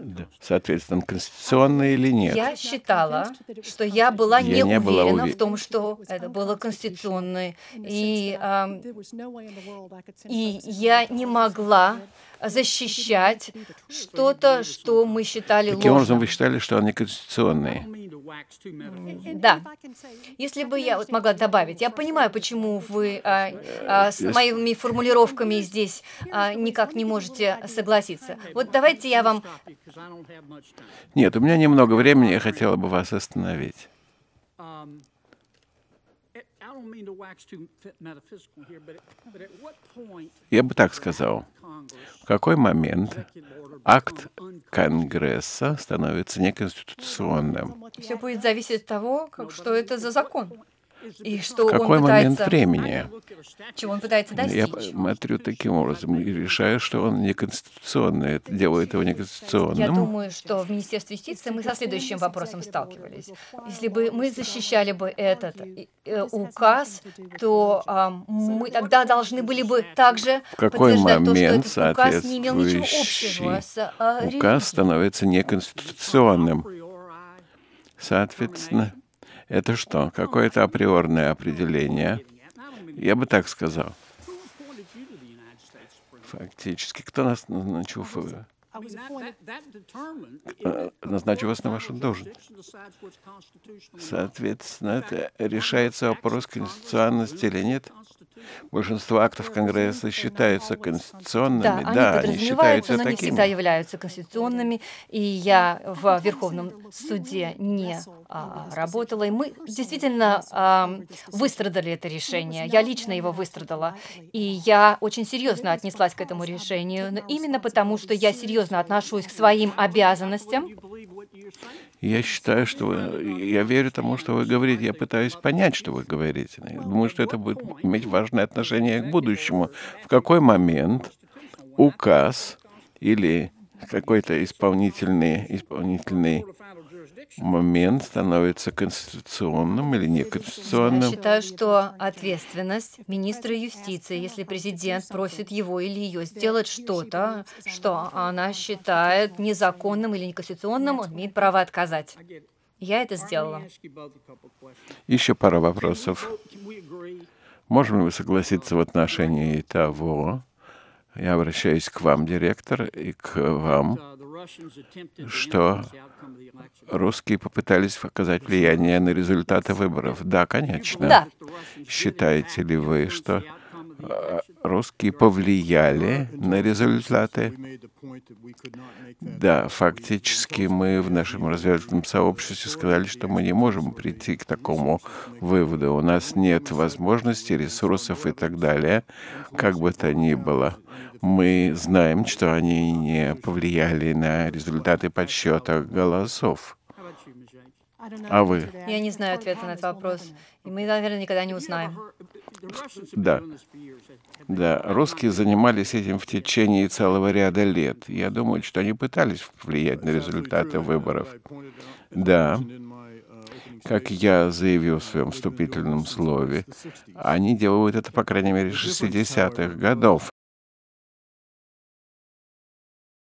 Да. Соответственно, конституционно или нет? Я считала, что я была я не, не уверена уве... в том, что это было конституционно. И, а, и я не могла защищать что-то, что мы считали Таким ложным. образом, вы считали, что он неконституционный? Да. Если бы я вот могла добавить, я понимаю, почему вы а, а, с моими формулировками здесь а, никак не можете согласиться. Вот давайте я вам... Нет, у меня немного времени, я хотела бы вас остановить. Я бы так сказал. В какой момент акт Конгресса становится неконституционным? Все будет зависеть от того, как, что это за закон. И что в какой он момент времени? Чего он пытается достичь? Я смотрю таким образом и решаю, что он неконституционный. Это делает его неконституционным. Я думаю, что в Министерстве юстиции мы со следующим вопросом сталкивались. Если бы мы защищали бы этот э, указ, то э, мы тогда должны были бы также в какой момент то, что этот указ не имел ничего общего с э, указ становится неконституционным. Соответственно, это что? Какое-то априорное определение? Я бы так сказал. Фактически, кто нас назначил, назначил вас на вашу должность? Соответственно, это решается вопрос конституционности или нет? Большинство актов Конгресса считаются конституционными. Да, они, да, они считаются но такими. не всегда являются конституционными. И я в Верховном суде не а, работала. И мы действительно а, выстрадали это решение. Я лично его выстрадала. И я очень серьезно отнеслась к этому решению. Но именно потому, что я серьезно отношусь к своим обязанностям, я считаю, что вы, я верю тому, что вы говорите. Я пытаюсь понять, что вы говорите. Я думаю, что это будет иметь важное отношение к будущему. В какой момент указ или какой-то исполнительный, исполнительный момент становится конституционным или неконституционным? Я считаю, что ответственность министра юстиции, если президент просит его или ее сделать что-то, что она считает незаконным или неконституционным, он имеет право отказать. Я это сделала. Еще пара вопросов. Можем ли вы согласиться в отношении того, я обращаюсь к вам, директор, и к вам, что русские попытались оказать влияние на результаты выборов. Да, конечно. Да. Считаете ли вы, что русские повлияли на результаты? Да, фактически мы в нашем разведывательном сообществе сказали, что мы не можем прийти к такому выводу. У нас нет возможности, ресурсов и так далее, как бы то ни было. Мы знаем, что они не повлияли на результаты подсчета голосов. А вы? Я не знаю ответа на этот вопрос. И мы, наверное, никогда не узнаем. Да. Да, русские занимались этим в течение целого ряда лет. Я думаю, что они пытались влиять на результаты выборов. Да, как я заявил в своем вступительном слове, они делают это, по крайней мере, 60-х годов.